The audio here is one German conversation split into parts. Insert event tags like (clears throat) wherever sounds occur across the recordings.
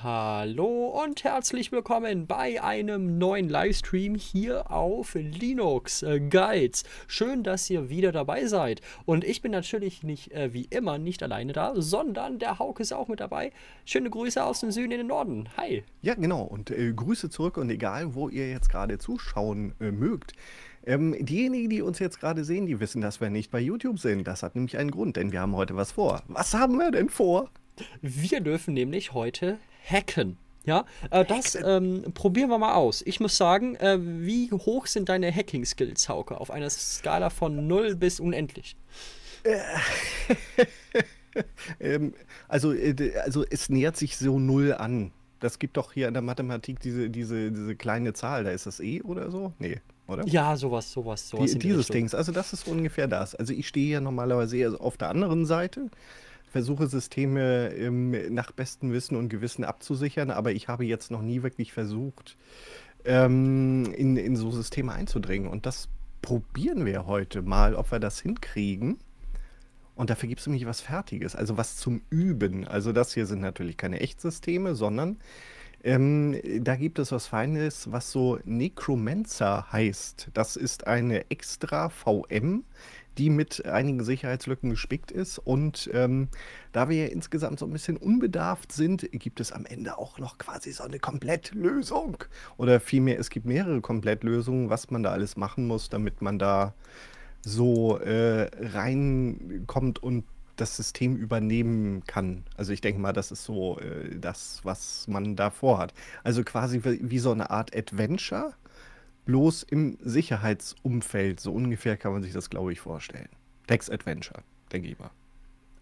Hallo und herzlich willkommen bei einem neuen Livestream hier auf Linux äh, Guides. Schön, dass ihr wieder dabei seid. Und ich bin natürlich nicht äh, wie immer nicht alleine da, sondern der Hauke ist auch mit dabei. Schöne Grüße aus dem Süden in den Norden. Hi. Ja, genau. Und äh, Grüße zurück und egal, wo ihr jetzt gerade zuschauen äh, mögt. Ähm, diejenigen, die uns jetzt gerade sehen, die wissen, dass wir nicht bei YouTube sind. Das hat nämlich einen Grund, denn wir haben heute was vor. Was haben wir denn vor? Wir dürfen nämlich heute hacken. Ja, äh, das ähm, probieren wir mal aus. Ich muss sagen, äh, wie hoch sind deine Hacking-Skills, Hauke, auf einer Skala von 0 bis unendlich? (laughs) ähm, also, äh, also es nähert sich so 0 an. Das gibt doch hier in der Mathematik diese, diese, diese kleine Zahl, da ist das E oder so? Nee, oder? Ja, sowas, sowas, sowas. Die, dieses Dings, also das ist ungefähr das. Also ich stehe ja normalerweise eher auf der anderen Seite versuche Systeme ähm, nach bestem Wissen und Gewissen abzusichern, aber ich habe jetzt noch nie wirklich versucht, ähm, in, in so Systeme einzudringen. Und das probieren wir heute mal, ob wir das hinkriegen. Und dafür gibt es nämlich was Fertiges, also was zum Üben. Also das hier sind natürlich keine Echtsysteme, sondern ähm, da gibt es was Feines, was so Necromancer heißt. Das ist eine extra VM, die mit einigen Sicherheitslücken gespickt ist. Und ähm, da wir ja insgesamt so ein bisschen unbedarft sind, gibt es am Ende auch noch quasi so eine Komplettlösung. Oder vielmehr, es gibt mehrere Komplettlösungen, was man da alles machen muss, damit man da so äh, reinkommt und das System übernehmen kann. Also ich denke mal, das ist so äh, das, was man da vorhat. Also quasi wie, wie so eine Art Adventure, bloß im Sicherheitsumfeld. So ungefähr kann man sich das, glaube ich, vorstellen. Text Adventure, denke ich mal.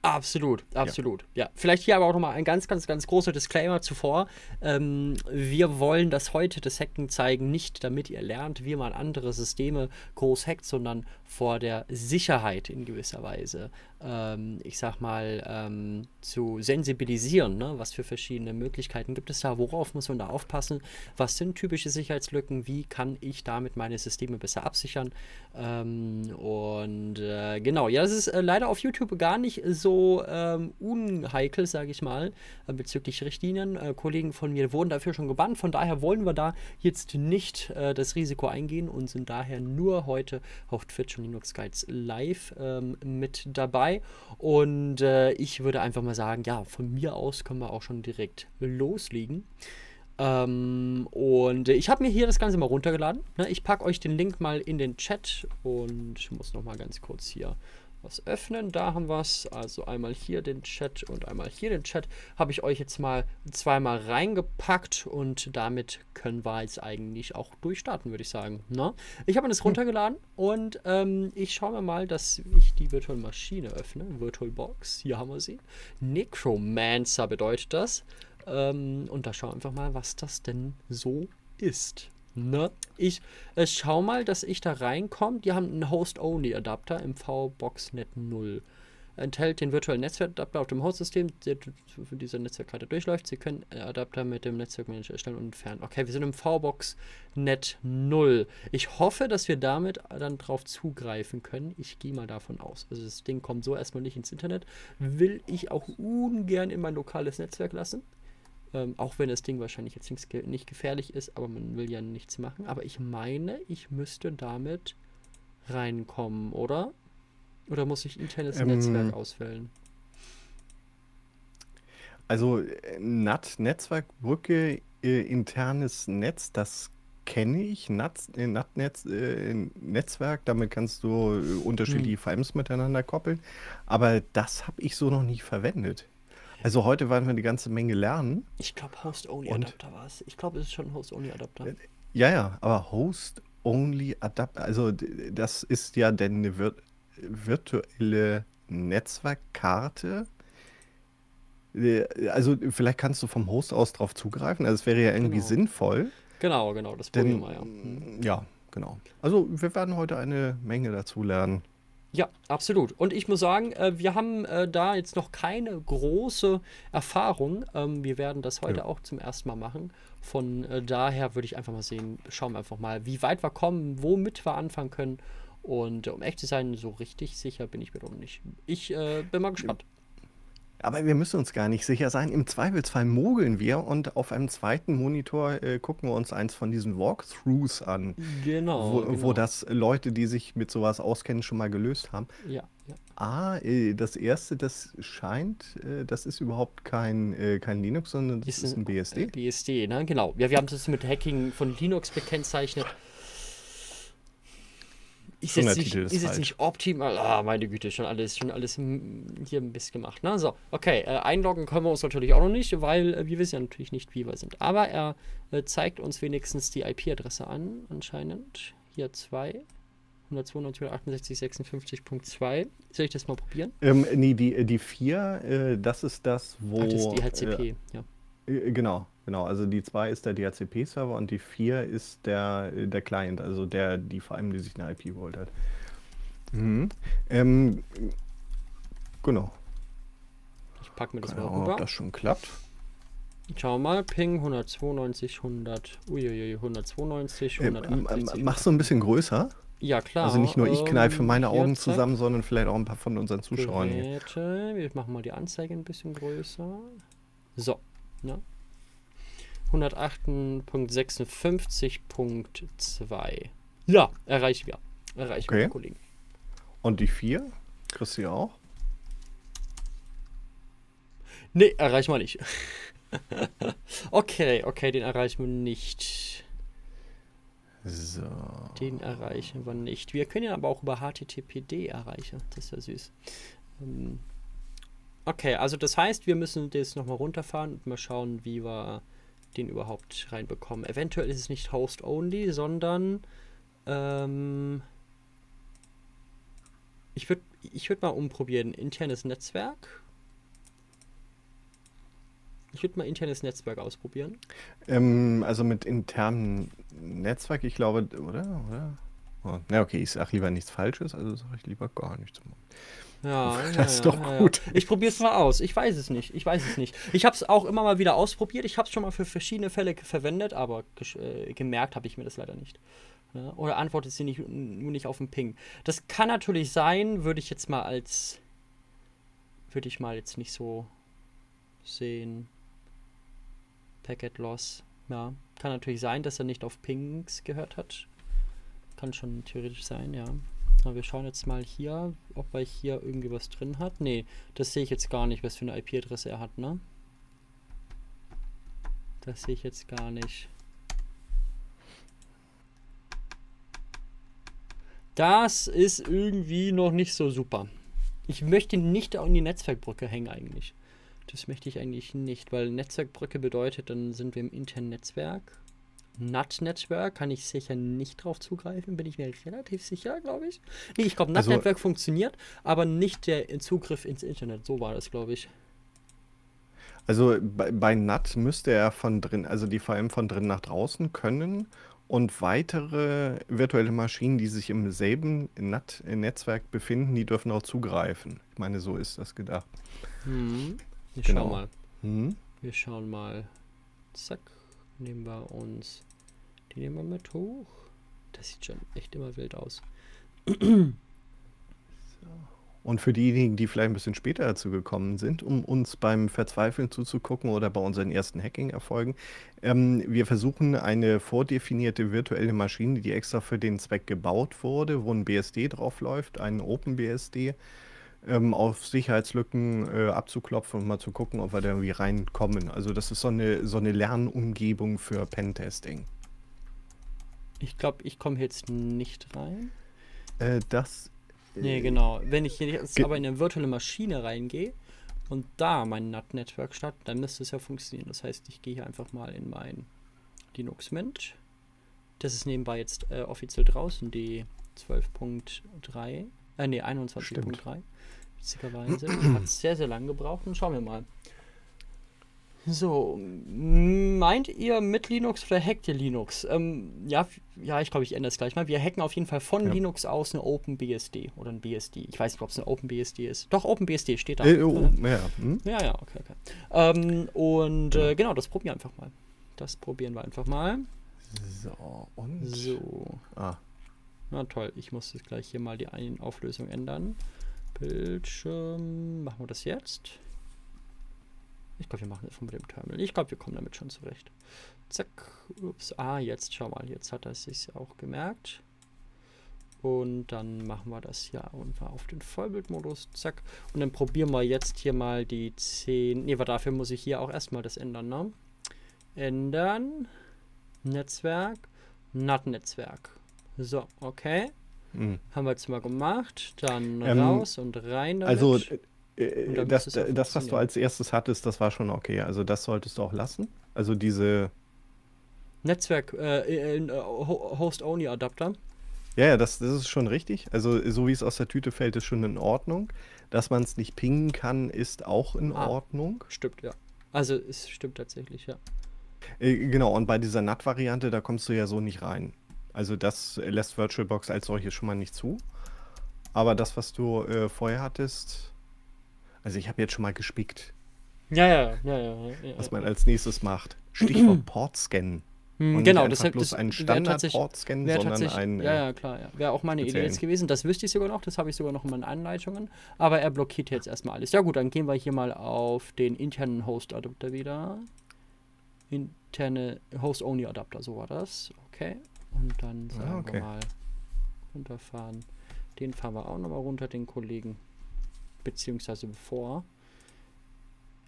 Absolut, absolut. Ja. ja. Vielleicht hier aber auch nochmal ein ganz, ganz, ganz großer Disclaimer zuvor. Ähm, wir wollen das heute das Hacken zeigen, nicht damit ihr lernt, wie man andere Systeme groß hackt, sondern vor der Sicherheit in gewisser Weise ähm, ich sag mal, ähm, zu sensibilisieren. Ne? Was für verschiedene Möglichkeiten gibt es da? Worauf muss man da aufpassen? Was sind typische Sicherheitslücken? Wie kann ich damit meine Systeme besser absichern? Ähm, und äh, genau, ja, das ist äh, leider auf YouTube gar nicht so ähm, unheikel, sage ich mal, äh, bezüglich Richtlinien. Äh, Kollegen von mir wurden dafür schon gebannt. Von daher wollen wir da jetzt nicht äh, das Risiko eingehen und sind daher nur heute auf Twitch und Linux Guides live ähm, mit dabei. Und äh, ich würde einfach mal sagen, ja, von mir aus können wir auch schon direkt loslegen. Ähm, und ich habe mir hier das Ganze mal runtergeladen. Ne? Ich packe euch den Link mal in den Chat und muss noch mal ganz kurz hier was öffnen. Da haben wir es. Also einmal hier den Chat und einmal hier den Chat. Habe ich euch jetzt mal zweimal reingepackt und damit können wir jetzt eigentlich auch durchstarten, würde ich sagen. Na? Ne? Ich habe mir das hm. runtergeladen und ähm, ich schaue mir mal, dass ich die Virtual Maschine öffne. Virtual Box, hier haben wir sie. Necromancer bedeutet das. Ähm, und da schauen wir einfach mal, was das denn so ist. Ne? Ich äh, schau mal, dass ich da reinkomme. Die haben einen Host-Only-Adapter im V-Boxnet 0. Enthält den virtuellen Netzwerkadapter auf dem Host-System, der für diese Netzwerkkarte durchläuft. Sie können Adapter mit dem Netzwerkmanager erstellen und entfernen. Okay, wir sind im V-Boxnet 0. Ich hoffe, dass wir damit dann drauf zugreifen können. Ich gehe mal davon aus. Also das Ding kommt so erstmal nicht ins Internet. Will ich auch ungern in mein lokales Netzwerk lassen. Ähm, auch wenn das Ding wahrscheinlich jetzt nicht, nicht gefährlich ist, aber man will ja nichts machen. Aber ich meine, ich müsste damit reinkommen, oder? Oder muss ich internes ähm, Netzwerk auswählen? Also NAT, Netzwerkbrücke, äh, internes Netz, das kenne ich. NAT, äh, NAT -Netz, äh, Netzwerk, damit kannst du äh, unterschiedliche hm. VMs miteinander koppeln. Aber das habe ich so noch nie verwendet. Also heute werden wir eine ganze Menge lernen. Ich glaube, Host-Only-Adapter war es. Ich glaube, es ist schon Host-Only-Adapter. Ja, ja, aber Host-Only-Adapter, also das ist ja denn eine vir virtuelle Netzwerkkarte. Also vielleicht kannst du vom Host aus drauf zugreifen. Also es wäre ja irgendwie genau. sinnvoll. Genau, genau, das probieren wir ja. Hm. Ja, genau. Also wir werden heute eine Menge dazu lernen. Ja, absolut. Und ich muss sagen, äh, wir haben äh, da jetzt noch keine große Erfahrung. Ähm, wir werden das heute ja. auch zum ersten Mal machen. Von äh, daher würde ich einfach mal sehen, schauen wir einfach mal, wie weit wir kommen, womit wir anfangen können. Und um echt zu sein, so richtig sicher bin ich mir doch nicht. Ich bin mal gespannt. Aber wir müssen uns gar nicht sicher sein. Im Zweifelsfall mogeln wir und auf einem zweiten Monitor äh, gucken wir uns eins von diesen Walkthroughs an. Genau Wo, genau. wo das Leute, die sich mit sowas auskennen, schon mal gelöst haben. Ja, ja. Ah, äh, das erste, das scheint, äh, das ist überhaupt kein, äh, kein Linux, sondern das ist ein BSD. äh, BSD, ne? Genau. Ja, wir haben das mit Hacking von Linux gekennzeichnet. Ist jetzt, nicht, ist ist jetzt nicht optimal. Ah, meine Güte, schon alles, schon alles hier ein bisschen gemacht. Ne? So, okay. Äh, einloggen können wir uns natürlich auch noch nicht, weil äh, wir wissen ja natürlich nicht, wie wir sind. Aber er äh, zeigt uns wenigstens die IP-Adresse an, anscheinend. Hier 2. 192.168.56.2. Soll ich das mal probieren? Ähm, nee, die, die 4, äh, das ist das, wo. Ach, das ist die HCP, ja. Äh, genau, genau. Also die 2 ist der DHCP-Server und die 4 ist der, äh, der Client, also der, die vor allem, die sich eine IP geholt hat. Mhm. Ähm, genau. Ich packe mir das Keine mal Ahnung, ob rüber. das schon klappt. Schauen wir mal, Ping 192, 100, uiuiui, 192, Ähm, 168. machst du ein bisschen größer? ja, klar. Also nicht nur ich kneife ähm, meine hier, Augen zack, zusammen, sondern vielleicht auch ein paar von unseren Zuschauern hier. Geräte. Wir machen mal die Anzeige ein bisschen größer. So. Ne? 108.56.2. Ja, erreichen wir. Erreichen Okay. wir, Kollegen. Und die 4? Kriegst du ja auch? Nee, erreichen wir nicht. (laughs) okay, okay, den erreichen wir nicht. So. Den erreichen wir nicht. Wir können ihn aber auch über HTTPD erreichen. Das ist ja süß. Ähm, okay, also das heißt, wir müssen das nochmal runterfahren und mal schauen, wie wir den überhaupt reinbekommen. Eventuell ist es nicht Host-Only, sondern ähm, ich würde ich würd mal umprobieren. Internes Netzwerk. Ich würde mal internes Netzwerk ausprobieren. Ähm, also mit internem Netzwerk, ich glaube, oder? oder? Oh, na okay, ich sage lieber nichts Falsches, also sage ich lieber gar nichts. Ja, Das ist ja, doch ja, gut. Ja. Ich probiere es mal aus. Ich weiß es nicht. Ich weiß es nicht. Ich habe es auch immer mal wieder ausprobiert. Ich habe es schon mal für verschiedene Fälle verwendet, aber äh, gemerkt habe ich mir das leider nicht. Ja, oder antwortet sie nicht, nur nicht auf den Ping. Das kann natürlich sein, würde ich jetzt mal als. Würde ich mal jetzt nicht so sehen. Packet Loss. Ja, kann natürlich sein, dass er nicht auf Pings gehört hat. Kann schon theoretisch sein, ja. Aber wir schauen jetzt mal hier, ob er hier irgendwie was drin hat. Nee, das sehe ich jetzt gar nicht, was für eine IP-Adresse er hat, ne? Das sehe ich jetzt gar nicht. Das ist irgendwie noch nicht so super. Ich möchte nicht in die Netzwerkbrücke hängen eigentlich. Das möchte ich eigentlich nicht, weil Netzwerkbrücke bedeutet, dann sind wir im internen Netzwerk. NAT-Netzwerk kann ich sicher nicht drauf zugreifen, bin ich mir relativ sicher, glaube ich. Nee, ich glaube, Also- NAT-Netzwerk funktioniert, aber nicht der Zugriff ins Internet. So war das, glaube ich. Also bei, bei NAT müsste er von drin, also die VM von drin nach draußen können und weitere virtuelle Maschinen, die sich im selben NAT-Netzwerk befinden, die dürfen auch zugreifen. Ich meine, so ist das gedacht. Hm. Wir Genau. schauen mal. Hm? Wir schauen mal. Zack. Nehmen wir uns. Die nehmen wir mit hoch. Das sieht schon echt immer wild aus. Und für diejenigen, die vielleicht ein bisschen später dazu gekommen sind, um uns beim Verzweifeln zuzugucken oder bei unseren ersten Hacking-Erfolgen, ähm, wir versuchen eine vordefinierte virtuelle Maschine, die extra für den Zweck gebaut wurde, wo ein BSD drauf läuft, einen OpenBSD, ähm, auf Sicherheitslücken äh, abzuklopfen und mal zu gucken, ob wir da irgendwie reinkommen. Also das ist so eine, so eine Lernumgebung für Pentesting. Ich glaube, ich komme jetzt nicht rein. Äh, das Nee, genau. Wenn ich jetzt aber in eine virtuelle Maschine reingehe und da mein NAT-Netzwerk startet, dann müsste es ja funktionieren. Das heißt, ich gehe hier einfach mal in mein Linux Mint. Das ist nebenbei jetzt äh, offiziell draußen, die 12.3. Äh, nee, 21.3. Witzigerweise. Hat sehr, sehr lang gebraucht und schauen wir mal. So, meint ihr mit Linux oder hackt ihr Linux? Ähm, ja, ja, ich glaube, ich ändere es gleich mal. Wir hacken auf jeden Fall von Ja. Linux aus eine OpenBSD oder ein BSD. Ich weiß nicht, ob es eine OpenBSD ist. Doch, OpenBSD steht da. Äh, oh, ja. Hm? Ja, ja, okay, okay. Ähm, und äh, genau, das probieren wir einfach mal. Das probieren wir einfach mal. So, und. So. Ah, Na toll, ich muss jetzt gleich hier mal die Auflösung ändern. Bildschirm. Machen wir das jetzt? Ich glaube, wir machen das mit dem Terminal. Ich glaube, wir kommen damit schon zurecht. Zack. Ups. Ah, jetzt schau mal. Jetzt hat er es sich auch gemerkt. Und dann machen wir das hier einfach auf den Vollbildmodus. Zack. Und dann probieren wir jetzt hier mal die 10. Ne, dafür muss ich hier auch erstmal das ändern, ne? Ändern. Netzwerk. NAT-Netzwerk. So, okay. Mhm. Haben wir jetzt mal gemacht. Dann ähm, raus und rein damit. Also, das, das, was du als erstes hattest, das war schon okay. Also, das solltest du auch lassen. Also, diese. Netzwerk, äh, äh, Host-Only-Adapter. Ja, ja, das, das ist schon richtig. Also, so wie es aus der Tüte fällt, ist schon in Ordnung. Dass man es nicht pingen kann, ist auch in ah, Ordnung. Stimmt, ja. Also, es stimmt tatsächlich, ja. Äh, genau, und bei dieser NAT-Variante, da kommst du ja so nicht rein. Also, das lässt VirtualBox als solches schon mal nicht zu. Aber das, was du äh, vorher hattest, also ich habe jetzt schon mal gespickt. Ja, ja, ja, ja, ja. Was man als nächstes macht. Stichwort (clears throat) Port-Scan. Hm, genau, das, bloß ein Standard-Port-Scan, sondern ein. Ja, ja, klar. Ja. Wäre auch meine Idee jetzt gewesen. Das wüsste ich sogar noch. Das habe ich sogar noch in meinen Anleitungen. Aber er blockiert jetzt erstmal alles. Ja, gut, dann gehen wir hier mal auf den internen Host-Adapter wieder. Interne Host-Only-Adapter, so war das. Okay. Und dann ah, sagen ah, okay. wir mal runterfahren. Den fahren wir auch nochmal runter, den Kollegen. Beziehungsweise bevor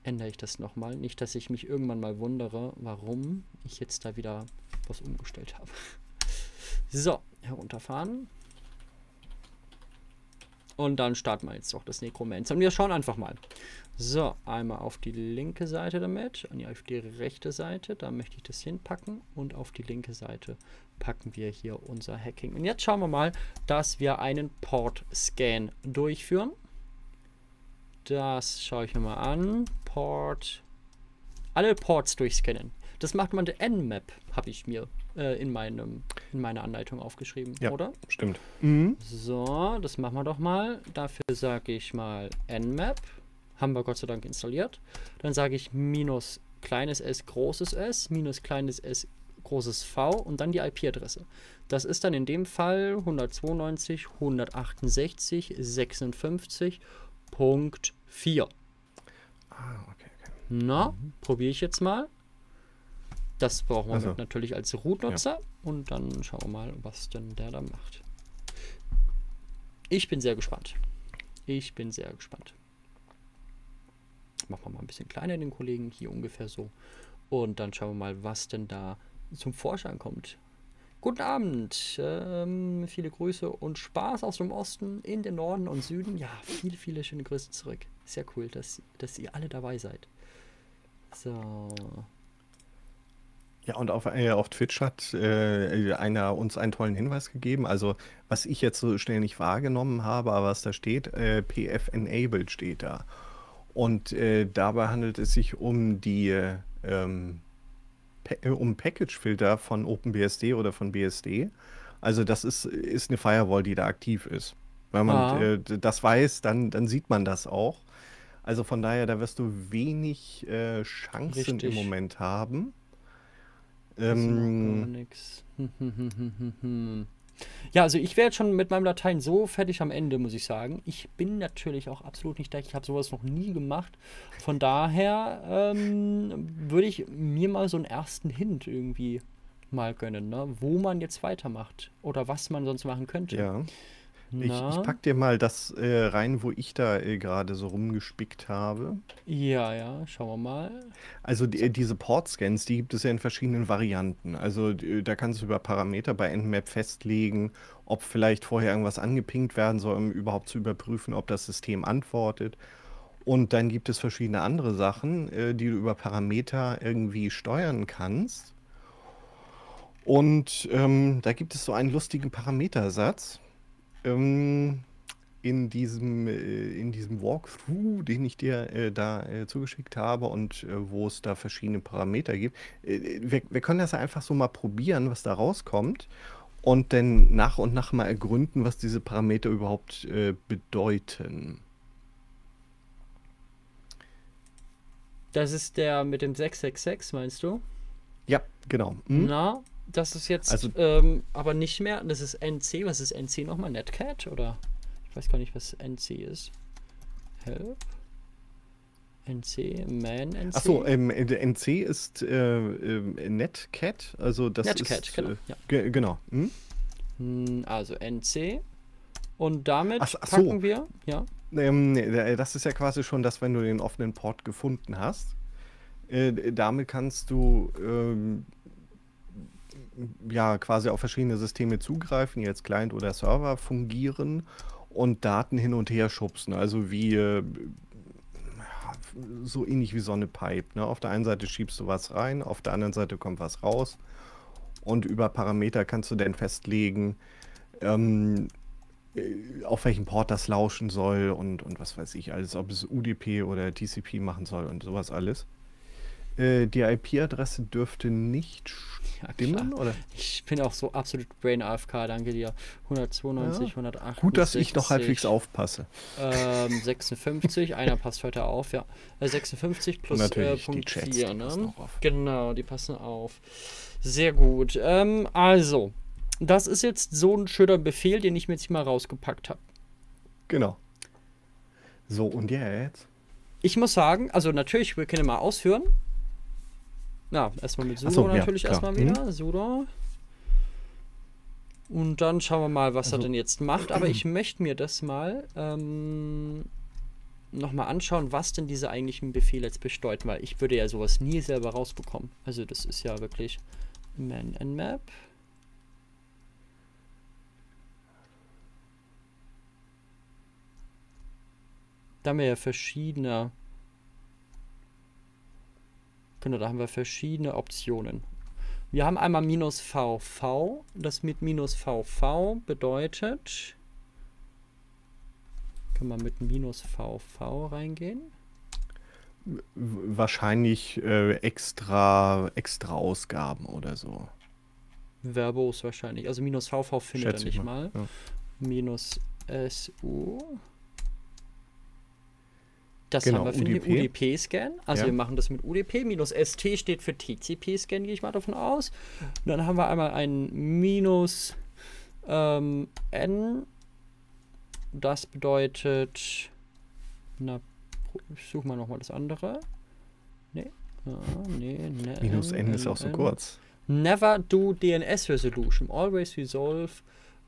ändere ich das nochmal. Nicht, dass ich mich irgendwann mal wundere, warum ich jetzt da wieder was umgestellt habe. (laughs) So, herunterfahren. Und dann starten wir jetzt doch das Necromancer. Und wir schauen einfach mal. So, einmal auf die linke Seite damit, auf die rechte Seite, da möchte ich das hinpacken und auf die linke Seite packen wir hier unser Hacking. Und jetzt schauen wir mal, dass wir einen Port-Scan durchführen. Das schaue ich mir mal an. Port. Alle Ports durchscannen. Das macht man der Nmap, habe ich mir äh, in, meinem, in meiner Anleitung aufgeschrieben, ja, oder? Stimmt. Mhm. So, das machen wir doch mal. Dafür sage ich mal Nmap. Haben wir Gott sei Dank installiert. Dann sage ich minus kleines s, großes s, minus kleines s, großes V und dann die IP-Adresse. Das ist dann in dem Fall 192, 168, 56.4. Ah, okay, okay. Na, mhm. probiere ich jetzt mal. Das brauchen wir also. natürlich als Root-Nutzer ja. und dann schauen wir mal, was denn der da macht. Ich bin sehr gespannt. Ich bin sehr gespannt. Machen wir mal ein bisschen kleiner den Kollegen, hier ungefähr so. Und dann schauen wir mal, was denn da zum Vorschein kommt. Guten Abend, ähm, viele Grüße und Spaß aus dem Osten in den Norden und Süden. Ja, viele, viele schöne Grüße zurück. Sehr cool, dass, dass ihr alle dabei seid. So. Ja, und auf, äh, auf Twitch hat äh, einer uns einen tollen Hinweis gegeben. Also, was ich jetzt so schnell nicht wahrgenommen habe, aber was da steht, äh, PF Enabled steht da. Und äh, dabei handelt es sich um die ähm, äh, um Package-Filter von OpenBSD oder von BSD. Also das ist, ist eine Firewall, die da aktiv ist. Wenn man ah. äh, das weiß, dann, dann sieht man das auch. Also von daher, da wirst du wenig äh, Chancen Richtig. im Moment haben. Ähm. (laughs) Ja, also ich wäre jetzt schon mit meinem Latein so fertig am Ende, muss ich sagen. Ich bin natürlich auch absolut nicht da. Ich habe sowas noch nie gemacht. Von daher ähm, würde ich mir mal so einen ersten Hint irgendwie mal gönnen, ne? wo man jetzt weitermacht oder was man sonst machen könnte. Ja. Ich, ich, pack dir mal das äh, rein, wo ich da äh, gerade so rumgespickt habe. Ja, ja, schauen wir mal. Also die, äh, diese Port-Scans, die gibt es ja in verschiedenen Varianten. Also die, da kannst du über Parameter bei Nmap festlegen, ob vielleicht vorher irgendwas angepinkt werden soll, um überhaupt zu überprüfen, ob das System antwortet. Und dann gibt es verschiedene andere Sachen, äh, die du über Parameter irgendwie steuern kannst. Und ähm, da gibt es so einen lustigen Parametersatz ähm, in diesem, äh, in diesem Walkthrough, den ich dir äh, da äh, zugeschickt habe und äh, wo es da verschiedene Parameter gibt. Äh, wir, wir können das einfach so mal probieren, was da rauskommt und dann nach und nach mal ergründen, was diese Parameter überhaupt äh, bedeuten. Das ist der mit dem 666, meinst du? Ja, genau. Hm? Na, das ist jetzt also, ähm, aber nicht mehr. Das ist NC. Was ist NC nochmal? Netcat? Oder? Ich weiß gar nicht, was NC ist. Help. NC, Man NC. Achso, ähm, NC ist äh, äh, Netcat, also das Netcat, ist. genau. Äh, Ja. ge- genau. Hm? Also NC. Und damit Ach- ach so. packen wir, ja. Ähm, äh, das ist ja quasi schon das, wenn du den offenen Port gefunden hast. Äh, damit kannst du ähm, ja quasi auf verschiedene Systeme zugreifen, die als Client oder Server fungieren und Daten hin und her schubsen. Also wie äh, so ähnlich wie so eine Pipe. Ne? Auf der einen Seite schiebst du was rein, auf der anderen Seite kommt was raus. Und über Parameter kannst du dann festlegen, ähm, äh, auf welchen Port das lauschen soll und, und was weiß ich alles, ob es UDP oder TCP machen soll und sowas alles. Äh, die IP-Adresse dürfte nicht Ja, stimmen, klar. oder? Ich bin auch so absolut Brain AFK, danke dir. 192, Ja. 108. Gut, dass ich noch halbwegs aufpasse. Ähm, (laughs) 56, einer passt heute auf, ja. Äh, 56 plus äh, natürlich die Punkt Chats, 4, die passen ne? Genau, die passen auf. Sehr gut. Ähm, also, das ist jetzt so ein schöner Befehl, den ich mir jetzt mal rausgepackt habe. Genau. So, und jetzt? Ich muss sagen, also natürlich, wir können mal ausführen. Na, erstmal mit sudo so, ja, natürlich klar. erstmal wieder. Sudo. Und dann schauen wir mal, was er Also- denn jetzt macht. Aber ich möchte mir das mal ähm, nochmal anschauen, was denn diese eigentlichen Befehle jetzt bedeuten, weil ich würde ja sowas nie selber rausbekommen. Also das ist ja wirklich Man and Map. Da haben wir ja verschiedene. Genau, da haben wir verschiedene Optionen. Wir haben einmal minus VV. Das mit minus VV bedeutet. Können wir mit minus VV reingehen? Wahrscheinlich äh, extra, extra Ausgaben oder so. Verbos wahrscheinlich. Also minus VV findet Schätze er ich nicht mal, mal. ja. Minus SU. Das Genau, haben wir für den UDP. UDP-Scan. Also Ja. wir machen das mit UDP. Minus ST steht für TCP-Scan, gehe ich mal davon aus. Und dann haben wir einmal ein Minus ähm, N. Das bedeutet. Na, ich suche mal nochmal das andere. Nee. Ah, nee, ne, Minus N ist auch so N. kurz. Never do DNS Resolution. Always resolve.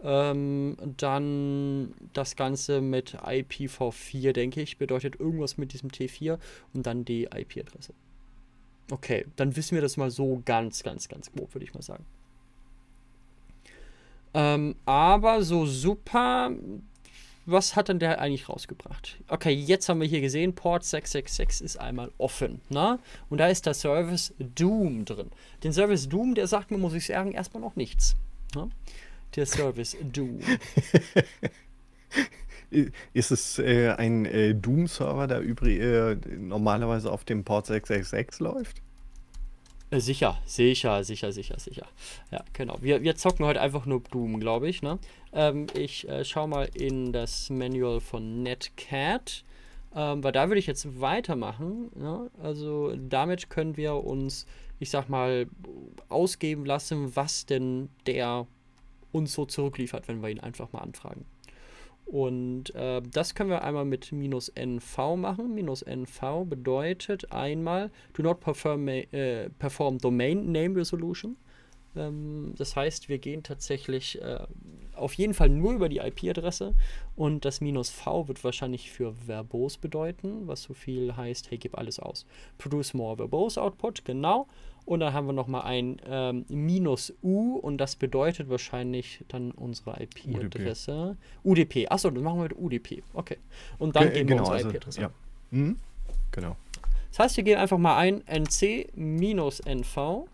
Ähm, dann das Ganze mit IPv4, denke ich, bedeutet irgendwas mit diesem T4 und dann die IP-Adresse. Okay, dann wissen wir das mal so ganz, ganz, ganz grob, würde ich mal sagen. Ähm, aber so super, was hat denn der eigentlich rausgebracht? Okay, jetzt haben wir hier gesehen, Port 666 ist einmal offen. Ne? Und da ist der Service Doom drin. Den Service Doom, der sagt mir, muss ich sagen, erstmal noch nichts. Ne? Der Service Doom. (laughs) Ist es äh, ein äh, Doom-Server, der übrig, äh, normalerweise auf dem Port 666 läuft? Äh, Sicher, sicher, sicher, sicher, sicher. Ja, genau. Wir, wir zocken heute einfach nur Doom, glaube ich. Ne? Ähm, ich äh, schaue mal in das Manual von Netcat. Ähm, weil da würde ich jetzt weitermachen. Ne? Also damit können wir uns, ich sag mal, ausgeben lassen, was denn der uns so zurückliefert, wenn wir ihn einfach mal anfragen. Und äh, das können wir einmal mit minus NV machen. Minus NV bedeutet einmal do not perform, äh, perform domain name resolution. Ähm, das heißt, wir gehen tatsächlich äh, auf jeden Fall nur über die IP-Adresse und das minus V wird wahrscheinlich für verbose bedeuten, was so viel heißt, hey, gib alles aus. Produce more verbose output, genau. Und dann haben wir nochmal ein ähm, minus U und das bedeutet wahrscheinlich dann unsere IP-Adresse. UDP. Achso, dann machen wir mit UDP. Okay. Und dann Ge- geben genau, wir unsere also, IP-Adresse. ja. Mhm. Genau. Das heißt, wir geben einfach mal ein nc minus nv,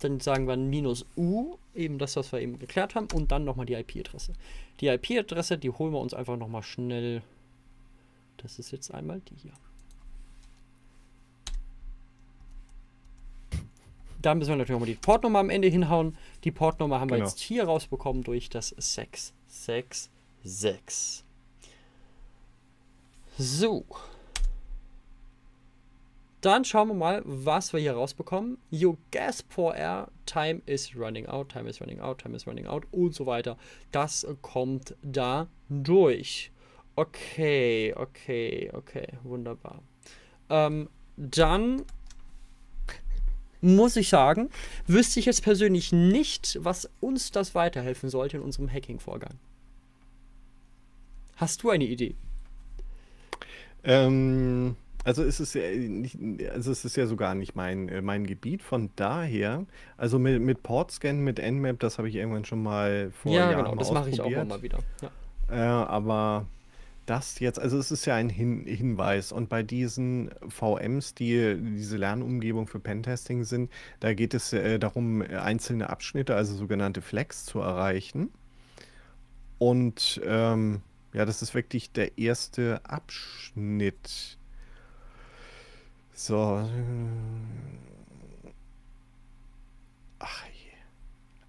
dann sagen wir minus u, eben das, was wir eben geklärt haben, und dann nochmal die IP-Adresse. Die IP-Adresse, die holen wir uns einfach nochmal schnell. Das ist jetzt einmal die hier. Da müssen wir natürlich nochmal die Portnummer am Ende hinhauen. Die Portnummer haben wir Genau. jetzt hier rausbekommen durch das 666. So. Dann schauen wir mal, was wir hier rausbekommen. Your gas for air, time is running out, time is running out, time is running out und so weiter. Das kommt da durch. Okay, okay, okay, wunderbar. ähm, dann muss ich sagen, wüsste ich jetzt persönlich nicht, was uns das weiterhelfen sollte in unserem Hacking-Vorgang. Hast du eine Idee? Ähm, also es ist ja nicht, also es ist ja sogar nicht mein, äh, mein Gebiet. Von daher, also mit, mit Portscan, mit Nmap, das habe ich irgendwann schon mal vor ja, Jahren genau, das mache ich auch mal wieder. Ja. Äh, aber das jetzt, also es ist ja ein Hin Hinweis und bei diesen VMs, die diese Lernumgebung für Pentesting sind, da geht es äh, darum, einzelne Abschnitte, also sogenannte Flags zu erreichen. Und ähm, ja, das ist wirklich der erste Abschnitt. So. Ach.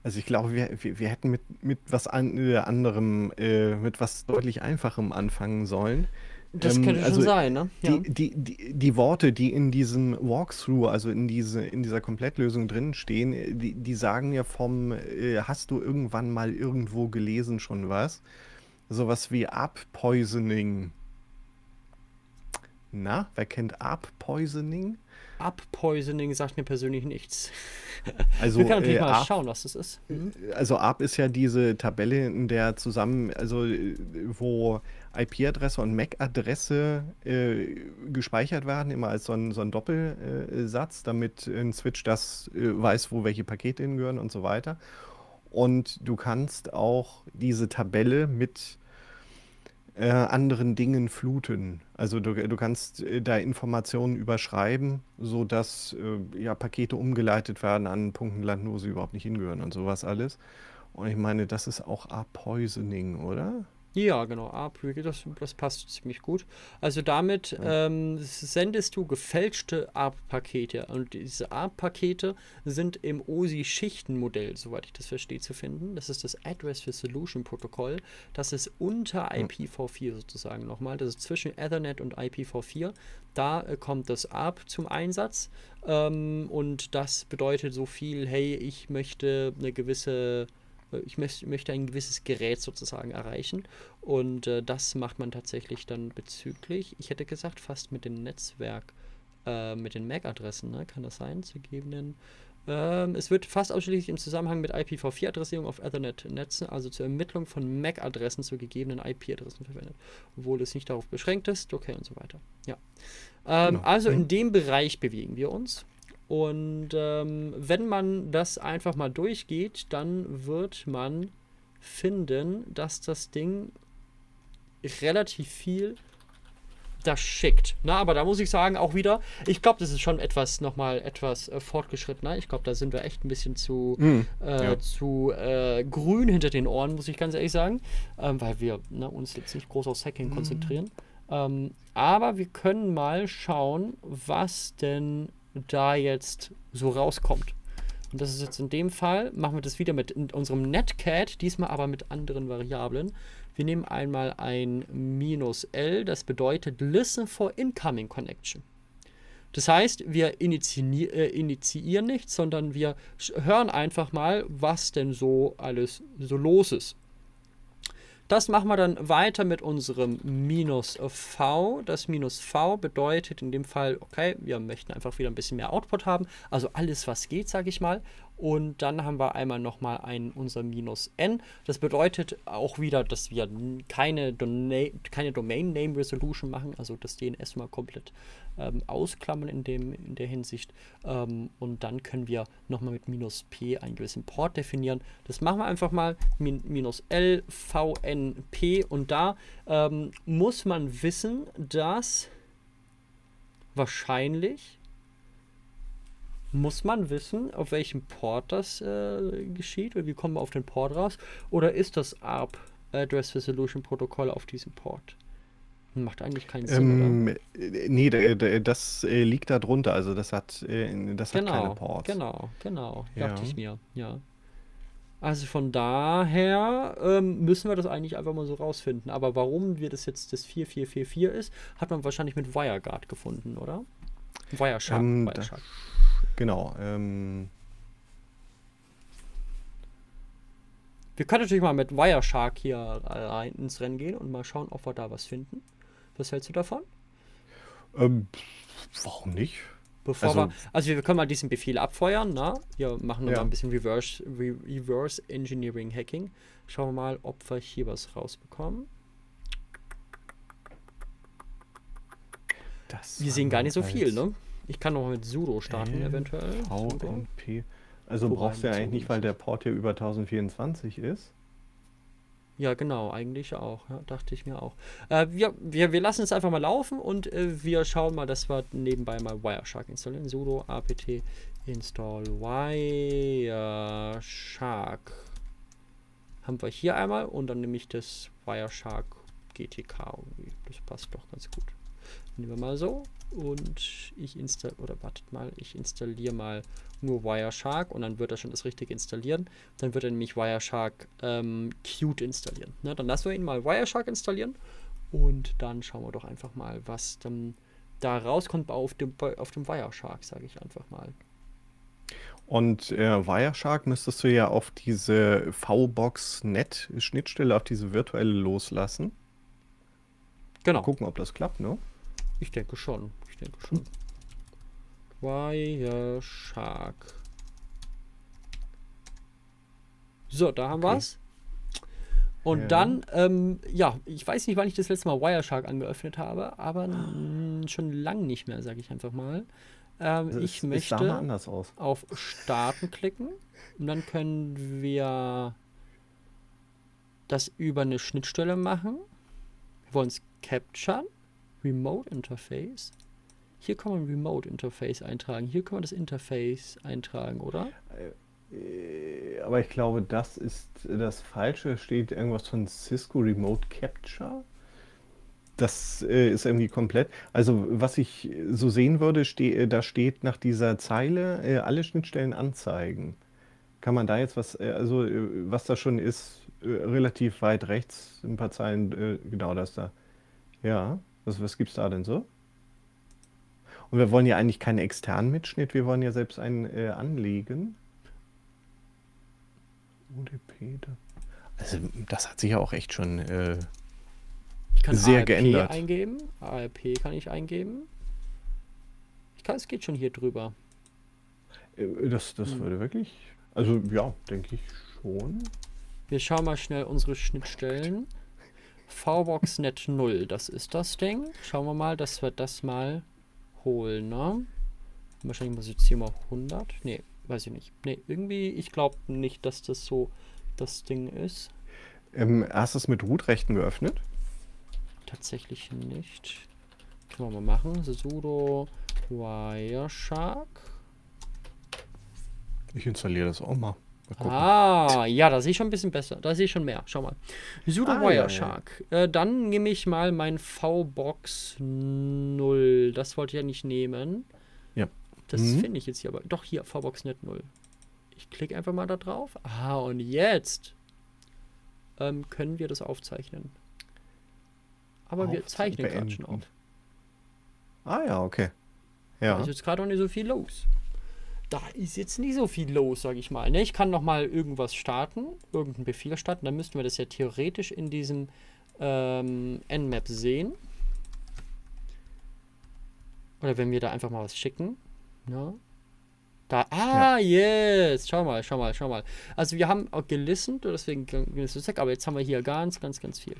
Also ich glaube, wir, wir, wir hätten mit, mit was an, äh, anderem, äh, mit was deutlich einfachem anfangen sollen. Das Ähm, könnte schon also sein, ne? Ja. Die, die, die, die Worte, die in diesem Walkthrough, also in, diese, in dieser Komplettlösung drin stehen, äh, die, die sagen ja vom, äh, hast du irgendwann mal irgendwo gelesen schon was? Sowas wie Up-Poisoning. Na, wer kennt Up-Poisoning? Up-Poisoning sagt mir persönlich nichts. (laughs) Also, Wir können natürlich äh, mal Up- schauen, was das ist. Mhm. Also ARP ist ja diese Tabelle, in der zusammen, also äh, wo IP-Adresse und MAC-Adresse äh, gespeichert werden, immer als so ein, so ein Doppelsatz, damit ein Switch das äh, weiß, wo welche Pakete hingehören und so weiter. Und du kannst auch diese Tabelle mit äh, anderen Dingen fluten. Also du, du kannst äh, da Informationen überschreiben, sodass äh, ja, Pakete umgeleitet werden an Punkten landen, wo sie überhaupt nicht hingehören und sowas alles. Und ich meine, das ist auch A-Poisoning, oder? Ja, genau. ARP-Regal, das, das passt ziemlich gut. Also damit ähm, sendest du gefälschte ARP-Pakete. Und diese ARP-Pakete sind im OSI-Schichtenmodell, soweit ich das verstehe, zu finden. Das ist das Address Resolution Protokoll. Das ist unter IPv4 sozusagen nochmal. Das ist zwischen Ethernet und IPv4. Da äh, kommt das ARP zum Einsatz. Ähm, und das bedeutet so viel, hey, ich möchte eine gewisse ich möcht, möchte ein gewisses Gerät sozusagen erreichen. Und äh, das macht man tatsächlich dann bezüglich, ich hätte gesagt, fast mit dem Netzwerk, äh, mit den MAC-Adressen, ne? kann das sein, zu gegebenen. Ähm, es wird fast ausschließlich im Zusammenhang mit IPv4-Adressierung auf Ethernet-Netzen, also zur Ermittlung von MAC-Adressen zu gegebenen IP-Adressen verwendet. Obwohl es nicht darauf beschränkt ist, okay und so weiter. Ja. Ähm, Genau. Also in Mhm. dem Bereich bewegen wir uns. Und ähm, wenn man das einfach mal durchgeht, dann wird man finden, dass das Ding relativ viel das schickt. Na, aber da muss ich sagen, auch wieder, ich glaube, das ist schon etwas nochmal etwas äh, fortgeschrittener. Ich glaube, da sind wir echt ein bisschen zu, Mhm, äh, ja. zu äh, grün hinter den Ohren, muss ich ganz ehrlich sagen, ähm, weil wir ne, uns jetzt nicht groß aufs Hacking konzentrieren. Ähm, aber wir können mal schauen, was denn da jetzt so rauskommt. Und das ist jetzt in dem Fall, machen wir das wieder mit unserem Netcat, diesmal aber mit anderen Variablen. Wir nehmen einmal ein minus L, das bedeutet Listen for Incoming Connection. Das heißt, wir initiieren, äh, initiieren nichts, sondern wir hören einfach mal, was denn so alles so los ist. Das machen wir dann weiter mit unserem minus V. Das minus V bedeutet in dem Fall, okay, wir möchten einfach wieder ein bisschen mehr Output haben. Also alles, was geht, sage ich mal. Und dann haben wir einmal nochmal ein unser minus N. Das bedeutet auch wieder, dass wir keine, Dona keine Domain Name Resolution machen, also das DNS mal komplett ähm, ausklammern in, dem, in der Hinsicht. Ähm, und dann können wir nochmal mit minus P einen gewissen Port definieren. Das machen wir einfach mal min minus L, V, N, P. Und da ähm, muss man wissen, dass wahrscheinlich muss man wissen, auf welchem Port das äh, geschieht? Oder wie kommen wir auf den Port raus? Oder ist das ARP Address Resolution Protokoll auf diesem Port? Macht eigentlich keinen Sinn, oder? Ähm, äh, nee, da- da- das äh, liegt da drunter. Also das hat, äh, das hat keine Genau, Ports. genau, genau, Ja. dachte ich mir, ja. Also von daher ähm, müssen wir das eigentlich einfach mal so rausfinden. Aber warum wir das jetzt das 4444 ist, hat man wahrscheinlich mit WireGuard gefunden, oder? Wireshark, Ähm, Wireshark. Genau. Ähm, Wir können natürlich mal mit Wireshark hier rein ins Rennen gehen und mal schauen, ob wir da was finden. Was hältst du davon? ähm, warum nicht? Bevor Also- wir, also wir können mal diesen Befehl abfeuern, ne? Wir machen noch Ja. mal ein bisschen Reverse, Re Reverse Engineering Hacking. Schauen wir mal, ob wir hier was rausbekommen. Das Wir sehen gar nicht so viel, ne? Ich kann noch mal mit sudo starten, L, eventuell. VNP. Also Wobei, brauchst du ja eigentlich nicht, weil der Port hier über 1024 ist. Ja, genau, eigentlich auch. Ja, dachte ich mir auch. Äh, wir, wir, wir lassen es einfach mal laufen und äh, wir schauen mal, dass wir nebenbei mal Wireshark installieren. sudo apt install Wireshark. Haben wir hier einmal und dann nehme ich das Wireshark GTK irgendwie. Das passt doch ganz gut. Nehmen wir mal so und ich installiere, oder wartet mal, ich installiere mal nur Wireshark und dann wird er schon das richtig installieren. Dann wird er nämlich Wireshark ähm, Qt installieren. Ne? Dann lassen wir ihn mal Wireshark installieren und dann schauen wir doch einfach mal, was dann da rauskommt auf dem, auf dem Wireshark, sage ich einfach mal. Und äh, Wireshark müsstest du ja auf diese VBox-Net-Schnittstelle, auf diese virtuelle loslassen. Genau. Gucken, ob das klappt, ne? Ich denke schon. Ich denke schon. Wireshark. So, da haben Okay. wir's. Und Ja. dann, ähm, ja, ich weiß nicht, wann ich das letzte Mal Wireshark angeöffnet habe, aber mm, schon lang nicht mehr, sage ich einfach mal. Ähm, Also ich es- es möchte anders aus. auf Starten klicken und dann können wir das über eine Schnittstelle machen. Wir wollen es capturen. Remote Interface. Hier kann man Remote Interface eintragen. Hier kann man das Interface eintragen, oder? Äh, Aber ich glaube, das ist das Falsche. Steht irgendwas von Cisco Remote Capture. Das äh, ist irgendwie komplett. Also, was ich so sehen würde, ste äh, da steht nach dieser Zeile äh, alle Schnittstellen anzeigen. Kann man da jetzt was, äh, also äh, was da schon ist, relativ weit rechts, ein paar Zeilen, genau das da. Ja, was, was gibt's da denn so? Und wir wollen ja eigentlich keinen externen Mitschnitt, wir wollen ja selbst einen äh, anlegen. UDP da. Also das hat sich ja auch echt schon. Äh, Ich kann Sehr ARP geändert. eingeben. ARP kann ich eingeben. Ich kann, es geht schon hier drüber. äh, das das Hm. würde wirklich. Also ja, denke ich schon. Wir schauen mal schnell unsere Schnittstellen. VBoxNet 0, das ist das Ding. Schauen wir mal, dass wir das mal holen, ne? Wahrscheinlich muss ich jetzt hier mal 100. Nee, weiß ich nicht. Nee, irgendwie, ich glaube nicht, dass das so das Ding ist. Ähm, hast du es mit Root-Rechten geöffnet? Tatsächlich nicht. Können wir mal machen. sudo Wireshark. Ich installiere das auch mal. Ah, ja, da sehe ich schon ein bisschen besser. Da sehe ich schon mehr. Schau mal. Sudo Ah, ja, ja. Wireshark. Äh, dann nehme ich mal mein VBox 0. Das wollte ich ja nicht nehmen. Ja. Das Mhm. finde ich jetzt hier aber. Doch, hier, VBoxNet 0. Ich klicke einfach mal da drauf. Ah, und jetzt ähm, können wir das aufzeichnen. Aber wir Auf- zeichnen gerade schon auf. Ah ja, okay. Da Ja. ist jetzt gerade noch nicht so viel los. Da ist jetzt nicht so viel los, sage ich mal. Ne, ich kann noch mal irgendwas starten, irgendeinen Befehl starten. Dann müssten wir das ja theoretisch in diesem ähm, Nmap sehen. Oder wenn wir da einfach mal was schicken. Ja. Da, ah, yes. Schau mal, schau mal, schau mal. Also wir haben auch gelistet, deswegen ging es so weg, aber jetzt haben wir hier ganz, ganz, ganz viel.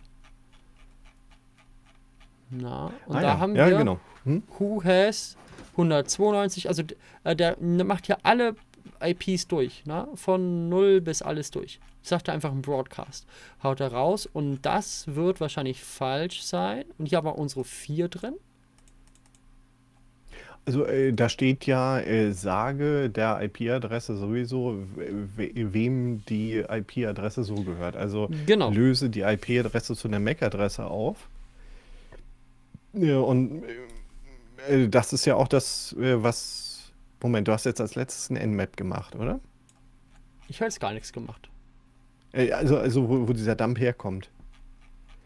Na, und ah, da ja. haben ja, wir genau. Hm? Who has 192, also äh, der macht hier alle IPs durch, ne? Von 0 bis alles durch. Sagt er einfach im Broadcast. Haut er raus und das wird wahrscheinlich falsch sein. Und hier haben wir unsere 4 drin. Also äh, da steht ja, äh, sage der IP-Adresse sowieso, we wem die IP-Adresse so gehört. Also Genau. löse die IP-Adresse zu einer MAC-Adresse auf. Ja, und äh, äh, das ist ja auch das, äh, was. Moment, du hast jetzt als letztes ein Nmap gemacht, oder? Ich habe jetzt gar nichts gemacht. Äh, also, also wo, wo dieser Dump herkommt.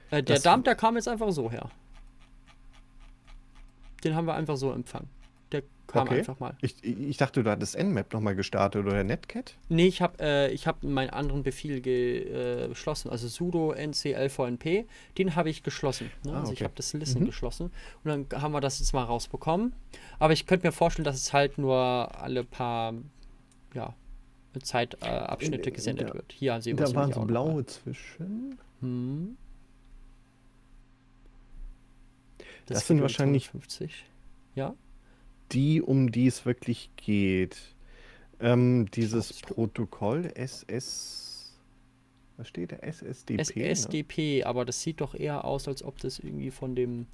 Äh, der Das- Dump, der kam jetzt einfach so her. Den haben wir einfach so empfangen. Der kam Okay. einfach mal. Ich, ich dachte, du hattest Nmap nochmal gestartet oder Netcat? Nee, ich habe äh, ich hab meinen anderen Befehl ge, äh, geschlossen. Also sudo nclvnp, den habe ich geschlossen. Ne? Ah, Also ich okay. habe das Listen geschlossen. Und dann haben wir das jetzt mal rausbekommen. Aber ich könnte mir vorstellen, dass es halt nur alle paar ja, Zeitabschnitte äh, Äh, gesendet da- wird. Hier sehen wir Da waren so blaue zwischen. mal. Hm. Das sind Video wahrscheinlich- 250. Ja, Die, um die es wirklich geht. Ähm, dieses? Protokoll SS. Was steht da? SSDP? ne? SSDP, aber das sieht doch eher aus, als ob das irgendwie von dem.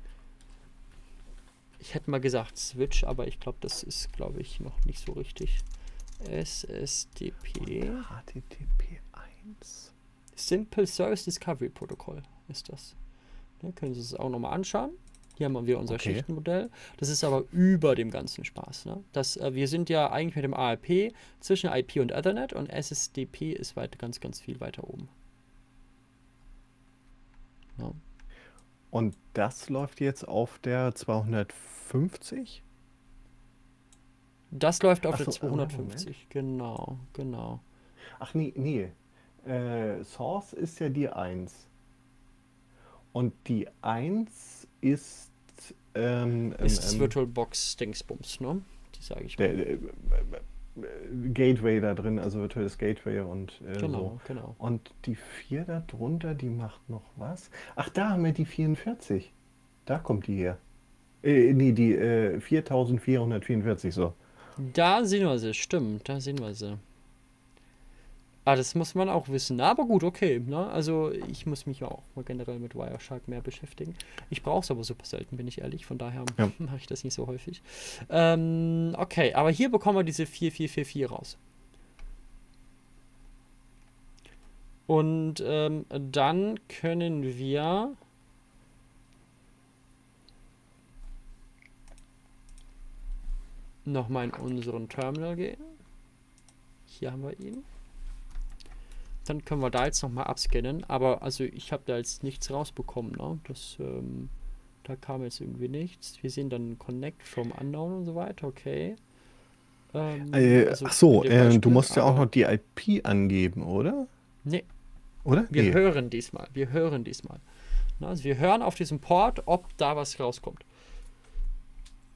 Ich hätte mal gesagt Switch, aber ich glaube, das ist, glaube ich, noch nicht so richtig. SSDP. HTTP 1. Simple Service Discovery Protocol ist das. Ne, können Sie es auch nochmal anschauen. Hier haben wir unser Okay. Schichtenmodell. Das ist aber über dem ganzen Spaß. Ne? Das, äh, wir sind ja eigentlich mit dem ARP zwischen IP und Ethernet und SSDP ist weit, ganz, ganz viel weiter oben. Ja. Und das läuft jetzt auf der 250? Das läuft auf der so, ah, 250, genau, genau. Ach nee, nee. Äh, Source ist ja die 1. Und die 1 ist ähm, ähm, Ist das ähm, VirtualBox Dingsbums, ne? Die sage ich mal. der, äh, äh, Gateway da drin, also virtuelles Gateway und äh, Genau, so. genau. Und die 4 da drunter, die macht noch was? Ach, da haben wir die 44. Da kommt die her. Äh, nee, die äh, 4444 so. Da sehen wir sie, stimmt, da sehen wir sie. Ah, das muss man auch wissen. Aber gut, okay. Ne? Also ich muss mich ja auch mal generell mit Wireshark mehr beschäftigen. Ich brauche es aber super selten, bin ich ehrlich. Von daher Ja. (laughs) mache ich das nicht so häufig. Ähm, okay, aber hier bekommen wir diese 4444 raus. Und ähm, dann können wir nochmal in unseren Terminal gehen. Hier haben wir ihn. Dann können wir da jetzt nochmal abscannen. Aber also ich habe da jetzt nichts rausbekommen. Ne? Das, ähm, da kam jetzt irgendwie nichts. Wir sehen dann Connect from Unknown und so weiter. Okay. Ähm, Äh, also ach so, äh, du musst ja auch noch die IP angeben, oder? Nee, Oder? wir Nee. hören diesmal. Wir hören diesmal. Na, also wir hören auf diesem Port, ob da was rauskommt.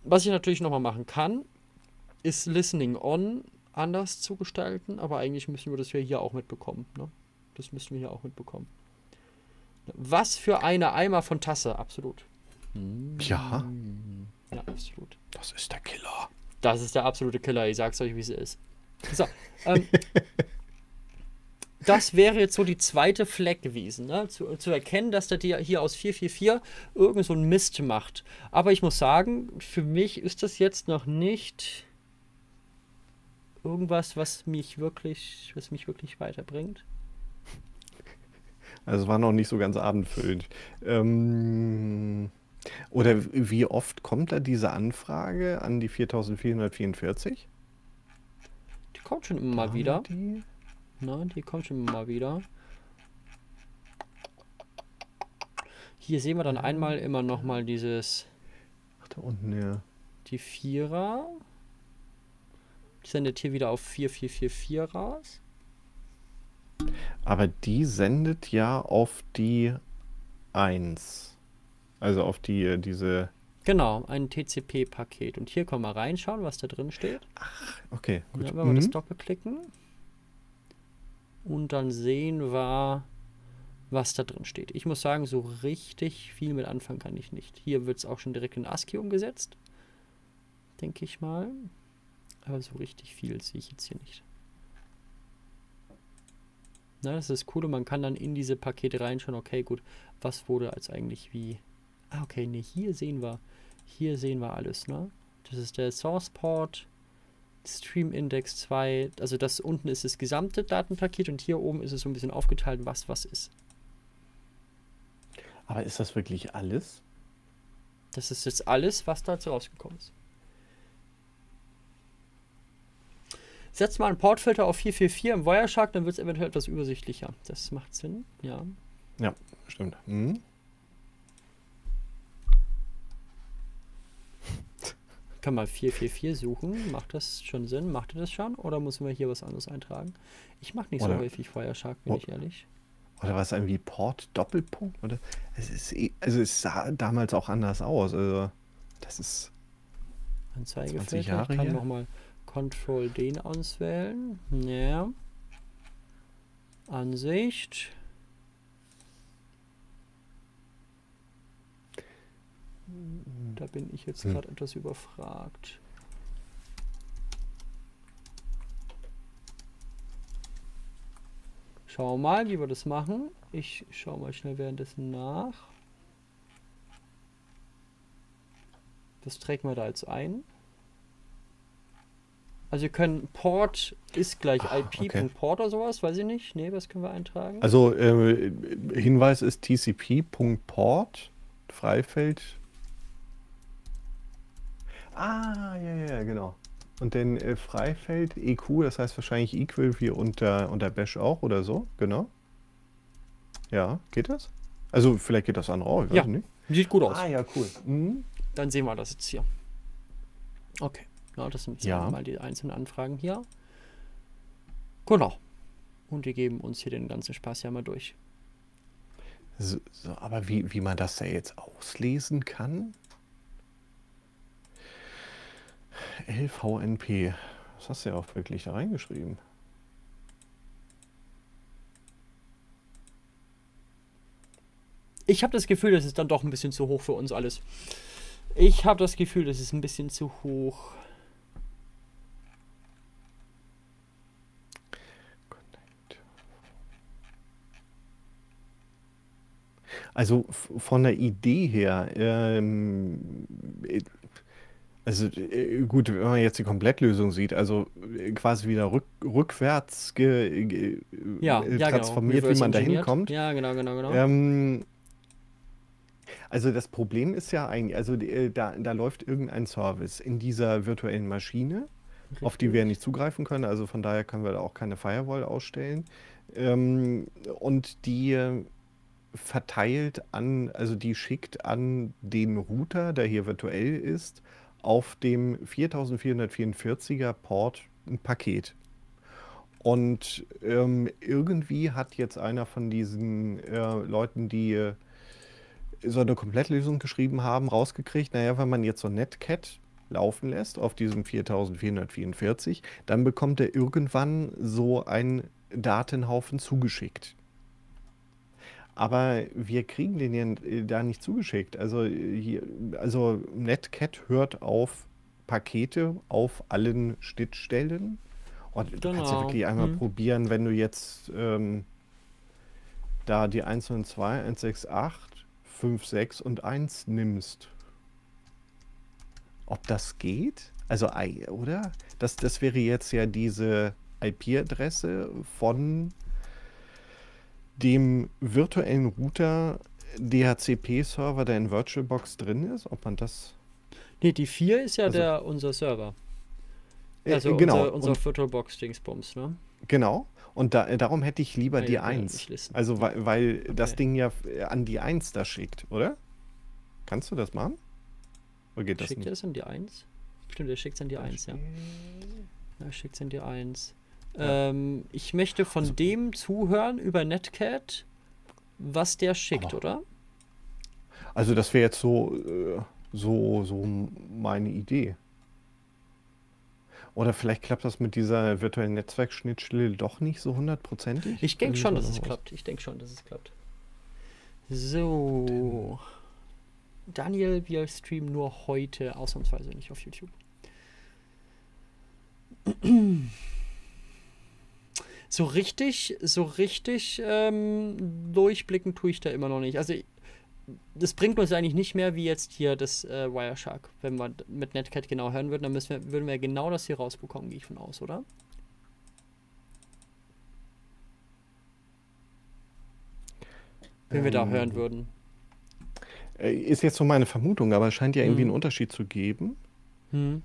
Was ich natürlich nochmal machen kann, ist Listening On anders zu gestalten, aber eigentlich müssen wir das ja hier auch mitbekommen. Ne? Das müssen wir hier auch mitbekommen. Was für eine Eimer von Tasse, absolut. Ja, Ja, absolut. das ist der Killer. Das ist der absolute Killer, ich sag's euch, wie es ist. So, (laughs) ähm, das wäre jetzt so die zweite Fleck gewesen, ne? zu, zu erkennen, dass der dir hier aus 444 irgend so einen Mist macht. Aber ich muss sagen, für mich ist das jetzt noch nicht irgendwas, was mich wirklich, was mich wirklich weiterbringt. Also es war noch nicht so ganz abendfüllend. Ähm, oder wie oft kommt da diese Anfrage an die 4444? Die kommt schon immer mal wieder. Die? Ne, die kommt schon immer mal wieder. Hier sehen wir dann einmal immer noch mal dieses Ach, da unten, ja. Die Vierer. Sendet hier wieder auf 4444 raus. Aber die sendet ja auf die 1. Also auf die, äh, diese. Genau, ein TCP-Paket. Und hier können wir reinschauen, was da drin steht. Okay, gut. Ja, wenn wir das Mhm. doppelklicken. Und dann sehen wir, was da drin steht. Ich muss sagen, so richtig viel mit anfangen kann ich nicht. Hier wird es auch schon direkt in ASCII umgesetzt. Denke ich mal. Aber so richtig viel sehe ich jetzt hier nicht. Na, das ist cool und man kann dann in diese Pakete reinschauen. Okay, gut, was wurde als eigentlich wie. Ah, okay, ne, hier sehen wir. Hier sehen wir alles, ne? Das ist der Source Port. Stream Index 2, also das unten ist das gesamte Datenpaket und hier oben ist es so ein bisschen aufgeteilt, was was ist. Aber ist das wirklich alles? Das ist jetzt alles, was da jetzt rausgekommen ist. Setz mal einen Portfilter auf 444 im Wireshark, dann wird es eventuell etwas übersichtlicher. Das macht Sinn, ja. Ja, stimmt. Mhm. (laughs) kann mal 444 suchen. Macht das schon Sinn? Macht ihr das schon? Oder müssen wir hier was anderes eintragen? Ich mache nicht Oder- so häufig Wireshark, bin ich ehrlich. Oder was irgendwie Port Doppelpunkt? Oder es ist eh- also es sah damals auch anders aus. Also das ist 20 Anzeigefilter. Ich Jahre kann nochmal Control den auswählen. Ja. Ansicht. Da bin ich jetzt Hm. gerade etwas überfragt. Schauen wir mal, wie wir das machen. Ich schaue mal schnell währenddessen nach. Das trägt man da jetzt ein. Also wir können Port ist gleich Ah, okay. IP.port oder sowas, weiß ich nicht. Nee, was können wir eintragen? also äh, Hinweis ist TCP.port Freifeld. Ah, ja, ja, ja, genau. Und dann äh, Freifeld EQ, das heißt wahrscheinlich Equal wie unter, unter Bash auch oder so, genau. Ja, geht das? Also vielleicht geht das andere auch, ich weiß Ja. nicht. Sieht gut aus. Ah, ja, cool. Mhm. Dann sehen wir das jetzt hier. Okay. Ja, das sind jetzt Ja. mal die einzelnen Anfragen hier. Genau. Und die geben uns hier den ganzen Spaß ja mal durch. So, so, aber wie, wie man das da jetzt auslesen kann? LVNP. Das hast du ja auch wirklich da reingeschrieben. Ich habe das Gefühl, das ist dann doch ein bisschen zu hoch für uns alles. Ich habe das Gefühl, das ist ein bisschen zu hoch. Also von der Idee her, ähm, äh, also äh, gut, wenn man jetzt die Komplettlösung sieht, also äh, quasi wieder rück, rückwärts ge, ge, Ja, äh, ja, genau. transformiert, wie Reverse man da hinkommt. Ja, genau, genau, genau. Ähm, also das Problem ist ja eigentlich, also da, da läuft irgendein Service in dieser virtuellen Maschine, auf die wir nicht zugreifen können. Also von daher können wir da auch keine Firewall ausstellen. Ähm, und die verteilt an, also die schickt an den Router, der hier virtuell ist, auf dem 4444er Port ein Paket. Und ähm, irgendwie hat jetzt einer von diesen äh, Leuten, die äh, so eine Komplettlösung geschrieben haben, rausgekriegt, naja, wenn man jetzt so Netcat laufen lässt auf diesem 4444, dann bekommt er irgendwann so einen Datenhaufen zugeschickt. Aber wir kriegen den ja äh, da nicht zugeschickt. Also, äh, hier, also Netcat hört auf Pakete auf allen Schnittstellen. Und du kannst ja Genau. wirklich einmal Hm. probieren, wenn du jetzt ähm, da die 102, 168, 5, 6 und 1 nimmst. Ob das geht? Also, oder? Das, das wäre jetzt ja diese IP-Adresse von dem virtuellen Router DHCP-Server, der in VirtualBox drin ist. Ob man das. Nee, die 4 ist ja Also- der, unser Server. Äh, Also genau. unser, unser VirtualBox-Dingsbums, ne? genau. Und da, darum hätte ich lieber Ah, die ja, ja, 1. nicht listen. Also, weil, weil das Okay. Ding ja äh, an die 1 da schickt, oder? Kannst du das machen? Oder geht das Schickt nicht? er es an die 1? Stimmt, er schickt es an die 1, ja. Er schickt es an die 1. Ja. Ähm, ich möchte von Also- dem zuhören über Netcat, was der schickt, oder? Also das wäre jetzt so, äh, so, so meine Idee. Oder vielleicht klappt das mit dieser virtuellen Netzwerkschnittstelle doch nicht so hundertprozentig? Ich denke schon, dass es klappt. Ich denke schon, dass es klappt. So. Daniel, wir streamen nur heute, ausnahmsweise nicht auf YouTube. (clears throat) So richtig, so richtig ähm, durchblicken tue ich da immer noch nicht. Also das bringt uns eigentlich nicht mehr wie jetzt hier das äh, Wireshark. Wenn wir mit Netcat genau hören würden, dann müssen wir, würden wir genau das hier rausbekommen, gehe ich von aus, oder? Wenn wir da hören Ähm, würden. Äh, Ist jetzt so meine Vermutung, aber es scheint ja irgendwie Mhm. einen Unterschied zu geben. Hm.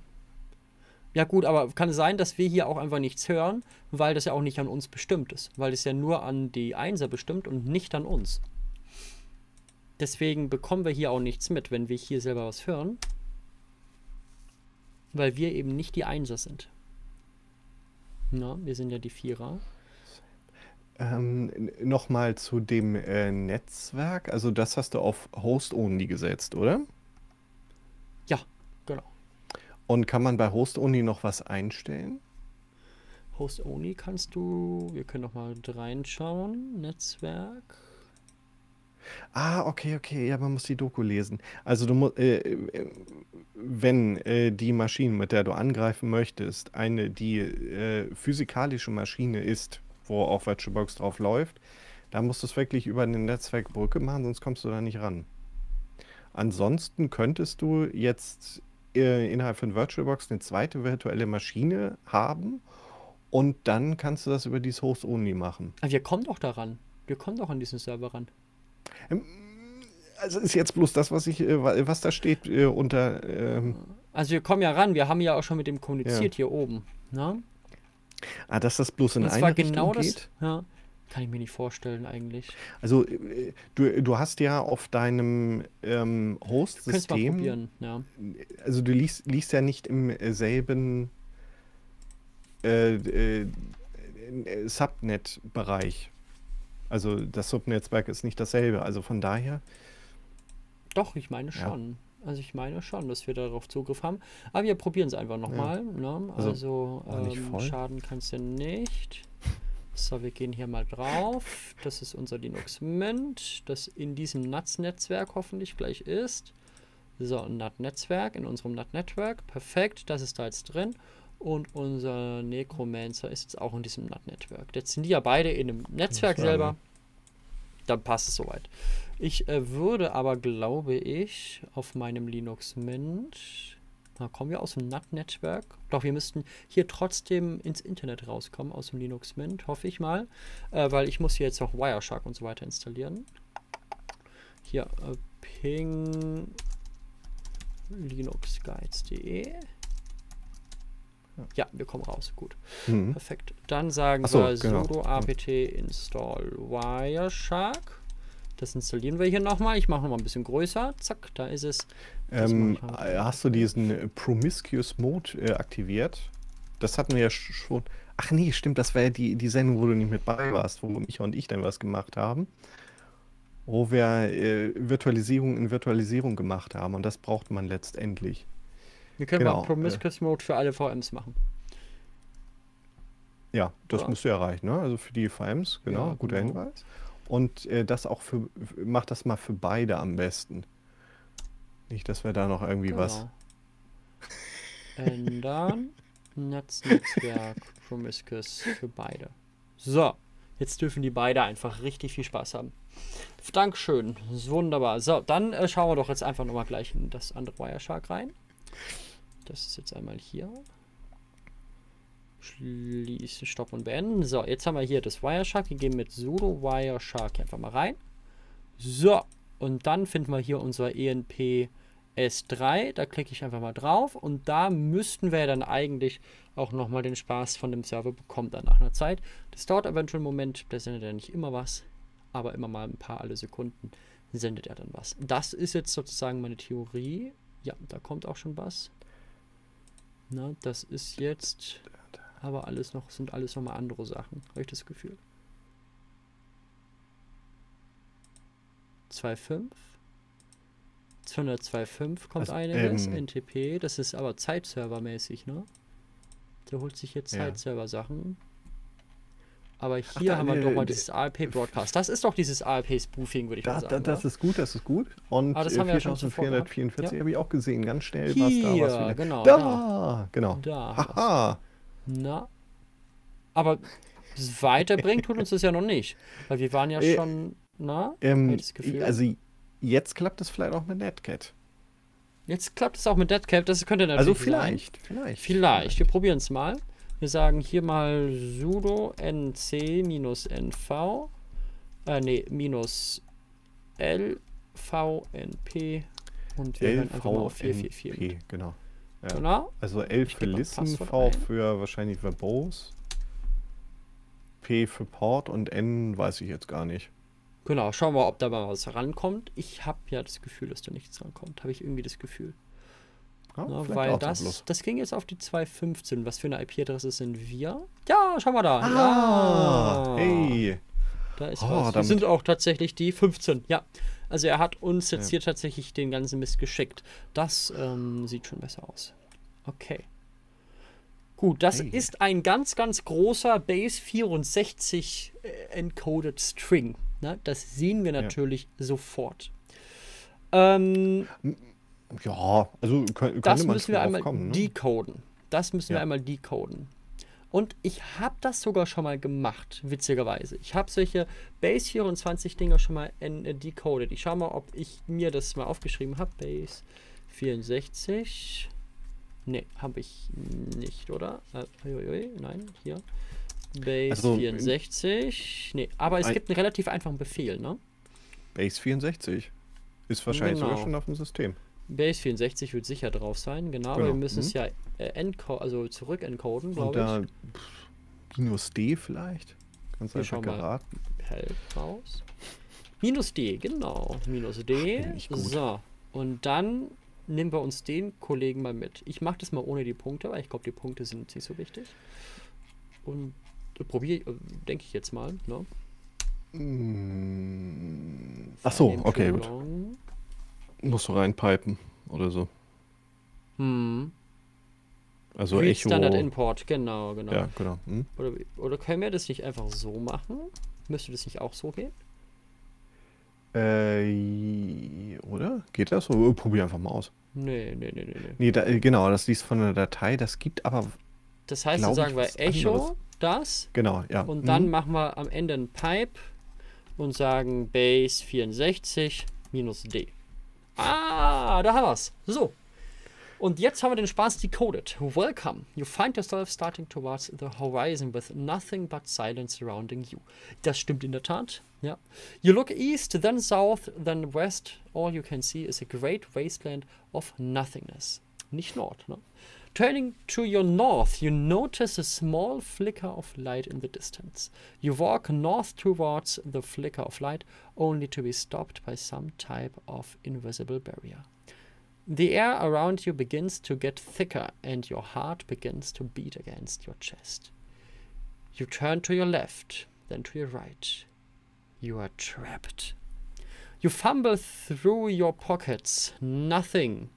Ja gut, aber kann es sein, dass wir hier auch einfach nichts hören, weil das ja auch nicht an uns bestimmt ist. Weil es ja nur an die Einser bestimmt und nicht an uns. Deswegen bekommen wir hier auch nichts mit, wenn wir hier selber was hören. weil wir eben nicht die Einser sind. Na, wir sind ja die Vierer. Ähm, Nochmal zu dem äh, Netzwerk. Also das hast du auf Host-Only gesetzt, oder? Und kann man bei Host-Only noch was einstellen? Host-Only kannst du, wir können noch mal reinschauen, Netzwerk. Ah, okay, okay. Ja, man muss die Doku lesen. Also du musst, äh, äh, wenn äh, die Maschine, mit der du angreifen möchtest, eine die äh, physikalische Maschine ist, wo auch VirtualBox drauf läuft, dann musst du es wirklich über eine Netzwerkbrücke machen, sonst kommst du da nicht ran. Ansonsten könntest du jetzt äh, innerhalb von VirtualBox eine zweite virtuelle Maschine haben und dann kannst du das über dieses Host-Only machen. Aber wir kommen doch daran. Wir kommen doch an diesen Server ran. Ähm, Also ist jetzt bloß das, was ich, äh, wa- was da steht äh, unter. Ähm, Also wir kommen ja ran, wir haben ja auch schon mit dem kommuniziert hier oben. Ne? ah, dass das bloß in Und eine zwar Richtung genau das. geht. Ja, kann ich mir nicht vorstellen eigentlich. Also äh, du, du hast ja auf deinem ähm, Host-System, probieren. Ja. also du liest, liest ja nicht im selben äh, äh, äh, Subnet-Bereich. Also das Subnetzwerk ist nicht dasselbe. Also von daher, Doch, ich meine Ja. schon. Also ich meine schon, dass wir darauf Zugriff haben. Aber wir probieren es einfach nochmal. Ne? Also, Also, ähm, schaden kannst du nicht. So, wir gehen hier mal drauf. Das ist unser Linux Mint, das in diesem NATS-Netzwerk hoffentlich gleich ist. So, ein NAT-Netzwerk in unserem NAT-Network. Perfekt, das ist da jetzt drin. Und unser Necromancer ist jetzt auch in diesem NAT-Network. Jetzt sind die ja beide in einem Netzwerk selber. Dann passt es soweit. Ich äh, würde aber, glaube ich, auf meinem Linux Mint. Na, kommen wir aus dem NAT-Netzwerk? Doch, wir müssten hier trotzdem ins Internet rauskommen aus dem Linux Mint, hoffe ich mal. Äh, weil ich muss hier jetzt noch Wireshark und so weiter installieren. Hier, äh, ping linuxguides.de. Ja, wir kommen raus. Gut. hm. Perfekt. Dann sagen so, wir genau. sudo apt install Wireshark. Das installieren wir hier nochmal. Ich mache nochmal ein bisschen größer. Zack, da ist es. Ähm, halt. äh, hast du diesen äh, Promiscuous Mode äh, aktiviert? Das hatten wir ja sch- schon. Ach nee, stimmt, das war ja die, die Sendung, wo du nicht mit bei warst, wo Micha und ich dann was gemacht haben. Wo wir äh, Virtualisierung in Virtualisierung gemacht haben und das braucht man letztendlich. Wir können genau, mal Promiscuous Mode für alle VMs machen. Ja, das Ja. müsste ja reichen, ne? Also für die VMs, genau, Ja, guter genau. Hinweis. Und äh, das auch für, f- mach das mal für beide am besten. Nicht, dass wir da noch irgendwie was. Genau. Ändern. (laughs) Netznetzwerk Promiscuous für beide. So, jetzt dürfen die beide einfach richtig viel Spaß haben. Dankeschön. Ist wunderbar. So, dann äh, schauen wir doch jetzt einfach nochmal gleich in das andere Wireshark rein. Das ist jetzt einmal hier. Schließen, Stopp und beenden. So, jetzt haben wir hier das Wireshark. Wir gehen mit sudo Wireshark einfach mal rein. So, und dann finden wir hier unser ENP S3. Da klicke ich einfach mal drauf und da müssten wir dann eigentlich auch nochmal den Spaß von dem Server bekommen dann nach einer Zeit. Das dauert eventuell einen Moment, der sendet ja nicht immer was, aber immer mal ein paar alle Sekunden sendet er dann was. Das ist jetzt sozusagen meine Theorie. Ja, da kommt auch schon was. Na, das ist jetzt aber alles noch, sind alles nochmal andere Sachen, habe ich das Gefühl. 2.5 202.5 kommt Also, einiges, ähm, NTP, das ist aber Zeitservermäßig, ne? Der holt sich jetzt Ja. Zeitserver-Sachen. Aber hier da, haben wir äh, doch mal dieses ALP-Broadcast. Das ist doch dieses ALP-Spoofing, würde ich Da, mal da, sagen. das oder? ist gut, das ist gut. Und Ah, das äh, haben wir ja. 4444 habe ich auch gesehen. Ganz schnell was da Hier, was genau, Da, genau. Da haben wir's. Haha. Na. Aber das weiterbringt tut uns das ja noch nicht. Weil wir waren ja Äh, schon, na? Ähm, also jetzt klappt es vielleicht auch mit Netcat. Jetzt klappt es auch mit Deadcap, das könnte natürlich Also sein. vielleicht, vielleicht. Vielleicht. Wir probieren es mal. Wir sagen hier mal sudo nc-nv, äh, nee, minus lvnp und wir hören einfach mal auf 444 mit. LVNP, genau. Ja. Genau. Also L für Listen, V ein. für wahrscheinlich Verbose, P für Port und N weiß ich jetzt gar nicht. Genau, schauen wir, ob da mal was rankommt. Ich habe ja das Gefühl, dass da nichts rankommt. Habe ich irgendwie das Gefühl. Ja, vielleicht weil zum das, das ging jetzt auf die 215. Was für eine IP-Adresse sind wir? Ja, schau mal da. Ah, ja. hey. Da ist Oh, was. Wir damit- sind auch tatsächlich die 15. Ja. Also er hat uns jetzt hier tatsächlich den ganzen Mist geschickt. Das ähm, sieht schon besser aus. Okay. Gut, das Hey. ist ein ganz, ganz großer Base 64 äh, encoded String. Ne? Das sehen wir natürlich sofort. Ähm, Ja, also kö- könnte das müssen wir einmal kommen, ne? decoden. Das müssen wir Ja. einmal decoden. Und ich habe das sogar schon mal gemacht, witzigerweise. Ich habe solche Base 24 Dinger schon mal en- äh, decoded. Ich schaue mal, ob ich mir das mal aufgeschrieben habe. Base 64. Ne, habe ich nicht, oder? Äh, uiuiui, nein, hier. Base Also, in- 64. Ne, aber es gibt einen relativ einfachen Befehl, ne? Base 64. Ist wahrscheinlich sogar Genau. schon auf dem System. Base 64 wird sicher drauf sein, genau. aber Genau, Wir müssen es mhm. ja äh, also zurück encoden, glaube ich. pff, minus D vielleicht? Ganz Wir einfach schauen mal. geraten. Help raus. Minus D, genau. Minus D. gut. So. Und dann nehmen wir uns den Kollegen mal mit. Ich mache das mal ohne die Punkte, weil ich glaube, die Punkte sind nicht so wichtig. Und probiere, denke ich jetzt mal. Ne? Mm, Ach so, okay, gut. Musst du reinpipen oder so. Hm. Also Read Echo. Standard Import, genau, genau. Ja, genau. Hm? Oder, oder können wir das nicht einfach so machen? Müsste das nicht auch so gehen? Äh, oder? Geht das? Oh, probier einfach mal aus. Nee, nee, nee, nee, nee. Nee, da, äh, genau, das liest von der Datei. Das gibt aber. Das heißt, dann sagen wir Echo, anderes. Das, Genau, ja. Und dann Mhm. machen wir am Ende ein Pipe und sagen Base 64 minus D. Ah, da haben wir's. So. Und jetzt haben wir den Spaß decoded. Welcome. You find yourself starting towards the horizon with nothing but silence surrounding you. Das stimmt in der Tat. Ja. You look east, then south, then west. All you can see is a great wasteland of nothingness. Nicht Nord, ne? Turning to your north, you notice a small flicker of light in the distance. You walk north towards the flicker of light, only to be stopped by some type of invisible barrier. The air around you begins to get thicker, and your heart begins to beat against your chest. You turn to your left, then to your right. You are trapped. You fumble through your pockets. Nothing.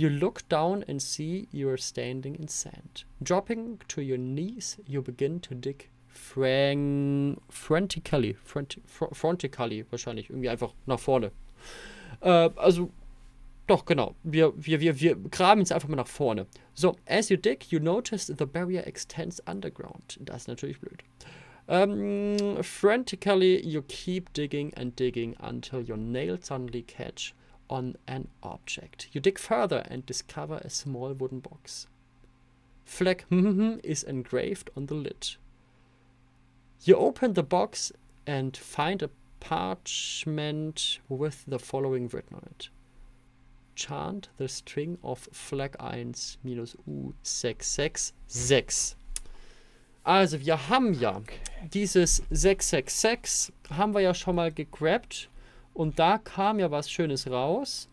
You look down and see you are standing in sand. Dropping to your knees, you begin to dig fran frantically, franti fr frontically wahrscheinlich, irgendwie einfach nach vorne. Äh, also, doch, genau. Wir, wir, wir, wir graben jetzt einfach mal nach vorne. So, as you dig, you notice the barrier extends underground. Das ist natürlich blöd. Um, frantically, you keep digging and digging until your nails suddenly catch on an object. You dig further and discover a small wooden box. Flag (laughs) hmm, hmm, hmm, is engraved on the lid. You open the box and find a parchment with the following written on it. Chant the string of Flag 1 minus U666. Also, wir haben ja dieses 666, haben wir ja schon mal gegrabt. Und da kam ja was Schönes raus.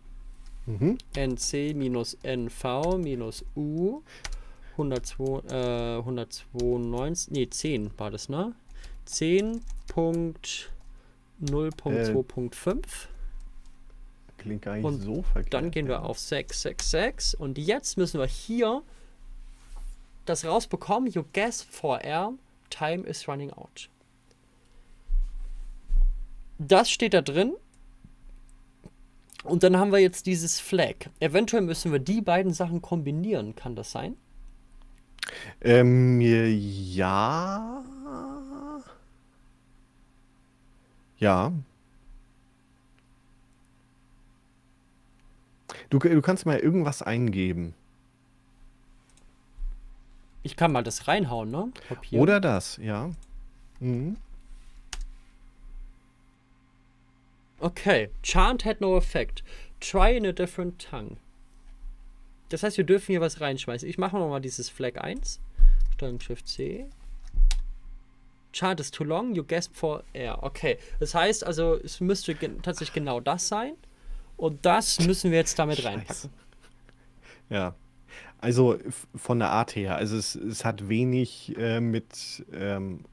Mhm. NC minus NV minus U 102, äh, 192, nee, 10 war das, ne? 10.0.2.5. Klingt gar nicht Und so verkehrt. Dann gehen wir auf 666 und jetzt müssen wir hier das rausbekommen. You guess for R, time is running out. Das steht da drin. Und dann haben wir jetzt dieses Flag. Eventuell müssen wir die beiden Sachen kombinieren. Kann das sein? Ähm, ja. Ja. Du, du kannst mal irgendwas eingeben. Ich kann mal das reinhauen, ne? Papier. Oder das, ja. Mhm. Okay. Chant had no effect. Try in a different tongue. Das heißt, wir dürfen hier was reinschmeißen. Ich mache nochmal dieses Flag 1. Steuerung Shift C. Chant is too long, you gasp for air. Okay. Das heißt also, es müsste gen tatsächlich genau das sein. Und das müssen wir jetzt damit Scheiße. reinpacken. Ja. Also von der Art her, also es, es hat wenig äh, mit, ähm,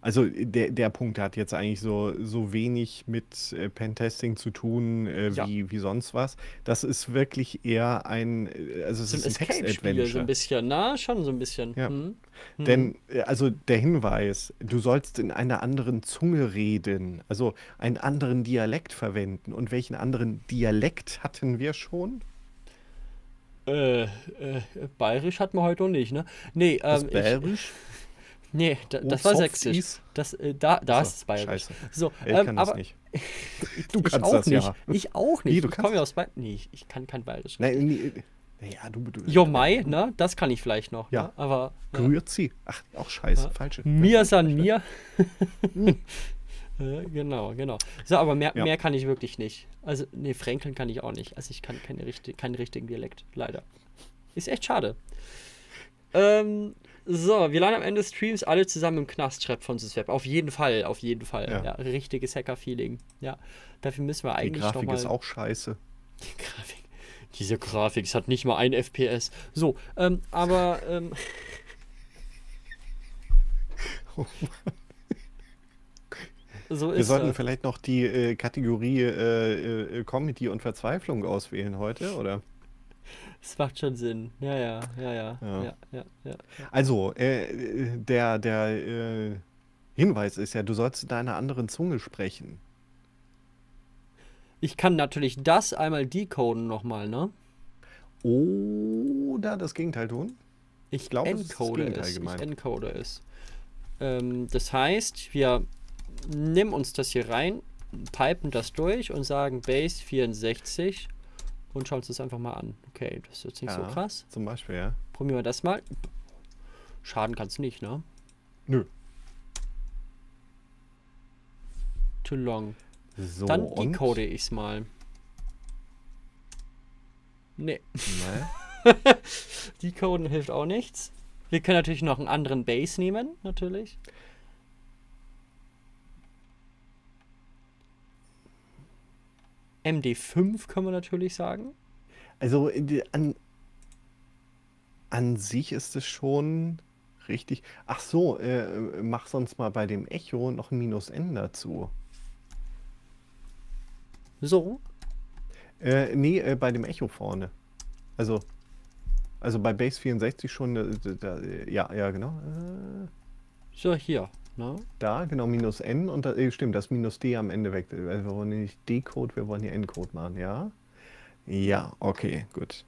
also der, der Punkt hat jetzt eigentlich so, so wenig mit äh, Pentesting zu tun äh, Ja. wie, wie sonst was. Das ist wirklich eher ein, äh, also es So ist ein Escape-Spiel, so Text-Adventure. ein bisschen, na, schon so ein bisschen. Ja. Hm? Hm. Denn, äh, also der Hinweis, du sollst in einer anderen Zunge reden, also einen anderen Dialekt verwenden. Und welchen anderen Dialekt hatten wir schon? Äh, äh, bayerisch hatten wir heute noch nicht, ne? Nee, Das ähm, ich, Bayerisch? Nee, da, das war sächsisch. Das, äh, da, da Achso, ist es bayerisch. scheiße. So, Ich ähm, kann das aber nicht. (laughs) ich, Du kannst auch das nicht. ja. Ich auch nicht. Wie, du ich komme ja aus Bayern. Nee, ich, ich kann kein bayerisch. Nein, nee, naja, du, du Jo Mai, ne? Das kann ich vielleicht noch. Ja. Ne? Aber ja. Grüezi. Ach, auch scheiße, Ja. falsche. mir san mir. (laughs) (laughs) Äh, genau, genau. So, aber mehr, Ja. mehr kann ich wirklich nicht. Also, nee, Fränkeln kann ich auch nicht. Also, ich kann keine richtig, keinen richtigen Dialekt, leider. Ist echt schade. Ähm, so, wir landen am Ende des Streams alle zusammen im Knast, schreibt von Web. Auf jeden Fall, auf jeden Fall. Ja, Ja. richtiges Hacker-Feeling. Ja, dafür müssen wir Die eigentlich noch Grafik mal... ist auch scheiße. Die Grafik. Diese Grafik, es hat nicht mal ein FPS. So, ähm, aber, ähm, (laughs) so Wir ist sollten das. vielleicht noch die äh, Kategorie äh, äh, Comedy und Verzweiflung auswählen heute, oder? Das macht schon Sinn. Ja, ja, ja, ja, Ja. ja, ja, ja. Also, äh, der, der äh, Hinweis ist ja, du sollst in deiner anderen Zunge sprechen. Ich kann natürlich das einmal decoden nochmal, ne? Oder das Gegenteil tun? Ich glaube, es ist das Gegenteil es. Ich gemeint. encode es. Ähm, das heißt, wir nehmen uns das hier rein, pipen das durch und sagen Base 64 und schauen uns das einfach mal an. Okay, das ist jetzt nicht so Ja. krass. Zum Beispiel, ja. Probieren wir das mal. Schaden kann es nicht, ne? Nö. Too long. So, Dann decode ich es mal. Nee, Ne? (laughs) decoden hilft auch nichts. Wir können natürlich noch einen anderen Base nehmen, natürlich. MD5 können wir natürlich sagen. Also die- an, an sich ist es schon richtig. Ach so, äh, mach sonst mal bei dem Echo noch ein Minus N dazu. So. Äh, nee, äh, bei dem Echo vorne. Also, also bei Base 64 schon, äh, da, äh, ja, ja, genau. Äh, So, hier. Ne? da, genau, Minus N und da, äh, stimmt, das Minus D am Ende weg. Wir wollen nicht D-Code, wir wollen hier N-Code machen, ja? Ja, okay, gut.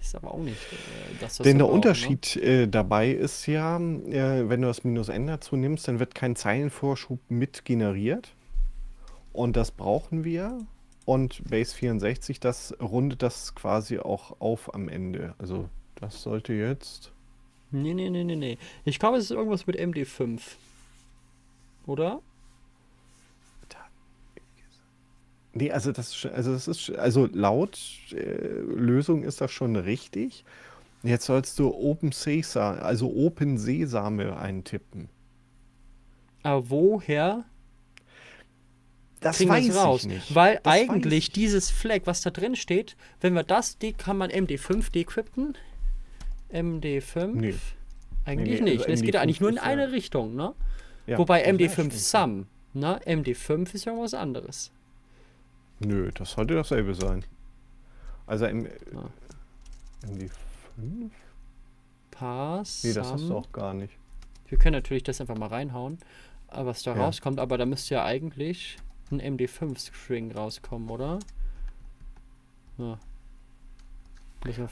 Ist aber auch nicht. Äh, das, Denn der brauchen, Unterschied äh, dabei ist ja, äh, wenn du das Minus N dazu nimmst, dann wird kein Zeilenvorschub mit generiert. Und das brauchen wir. Und Base 64, das rundet das quasi auch auf am Ende. Also das sollte jetzt. Ne? Nee, nee, nee, nee, nee. Ich glaube, es ist irgendwas mit MD5. Oder? Nee, also das, also das ist, also laut äh, Lösung ist das schon richtig. Jetzt sollst du Open Sesame, also Open Sesame eintippen. Aber woher Das kriegen weiß es raus? ich nicht. Weil Das eigentlich ich. dieses Flag, was da drin steht, wenn wir das, die kann man MD5 decrypten. MD5? Nee. Eigentlich Nee, nee, nicht. also es geht MD5 eigentlich nur in ist ja- eine Richtung, ne? Ja, Wobei das MD5 stimmt. Sum, ne? MD5 ist ja was anderes. Nö, das sollte dasselbe sein. Also M Ah. MD5? Pass. Nee, das hast du auch gar nicht. Wir können natürlich das einfach mal reinhauen, äh, was da Ja. rauskommt, aber da müsste ja eigentlich ein MD5-String rauskommen, oder? Ja.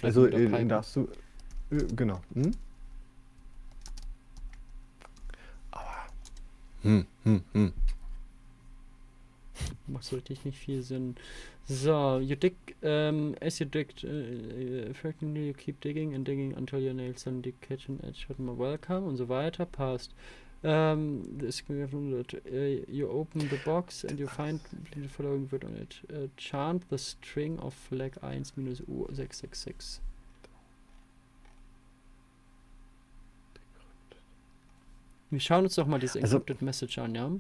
Also äh, darfst du. Äh, genau. Hm? Hm, hm, hm. (laughs) Macht so richtig nicht viel Sinn. So, you dig, um, as you dig, uh, you keep digging and digging until your nails on the kitchen edge. Warte mal, welcome und so weiter. Passt. Um, this, uh, you open the box and you find the following word on it. Uh, chant the string of flag 1 minus U666. Wir schauen uns doch mal diese Also- encrypted message an, ja?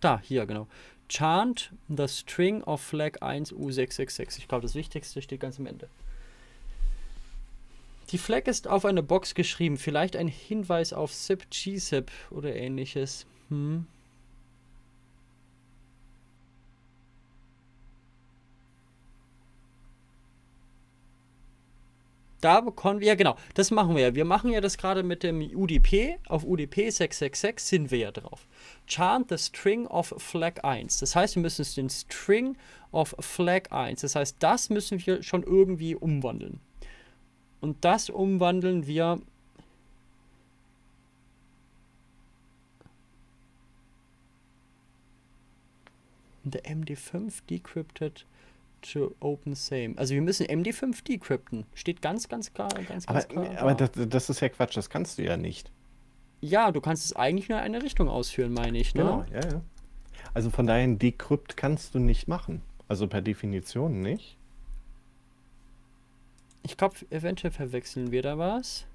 Da, hier, genau. chant the string of flag 1 U666. Ich glaube, das Wichtigste steht ganz am Ende. Die Flag ist auf eine Box geschrieben. Vielleicht ein Hinweis auf SIP, GSIP oder ähnliches. Hm. Da bekommen wir, ja genau, das machen wir ja. Wir machen ja das gerade mit dem UDP. Auf UDP 666 sind wir ja drauf. Chant the string of flag 1. Das heißt, wir müssen den String of flag 1. Das heißt, das müssen wir schon irgendwie umwandeln. Und das umwandeln wir the MD5 decrypted to open same. Also wir müssen MD5 decrypten. Steht ganz, ganz klar. Ganz, aber ganz klar aber da. das, das ist ja Quatsch, das kannst du ja nicht. ja, du kannst es eigentlich nur in eine Richtung ausführen, meine ich. Ne? Genau, ja, ja. Also von daher Decrypt kannst du nicht machen. Also per Definition nicht. Ich glaube, eventuell verwechseln wir da was.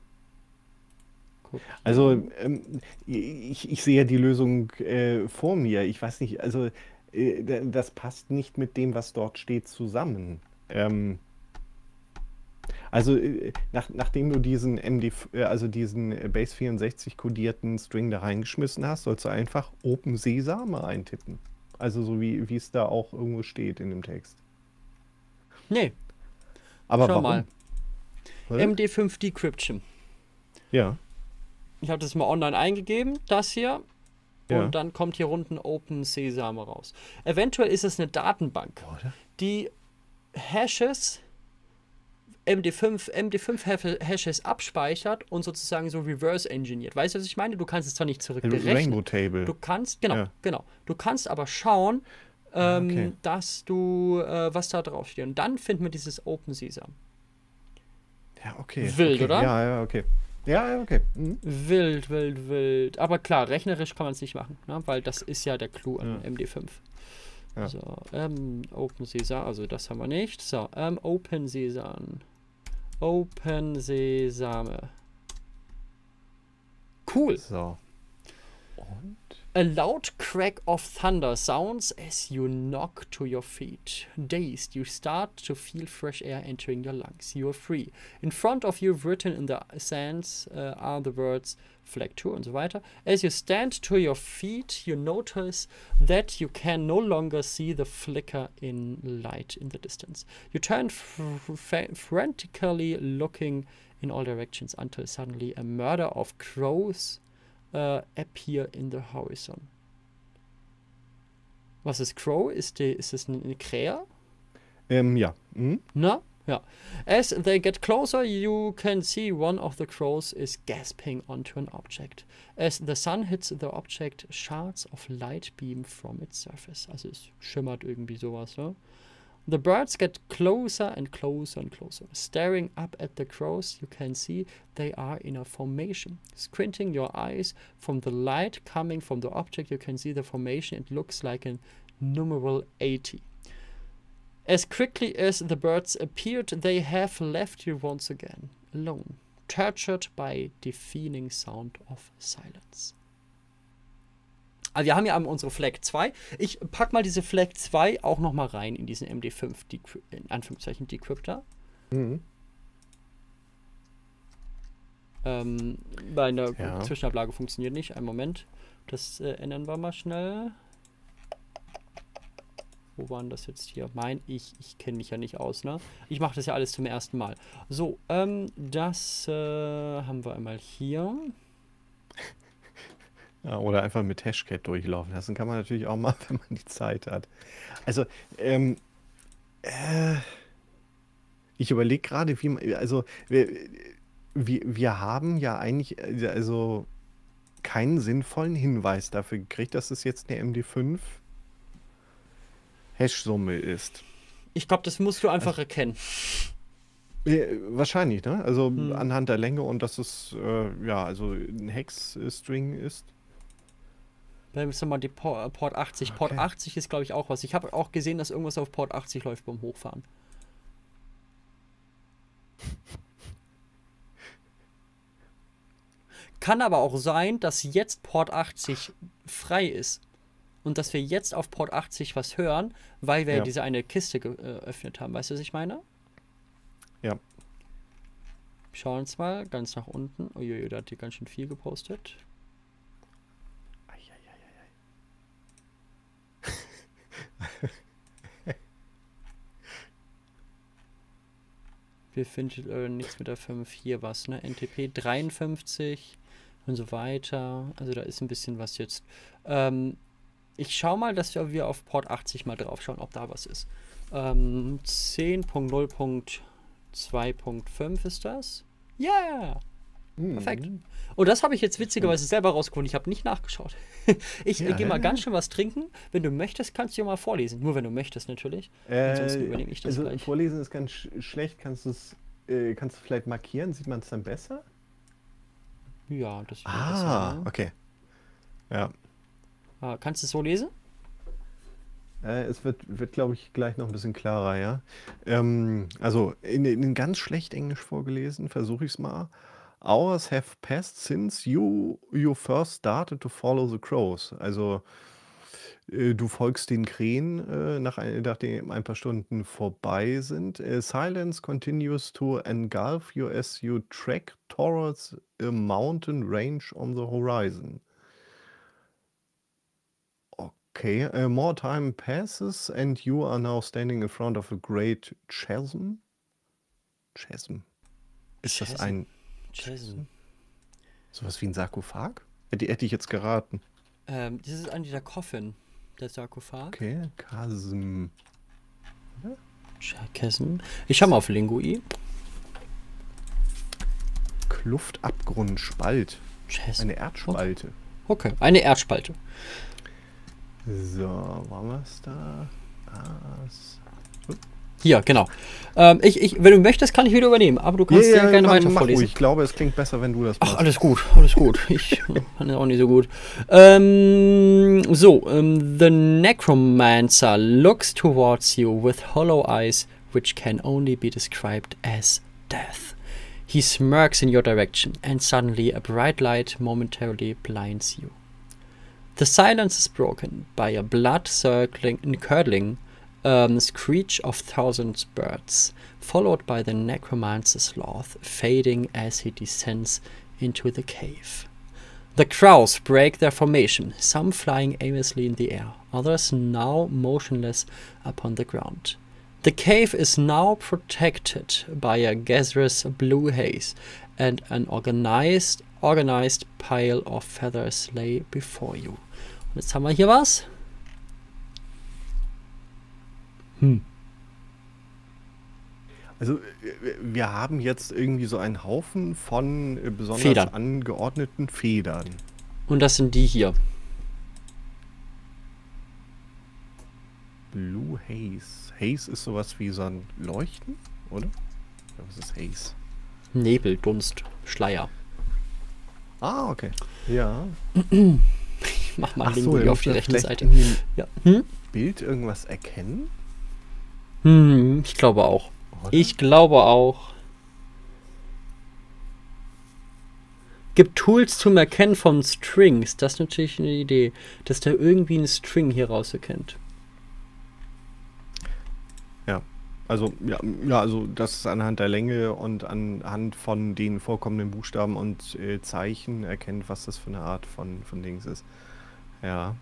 Also ähm, ich, ich sehe ja die Lösung äh, vor mir. Ich weiß nicht, also das passt nicht mit dem, was dort steht, zusammen. Ähm, also äh, nach, nachdem du diesen MD, äh, also diesen äh, Base 64 kodierten String da reingeschmissen hast, sollst du einfach Open Sesame eintippen. Also so wie wie es da auch irgendwo steht in dem Text. Nee, Aber schau warum? mal. Oder? MD5 Decryption. Ja. Ich habe das mal online eingegeben, das hier. Ja. Und dann kommt hier unten Open Sesame raus. Eventuell ist es eine Datenbank, Oder? die Hashes, MD5, MD5 Hashes abspeichert und sozusagen so reverse engineert. Weißt du, was ich meine? Du kannst es zwar nicht zurückberechnen. Rainbow Table. Du kannst, genau, Ja. genau. Du kannst aber schauen, Ah, ähm, okay. dass du, äh, was da drauf steht. Und dann finden wir dieses Open Sesame. Ja, okay. Wild, okay. oder? Ja, ja, okay. Ja, okay. Mhm. Wild, wild, wild. Aber klar, rechnerisch kann man es nicht machen, ne? weil das ist ja der Clou an Ja. MD5. Ja. So, ähm, Open Sesame, also das haben wir nicht. So, ähm, Open Sesame. Open Sesame. Cool. So. Und? A loud crack of thunder sounds as you knock to your feet. Dazed, you start to feel fresh air entering your lungs. You are free. In front of you, written in the sands, uh, are the words Flag 2 und so weiter. As you stand to your feet, you notice that you can no longer see the flicker in light in the distance. You turn fr- fr- frantically looking in all directions until suddenly a murder of crows uh, appear in the horizon. Was ist Crow? Ist, die, ist es eine Krähe? Ähm, ja. Mhm. Na? Ja. As they get closer, you can see one of the crows is gasping onto an object. As the sun hits the object, shards of light beam from its surface. Also es schimmert irgendwie sowas, ne? The birds get closer and closer and closer. Staring up at the crows, you can see they are in a formation. Squinting your eyes from the light coming from the object, you can see the formation. It looks like a numeral 80. As quickly as the birds appeared, they have left you once again, alone, tortured by deafening sound of silence. Also wir haben ja unsere Flag 2. Ich pack mal diese Flag 2 auch noch mal rein in diesen MD5 Decry in Anführungszeichen Decrypter. Mhm. Ähm, meine Ja. Zwischenablage funktioniert nicht. Einen Moment. Das äh, ändern wir mal schnell. Wo waren das jetzt hier? Mein, ich, ich kenne mich ja nicht aus, ne? Ich mache das ja alles zum ersten Mal. So, ähm, das äh, haben wir einmal hier. Ja, oder einfach mit Hashcat durchlaufen lassen. Kann man natürlich auch mal, (laughs) wenn man die Zeit hat. Also, ähm, äh, ich überlege gerade, wie man, also, wir, wir, wir haben ja eigentlich, äh, also, keinen sinnvollen Hinweis dafür gekriegt, dass es jetzt eine MD5 Hash-Summe ist. Ich glaube, das musst du einfach erkennen. Äh, wahrscheinlich, ne? Also Hm. anhand der Länge und dass es, äh, ja, also ein Hex-String ist. Dann müssen wir mal die Port, Port 80. Port Okay. 80 ist, glaube ich, auch was. Ich habe auch gesehen, dass irgendwas auf Port 80 läuft beim Hochfahren. Kann aber auch sein, dass jetzt Port 80 frei ist. und dass wir jetzt auf Port 80 was hören, weil wir Ja. diese eine Kiste geöffnet haben. Weißt du, was ich meine? Ja. Schauen uns mal ganz nach unten. Uiuiui, da hat die ganz schön viel gepostet. Wir finden äh, nichts mit der 5 hier was, ne? NTP 53 und so weiter. Also da ist ein bisschen was jetzt. Ähm, ich schau mal, dass wir, wir auf Port 80 mal drauf schauen, ob da was ist. Ähm, 10.0.2.5 ist das. Ja! Perfekt. Und das habe ich jetzt witzigerweise selber rausgefunden. Ich habe nicht nachgeschaut. (laughs) ich Ja, gehe mal ganz schön was trinken. Wenn du möchtest, kannst du ja mal vorlesen. Nur wenn du möchtest, natürlich. Ansonsten Äh, übernehme ich das also gleich. vorlesen ist ganz sch schlecht. Kannst du es äh, kannst du vielleicht markieren? Sieht man es dann besser? Ja, das ist Ah, besser, ne? okay. Ja. ah, Kannst du es so lesen? Äh, es wird, wird glaube ich, gleich noch ein bisschen klarer, ja. Ähm, also in, in ganz schlecht Englisch vorgelesen, versuche ich es mal. Hours have passed since you, you first started to follow the crows. Also äh, du folgst den Krähen, äh, nach ein, nachdem ein paar Stunden vorbei sind. Äh, silence continues to engulf you as you trek towards a mountain range on the horizon. Okay, uh, more time passes and you are now standing in front of a great chasm. Chasm. Ist das Chasm. ein Jason. sowas wie ein Sarkophag? Hätte, hätte ich jetzt geraten. Ähm, das ist eigentlich der Coffin, der Sarkophag. Okay, Chasm. Chasm. Ich schau mal auf Lingui. Kluft, Abgrund, Spalt. Chasm. Eine Erdspalte. Okay, eine Erdspalte. So, waren wir es da? As. Hier, genau. Ähm, ich, ich, wenn du möchtest, kann ich wieder übernehmen, aber du kannst ja, gerne mach- weiter mach vorlesen. ruhig. Ich glaube, es klingt besser, wenn du das Ach, machst. alles gut, alles gut. (laughs) Ich äh, kann es auch nicht so gut. Ähm, so, ähm, the necromancer looks towards you with hollow eyes, which can only be described as death. He smirks in your direction, and suddenly a bright light momentarily blinds you. The silence is broken by a blood circling and curdling um, screech of thousands birds, followed by the necromancer's sloth fading as he descends into the cave. The crows break their formation, some flying aimlessly in the air, others now motionless upon the ground. The cave is now protected by a gaseous blue haze, and an organized, organized pile of feathers lay before you. Und jetzt haben wir hier was. Hm. Also, wir haben jetzt irgendwie so einen Haufen von äh, besonders Federn. angeordneten Federn. Und das sind die hier. Blue Haze. Haze ist sowas wie so ein Leuchten, oder? Was ist Haze? Nebel, Dunst, Schleier. Ah, okay. Ja. Ich mach mal Ach Link so, auf die rechte Seite. Ja. Hm? Bild irgendwas erkennen? Hm, ich glaube auch. Oder? Ich glaube auch. Gibt Tools zum Erkennen von Strings. Das ist natürlich eine Idee, dass der irgendwie einen String hier rauserkennt. Also, ja, ja, also das ist anhand der Länge und anhand von den vorkommenden Buchstaben und äh, Zeichen erkennt, was das für eine Art von, von Dings ist. Ja.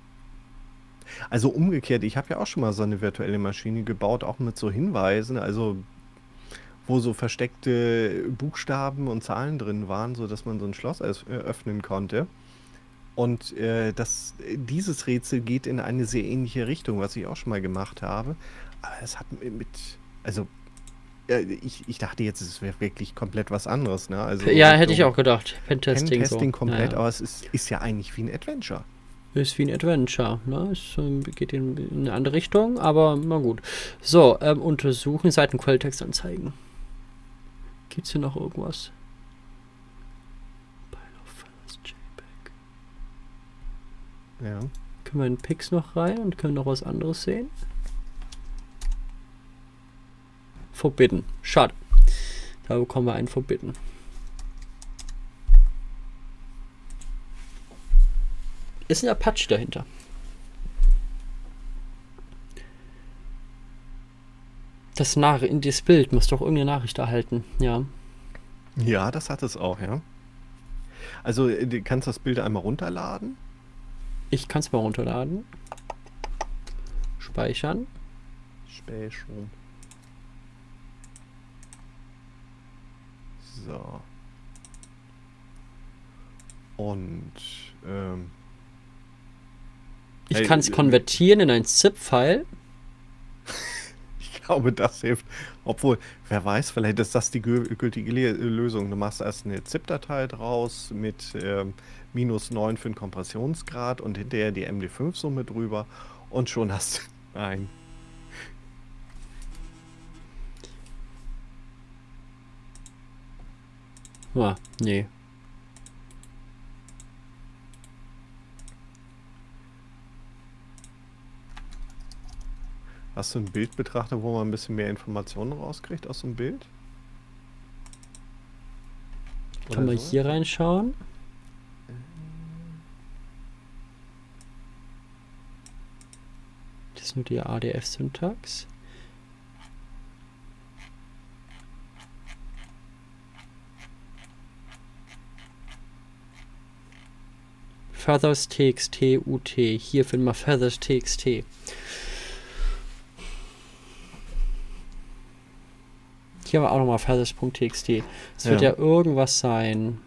Also umgekehrt, ich habe ja auch schon mal so eine virtuelle Maschine gebaut, auch mit so Hinweisen, also wo so versteckte Buchstaben und Zahlen drin waren, sodass man so ein Schloss öffnen konnte. Und äh, das, dieses Rätsel geht in eine sehr ähnliche Richtung, was ich auch schon mal gemacht habe. Aber es hat mi- mit, also ich, ich dachte jetzt, es wäre wirklich komplett was anderes, ne? Also ja, hätte ich auch gedacht. Pentesting. Pentesting so. komplett, Ja, aber es ist, ist ja eigentlich wie ein Adventure. Ist wie ein Adventure. Ne? Es ähm, geht in, in eine andere Richtung, aber na gut. So, ähm, untersuchen, Seitenquelltext anzeigen. Gibt's hier noch irgendwas? Ja. Können wir in Pix noch rein und können noch was anderes sehen? Forbidden. Schade. Da bekommen wir einen Forbidden. ist ein Apache dahinter. Das Nare in das Bild muss doch irgendeine Nachricht erhalten, ja. Ja, das hat es auch, ja. Also, äh, du kannst das Bild einmal runterladen? Ich kann es mal runterladen. Speichern. Speichern. So. Und ähm, ich Hey, kann es äh, konvertieren in ein ZIP-File. (laughs) ich glaube, das hilft. Obwohl, wer weiß, vielleicht ist das die gü- gültige Lösung. Du machst erst eine ZIP-Datei draus mit ähm, minus 9 für den Kompressionsgrad und hinterher die MD5-Summe drüber und schon hast du. (laughs) Nein. Ah, nee. Hast du einen Bildbetrachter, wo man ein bisschen mehr Informationen rauskriegt aus dem Bild? Kann Oder man so? hier reinschauen? Das ist nur die ADF-Syntax. Feathers TXT UT. Hier finden wir Feathers TXT. Hier haben wir auch nochmal Feathers.txt. Es wird Ja. ja irgendwas sein.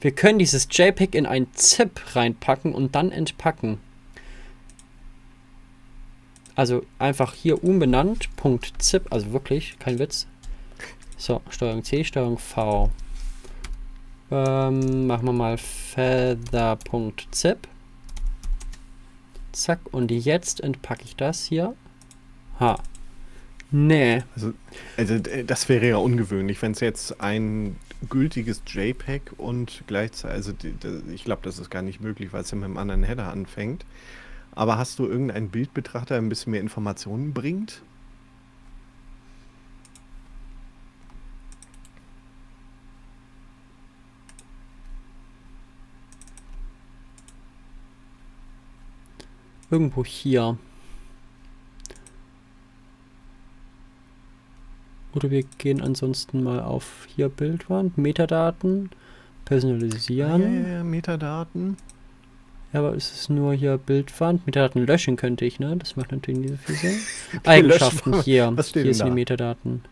Wir können dieses JPEG in ein ZIP reinpacken und dann entpacken. Also einfach hier umbenannt, .zip, also wirklich, kein Witz. So, Steuerung C, Steuerung V. Ähm, machen wir mal feather.zip. Zack, und jetzt entpacke ich das hier. Ha. Nee. Also, also äh, das wäre ja ungewöhnlich, wenn es jetzt ein gültiges JPEG und gleichzeitig, also die, die, ich glaube, das ist gar nicht möglich, weil es ja mit einem anderen Header anfängt. Aber hast du irgendeinen Bildbetrachter, der ein bisschen mehr Informationen bringt? Irgendwo hier. Oder wir gehen ansonsten mal auf hier Bildwand, Metadaten, personalisieren. Ja, ja, ja, Metadaten. Ja, aber es ist nur hier Bildwand. Metadaten löschen könnte ich, ne? Das macht natürlich nicht so viel Sinn. (laughs) Eigenschaften hier. Was steht hier sind die da? Metadaten.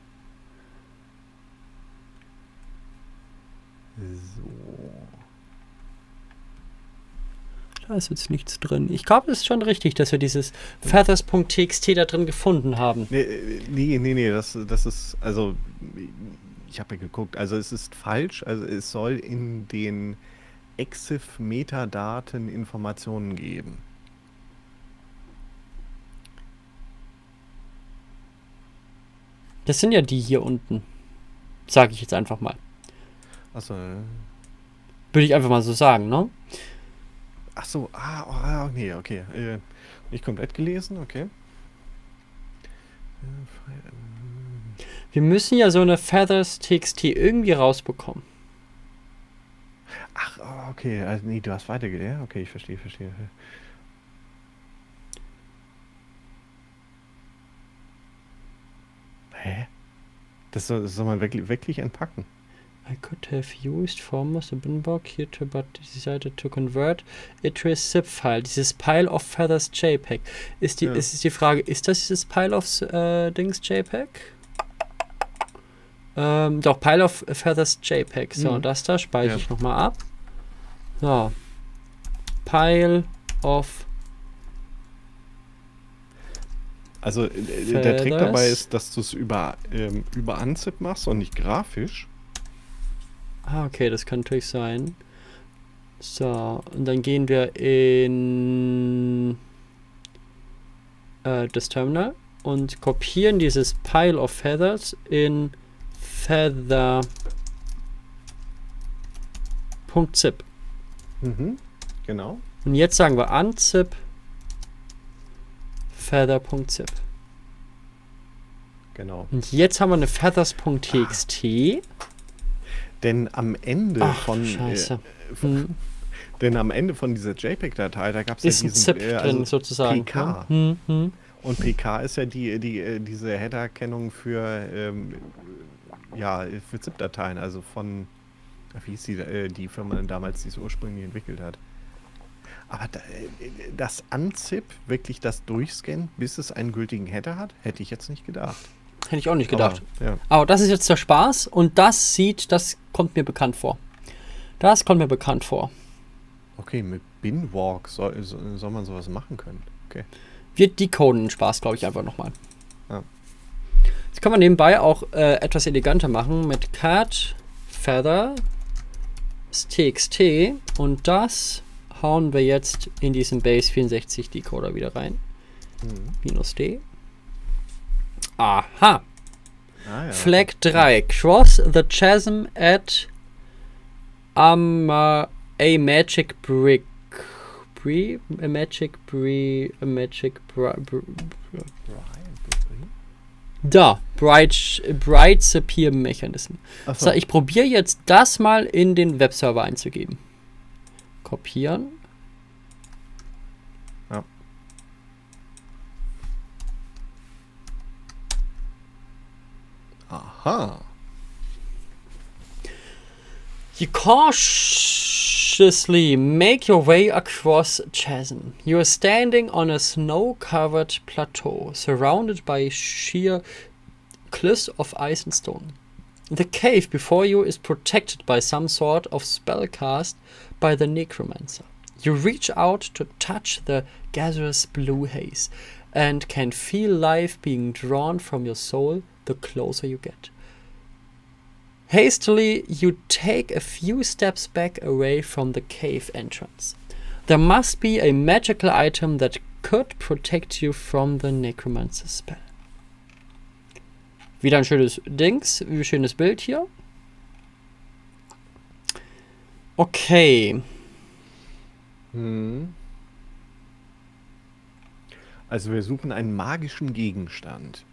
So. Da ist jetzt nichts drin. Ich glaube, es ist schon richtig, dass wir dieses feathers.txt da drin gefunden haben. Nee, äh, nee, nee, nee, das, das ist, also, ich habe ja geguckt, also es ist falsch, also es soll in den EXIF-Metadaten Informationen geben. Das sind ja die hier unten. Sage ich jetzt einfach mal. Achso, Würde ich einfach mal so sagen, ne? Ach so, ah, oh, ah, nee, okay. Äh, nicht komplett gelesen, okay. Wir müssen ja so eine feathers.txt irgendwie rausbekommen. Ach, oh, okay, also, nee, du hast weitergelesen, ja, okay, ich verstehe, verstehe. Hä? Das soll, das soll man wirklich, wirklich entpacken. I could have used Formos the binbox here to but decided to convert it to a zip file. Dieses Pile of Feathers JPEG. Ist die, Ja. ist, ist die Frage, ist das dieses Pile of äh, Dings JPEG? Ähm, doch, Pile of Feathers JPEG. So, Mhm. das da speichere Ja. ich nochmal ab. So. Pile of Also äh, der Trick dabei Feathers. ist, dass du es über, ähm, über Unzip machst und nicht grafisch. Ah, okay, das kann natürlich sein. So, und dann gehen wir in äh, das Terminal und kopieren dieses Pile of Feathers in feather.zip. Mhm. Genau. Und jetzt sagen wir unzip feather.zip. Genau. Und jetzt haben wir eine feathers.txt. Denn am Ende Ach, von. Scheiße. Äh, Hm. (laughs) Denn am Ende von dieser JPEG-Datei, da gab es ja ein diesen ZIP äh, also drin sozusagen. PK. Ne? Hm, hm. Und PK ist ja die, die, äh, diese Header-Kennung für, ähm, ja, für ZIP-Dateien, also von, wie hieß die, äh, die Firma damals, die es ursprünglich entwickelt hat. Aber da, äh, das Unzip, wirklich das Durchscannen, bis es einen gültigen Header hat, hätte ich jetzt nicht gedacht. Hätte ich auch nicht gedacht. Aber, ja. Aber das ist jetzt der Spaß und das sieht, das kommt mir bekannt vor. Das kommt mir bekannt vor. Okay, mit Binwalk soll, soll man sowas machen können. Okay. Wir decoden den Spaß, glaube ich, einfach nochmal. Ja. Das kann man nebenbei auch äh, etwas eleganter machen mit cat feather txt und das hauen wir jetzt in diesen Base 64 Decoder wieder rein. Mhm. Minus D. Aha. Ah, ja. Flag 3. Cross the chasm at um, uh, a magic brick. Bree? A magic bree. A magic bri? Da. Bright, bright Appear Mechanism. Achso. So, ich probiere jetzt das mal in den Webserver einzugeben. Kopieren. Aha. You cautiously make your way across chasm. You are standing on a snow-covered plateau, surrounded by sheer cliffs of ice and stone. The cave before you is protected by some sort of spell cast by the necromancer. You reach out to touch the gaseous blue haze, and can feel life being drawn from your soul the closer you get. Hastily, you take a few steps back away from the cave entrance. There must be a magical item that could protect you from the necromancer's spell. Wieder ein schönes Dings, ein schönes Bild hier. Okay. Hm. Also wir suchen einen magischen Gegenstand.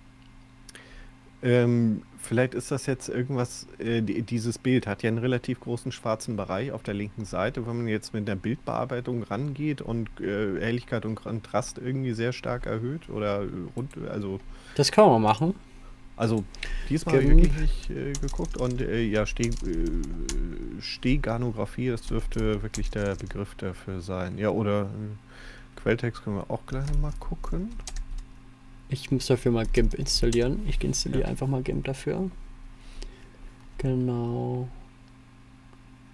Ähm, vielleicht ist das jetzt irgendwas, äh, die- dieses Bild hat ja einen relativ großen schwarzen Bereich auf der linken Seite. Wenn man jetzt mit der Bildbearbeitung rangeht und äh, Helligkeit und Kontrast irgendwie sehr stark erhöht oder rund, also, Das können wir machen. also diesmal habe ich Gem- wirklich nicht äh, geguckt und äh, ja, Steh, äh, Steganographie, das dürfte wirklich der Begriff dafür sein. Ja, oder äh, Quelltext können wir auch gleich mal gucken. Ich muss dafür mal GIMP installieren. Ich installiere Ja. einfach mal GIMP dafür. Genau.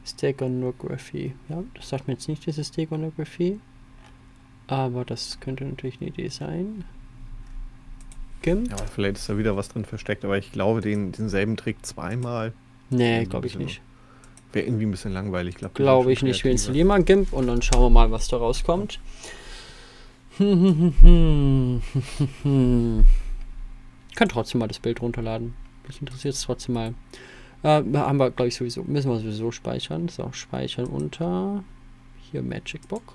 Steganography. Ja, das sagt mir jetzt nicht, diese Steganography. Aber das könnte natürlich eine Idee sein. GIMP? Ja, vielleicht ist da wieder was drin versteckt, aber ich glaube, den, denselben Trick zweimal Nee, glaube ich nicht. wäre irgendwie ein bisschen langweilig. Glaub, die sind Glaube ich nicht. Wir installieren mal GIMP und dann schauen wir mal, was da rauskommt. Kann trotzdem mal das Bild runterladen. Mich interessiert es trotzdem mal. Äh, haben wir, glaube ich, sowieso. Müssen wir sowieso speichern. So, speichern unter. Hier Magic Book.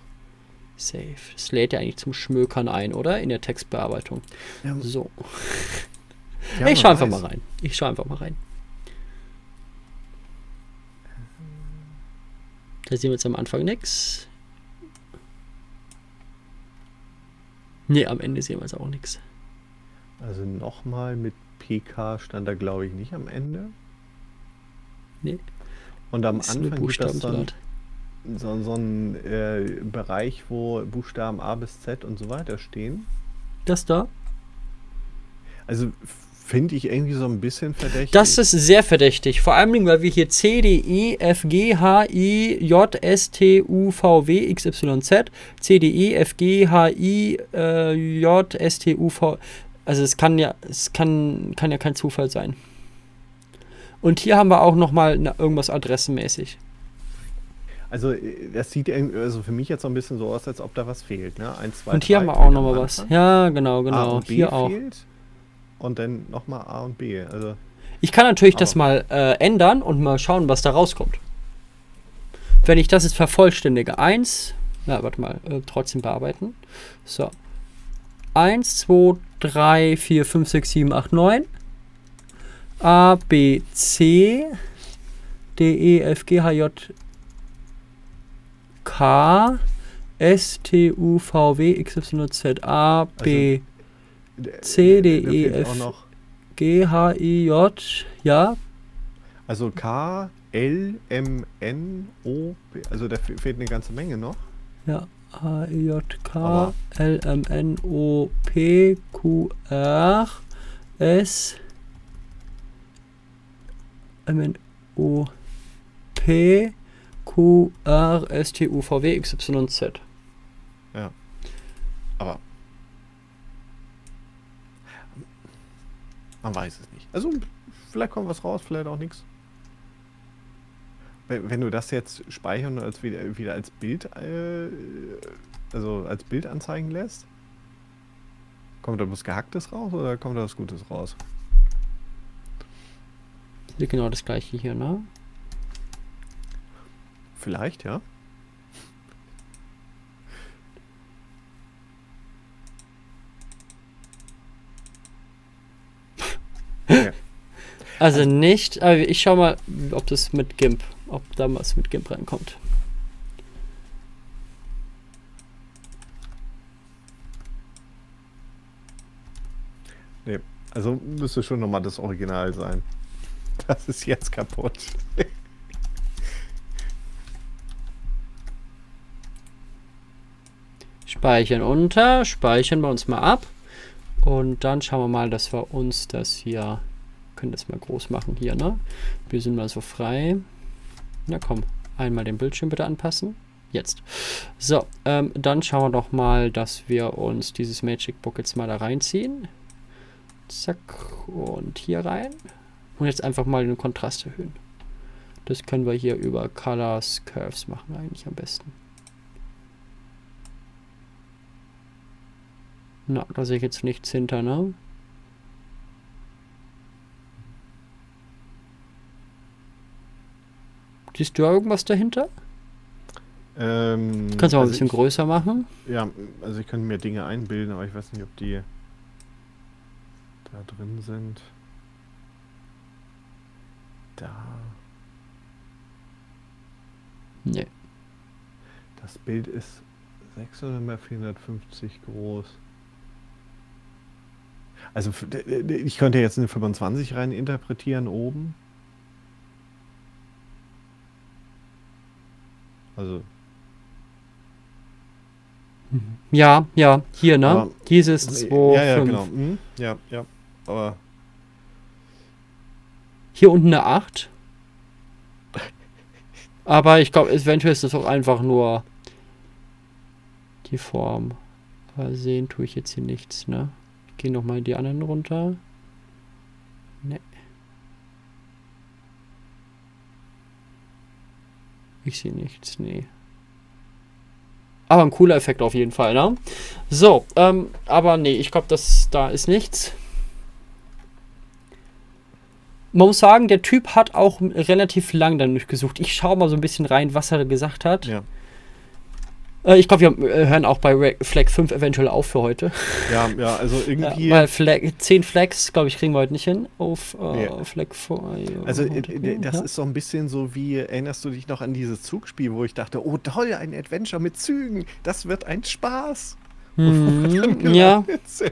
Save. Das lädt ja eigentlich zum Schmökern ein, oder? In der Textbearbeitung. Ja, So. ja, ich schaue einfach weiß. mal rein. Ich schaue einfach mal rein. Da sehen wir jetzt am Anfang nichts. Ne, am Ende sehen wir jetzt auch nichts. Also nochmal mit PK stand da, glaube ich, nicht am Ende. Nee. Und am Ist Anfang gibt es so, ein- Buchstabensalat. so, so einen äh, Bereich, wo Buchstaben A bis Z und so weiter stehen. Das da? Also finde ich irgendwie so ein bisschen verdächtig. Das ist sehr verdächtig. Vor allem, weil wir hier C, D, E, F, G, H, I, J, S, T, U, V, W, X, Y, Z, C, D, E, F, G, H, I, äh, J, S, T, U, V. Also es kann ja, es kann, kann ja kein Zufall sein. Und hier haben wir auch nochmal irgendwas adressenmäßig. Also äh, das sieht also für mich jetzt so ein bisschen so aus, als ob da was fehlt. Ne? Eins, zwei, Und hier drei haben wir fehlt auch nochmal was. Ja, genau, A genau. und B Hier auch. Und dann nochmal A und B. Also Ich kann natürlich das mal äh, ändern und mal schauen, was da rauskommt. Wenn ich das jetzt vervollständige, 1, na, warte mal, äh, trotzdem bearbeiten. So. 1, 2, 3, 4, 5, 6, 7, 8, 9. A, B, C, D, E, F, G, H, J, K, S, T, U, V, W, X, Y, Z, A, B, C, D, E, F. G, H, I, J, ja, also K, L, M, N, O, P. Also da fe- fehlt eine ganze Menge noch. ja, H, I, J, K, Aber- L, M, N, O, P, Q, R, S, M, N, O, P, Q, R, S, T, U, V, W, X, Y, Z. Aber man weiß es nicht. Also vielleicht kommt was raus, vielleicht auch nichts. Wenn, du das jetzt speichern und als wieder, wieder als Bild, äh, also als Bild anzeigen lässt, kommt da was Gehacktes raus oder kommt da was Gutes raus? Genau das gleiche hier, ne? Vielleicht, ja. Ja. (laughs) Also nicht, aber ich schau mal, ob das mit GIMP, ob da was mit GIMP reinkommt. Nee, also müsste schon nochmal das Original sein. (laughs) Das ist jetzt kaputt. Speichern unter, speichern wir uns mal ab. Und dann schauen wir mal, dass wir uns das hier, können das mal groß machen hier, ne? Wir sind mal so frei. Na komm, einmal den Bildschirm bitte anpassen. Jetzt. So, ähm, dann schauen wir doch mal, dass wir uns dieses Magic Book jetzt mal da reinziehen. Zack, und hier rein. Und jetzt einfach mal den Kontrast erhöhen. Das können wir hier über Colors, Curves machen eigentlich am besten. Na, da sehe ich jetzt nichts hinter, ne? Siehst du irgendwas dahinter? Ähm, Kannst du auch ein also bisschen ich, größer machen. Ja, also ich könnte mir Dinge einbilden, aber ich weiß nicht, ob die da drin sind. Da. Nee. Das Bild ist 600 mal 450 groß. Also ich könnte jetzt eine 25 rein interpretieren oben. Also Ja, ja, hier, ne? Aber- Dieses 2, ja, ja, 5. genau. Mhm. Ja, ja. Aber Hier unten eine 8. Aber ich glaube, eventuell ist das auch einfach nur die Form. Aber sehen tue ich jetzt hier nichts, ne? Ich gehe nochmal die anderen runter. Ne. Ich sehe nichts, nee. Aber ein cooler Effekt auf jeden Fall, ne? So, ähm, aber nee, ich glaube, das da ist nichts. Man muss sagen, der Typ hat auch relativ lang dann durchgesucht. Ich schaue mal so ein bisschen rein, was er gesagt hat. ja. Äh, ich glaube, wir äh, hören auch bei Flag 5 eventuell auf für heute. Ja, ja, also Ja, (laughs) irgendwie. weil Flag, 10 Flags, glaube ich, kriegen wir heute nicht hin. Auf äh, Nee. Flag 4. Also äh, äh, das ja. ist so ein bisschen so wie, erinnerst du dich noch an dieses Zugspiel, wo ich dachte, oh toll, ein Adventure mit Zügen, das wird ein Spaß. (laughs) Mhm, ja,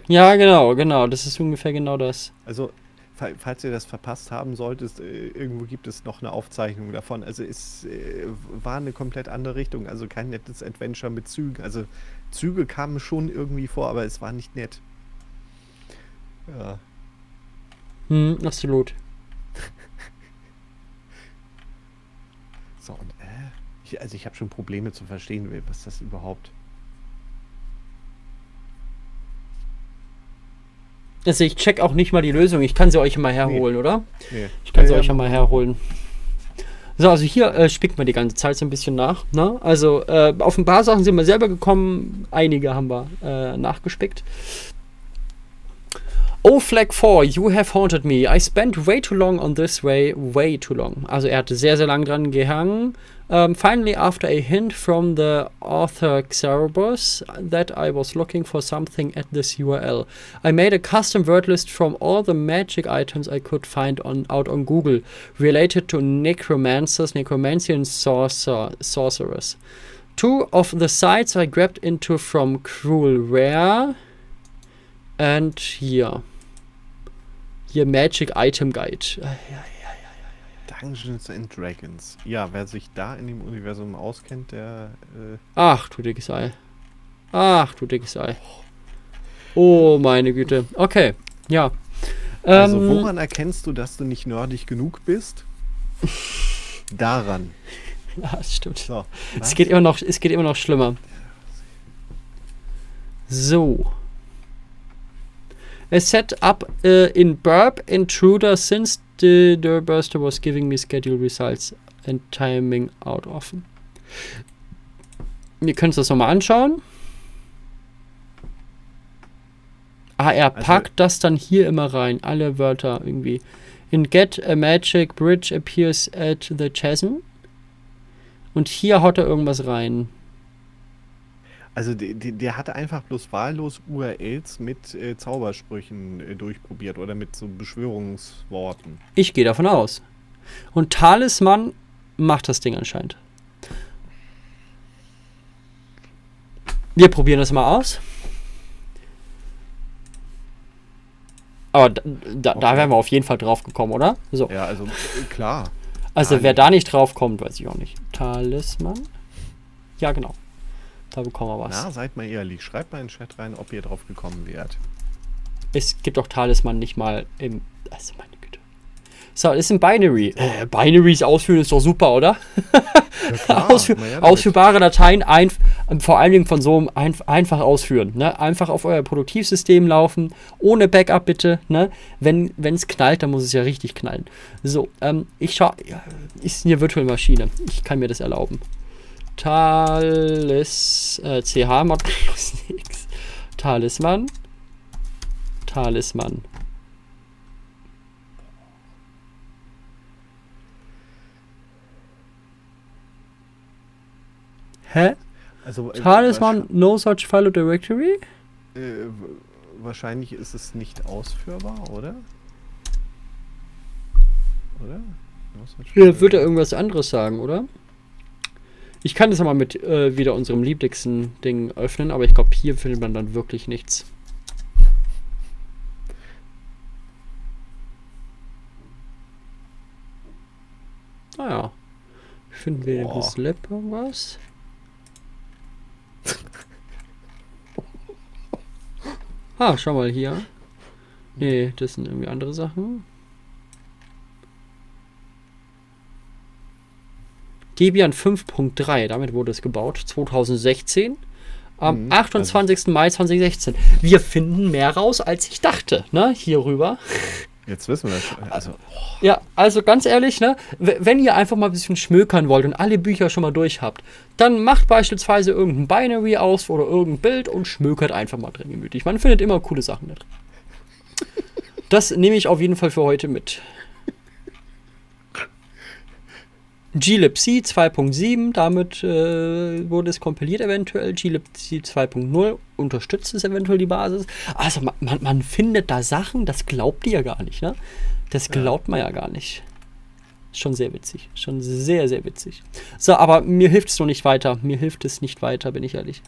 ja, genau, genau. Das ist ungefähr genau das. Also, falls ihr das verpasst haben solltet, äh, irgendwo gibt es noch eine Aufzeichnung davon. Also es äh, war eine komplett andere Richtung. Also kein nettes Adventure mit Zügen. Also Züge kamen schon irgendwie vor, aber es war nicht nett. Ja. Hm, absolut. So, und äh, ich, also ich habe schon Probleme zu verstehen, was das überhaupt. Also ich check auch nicht mal die Lösung. Ich kann sie euch mal herholen, oder? Nee. Ich kann sie Ja, euch ja, ja mal herholen. So, also hier äh, spickt man die ganze Zeit so ein bisschen nach. Ne? Also äh, auf ein paar Sachen sind wir selber gekommen, einige haben wir äh, nachgespickt. Oh, Flag 4, you have haunted me. I spent way too long on this way, way too long. Also er hatte sehr, sehr lang dran gehangen. Um, finally, after a hint from the author Xerbus that I was looking for something at this URL, I made a custom word list from all the magic items I could find on out on Google related to necromancers, necromancy, and sorcer sorcerers. Two of the sites I grabbed into from Cruel Rare and here. Hier Magic Item Guide. Dungeons and Dragons. Ja, wer sich da in dem Universum auskennt, der. Äh Ach, du dickes Ei. Ach, du dickes Ei. Oh, meine Güte. Okay, ja. also, Ähm, woran erkennst du, dass du nicht nerdig genug bist? (laughs) Daran. Ja, das stimmt. So. Es geht immer noch, es geht immer noch schlimmer. So. A set up uh, in Burp Intruder since the Durburster was giving me schedule results and timing out often. Wir können uns das nochmal anschauen. Ah, er Also- packt das dann hier immer rein. Alle Wörter irgendwie. In Get a Magic Bridge appears at the chasm. Und hier haut er irgendwas rein. Also der, der, hatte einfach bloß wahllos URLs mit äh, Zaubersprüchen äh, durchprobiert oder mit so Beschwörungsworten. Ich gehe davon aus. Und Talisman macht das Ding anscheinend. Wir probieren das mal aus. Aber da, da, da Okay. wären wir auf jeden Fall drauf gekommen, oder? So. Ja, also äh, klar. Also Ah, wer da nicht drauf kommt, weiß ich auch nicht. Talisman? Ja, genau. Da bekommen wir was. Na, seid mal ehrlich. Schreibt mal in den Chat rein, ob ihr drauf gekommen wärt. Es gibt doch Talisman nicht mal im. Also meine Güte. So, ist ein Binary. Äh, Binaries ausführen ist doch super, oder? Ja, (laughs) Ausfü mal her damit. ausführbare Dateien, ein, vor allen Dingen von so einem ein, einfach ausführen. Ne? Einfach auf euer Produktivsystem laufen, ohne Backup bitte. Ne? Wenn es knallt, dann muss es ja richtig knallen. So, ähm, ich schau. Ja, ist eine Virtual Maschine. Ich kann mir das erlauben. Talis. Äh, CH macht (laughs) plus nix. Talisman. Talisman. Hä? Also, äh, Talisman, no such file or directory? Äh, wahrscheinlich ist es nicht ausführbar, oder? Oder? No such Ja, wird er irgendwas anderes sagen, oder? Ich kann das ja mal mit äh, wieder unserem lieblichsten Ding öffnen, aber ich glaube, hier findet man dann wirklich nichts. Naja. Finden wir Boah. im Slap irgendwas? (laughs) ah, schau mal hier. Nee, das sind irgendwie andere Sachen. Debian 5.3, damit wurde es gebaut, 2016. Am Mhm, 28. Mai 2016. Wir finden mehr raus, als ich dachte, ne, hierüber. Jetzt wissen wir das schon. Also, Ja, also ganz ehrlich, ne, wenn ihr einfach mal ein bisschen schmökern wollt und alle Bücher schon mal durch habt, dann macht beispielsweise irgendein Binary aus oder irgendein Bild und schmökert einfach mal drin gemütlich. Man findet immer coole Sachen da drin. Das nehme ich auf jeden Fall für heute mit. Glibc 2.7, damit äh, wurde es kompiliert eventuell. glibc 2.0 unterstützt es eventuell die Basis. Also man, man, man findet da Sachen, das glaubt ihr ja gar nicht, ne? Das glaubt man ja gar nicht. Schon sehr witzig. Schon sehr, sehr witzig. So, aber mir hilft es noch nicht weiter. Mir hilft es nicht weiter, bin ich ehrlich.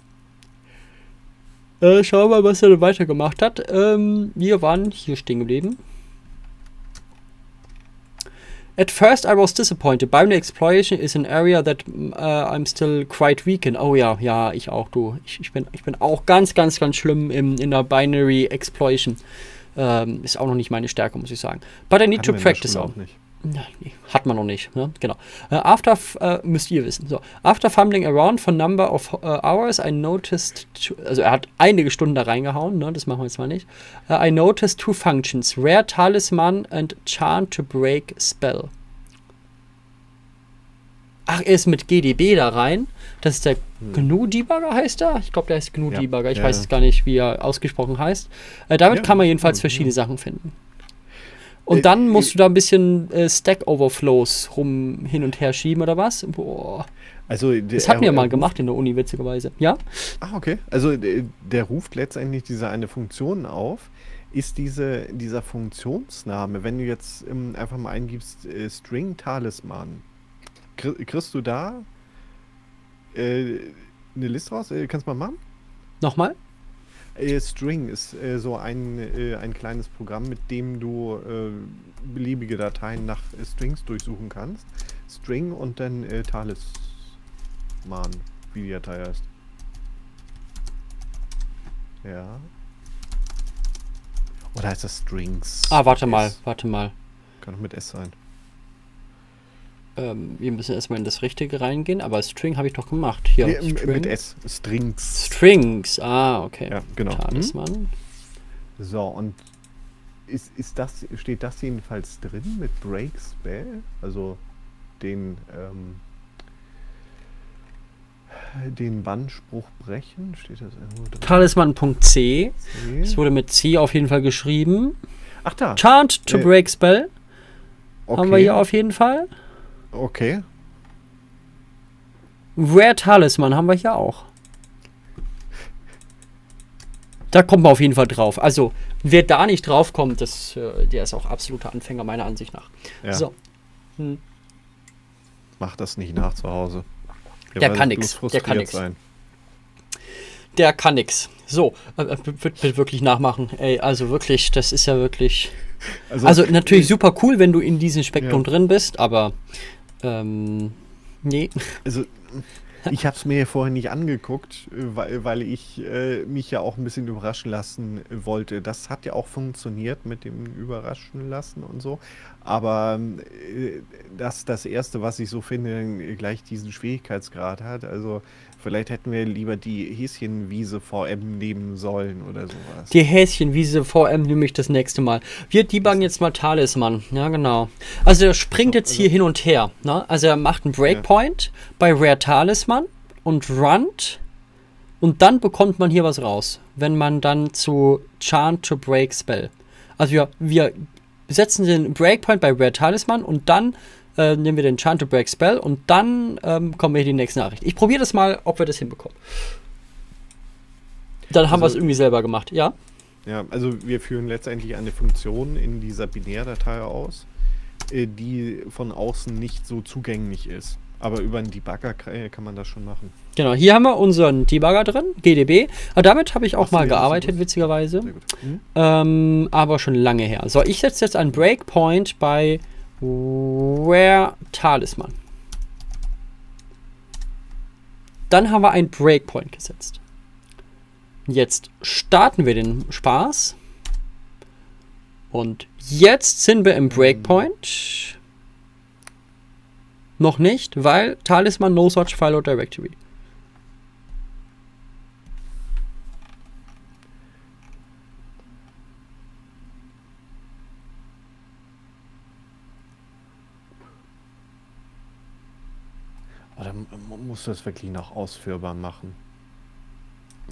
Äh, schauen wir mal, was er dann weitergemacht hat. Ähm, wir waren hier stehen geblieben. At first I was disappointed. Binary exploration is an area that uh, I'm still quite weak in. Oh ja, ja, ich auch, du. Ich, ich, bin, ich bin auch ganz, ganz, ganz schlimm im, in der Binary Exploration. Ähm, ist auch noch nicht meine Stärke, muss ich sagen. But I need hatten to practice auch nicht. Nee, hat man noch nicht, ne? Genau. Äh, after, äh, müsst ihr wissen. So, after fumbling around for number of uh, hours, I noticed, two, also er hat einige Stunden da reingehauen, ne? Das machen wir jetzt mal nicht. Uh, I noticed two functions: Rare Talisman and Chant to Break Spell. Ach, er ist mit GDB da rein. Das ist der GNU Debugger, heißt er? Ich glaube, der heißt GNU Ja. Debugger. Ich Ja, weiß jetzt gar nicht, wie er ausgesprochen heißt. Damit Ja. kann man jedenfalls Mhm. verschiedene Sachen finden. Und Äh, dann musst äh, du da ein bisschen äh, Stack Overflows rum hin und her schieben oder was? Boah. Also, Das hatten wir mal gemacht in der Uni, witzigerweise. Ja? Ah, okay. Also der, der ruft letztendlich diese eine Funktion auf. Ist diese, dieser Funktionsname, wenn du jetzt ähm, einfach mal eingibst äh, String Talisman, kri- kriegst du da äh, eine Liste raus? Äh, kannst du mal machen? Nochmal? Äh, String ist äh, so ein, äh, ein kleines Programm, mit dem du äh, beliebige Dateien nach Strings durchsuchen kannst. String und dann äh, Talisman, wie die Datei heißt. Ja. Oder heißt das Strings? Ah, warte mal, S? warte mal. Kann auch mit S sein. Ähm, wir müssen erstmal in das Richtige reingehen, aber String habe ich doch gemacht. Hier, Nee, String. mit S. Strings. Strings, ah, okay. Ja, genau. Hm? Talisman. So, und ist, ist das, steht das jedenfalls drin mit Break Spell? Also den, ähm, den Bannspruch brechen? Steht das irgendwo drin? Talisman.c. Es wurde mit C auf jeden Fall geschrieben. Ach da. Chant to Äh, break spell Okay. haben wir hier auf jeden Fall. Okay. Rare Talisman haben wir hier auch. Da kommt man auf jeden Fall drauf. Also, wer da nicht drauf kommt, das, äh, der ist auch absoluter Anfänger, meiner Ansicht nach. Ja. So. Hm. Mach das nicht nach zu Hause. Der werdet kann nix. Der kann nix. Sein. Der kann nix. So, äh, äh, wird, wirklich nachmachen. Ey, also wirklich, das ist ja wirklich. Also natürlich super cool, wenn du in diesem Spektrum Ja. drin bist, aber ähm, nee. Also, ich habe es mir vorher nicht angeguckt, äh, weil, weil ich äh, mich ja auch ein bisschen überraschen lassen äh, wollte. Das hat ja auch funktioniert mit dem Überraschen lassen und so. Aber äh, das das Erste, was ich so finde, äh, gleich diesen Schwierigkeitsgrad hat. Also, vielleicht hätten wir lieber die Häschenwiese VM nehmen sollen oder sowas. Die Häschenwiese VM nehme ich das nächste Mal. Wir debuggen jetzt mal Talisman. Ja, genau. Also er springt So, jetzt hier hin und her. Ne? Also er macht einen Breakpoint bei Rare Talisman und runnt. Und dann bekommt man hier was raus. Wenn man dann zu Chant to Break Spell. Also wir, wir setzen den Breakpoint bei Rare Talisman und dann äh, nehmen wir den Chant to Break Spell und dann ähm, kommen wir hier die nächste Nachricht. Ich probiere das mal, ob wir das hinbekommen. Dann haben wir es Also- irgendwie selber gemacht. Ja? Ja, also wir führen letztendlich eine Funktion in dieser Binärdatei aus, äh, die von außen nicht so zugänglich ist. Aber über einen Debugger äh, kann man das schon machen. Genau, hier haben wir unseren Debugger drin, GDB. Aber damit habe ich auch du mal gearbeitet, witzigerweise. Sehr gut. Hm? Ähm, aber schon lange her. So, ich setze jetzt einen Breakpoint bei Rare Talisman. Dann haben wir einen Breakpoint gesetzt. Jetzt starten wir den Spaß. Und jetzt sind wir im Breakpoint. Noch nicht, weil Talisman No Such File or Directory. M- musst du das wirklich noch ausführbar machen?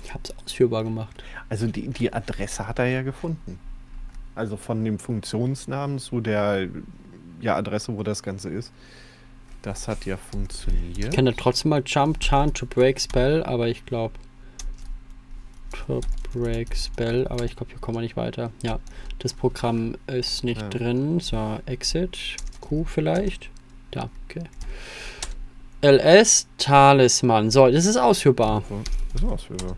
Ich habe es ausführbar gemacht. Also die, die Adresse hat er ja gefunden. Also von dem Funktionsnamen zu der ja, Adresse, wo das Ganze ist. Das hat ja funktioniert. Ich kann ja trotzdem mal Jump, Chant to Break Spell, aber ich glaube. To Break Spell, aber ich glaube, hier kommen wir nicht weiter. Ja, das Programm ist nicht Ja. drin. So, Exit. Q vielleicht. Da, okay. LS Talisman. So, das ist ausführbar. Das ist ausführbar.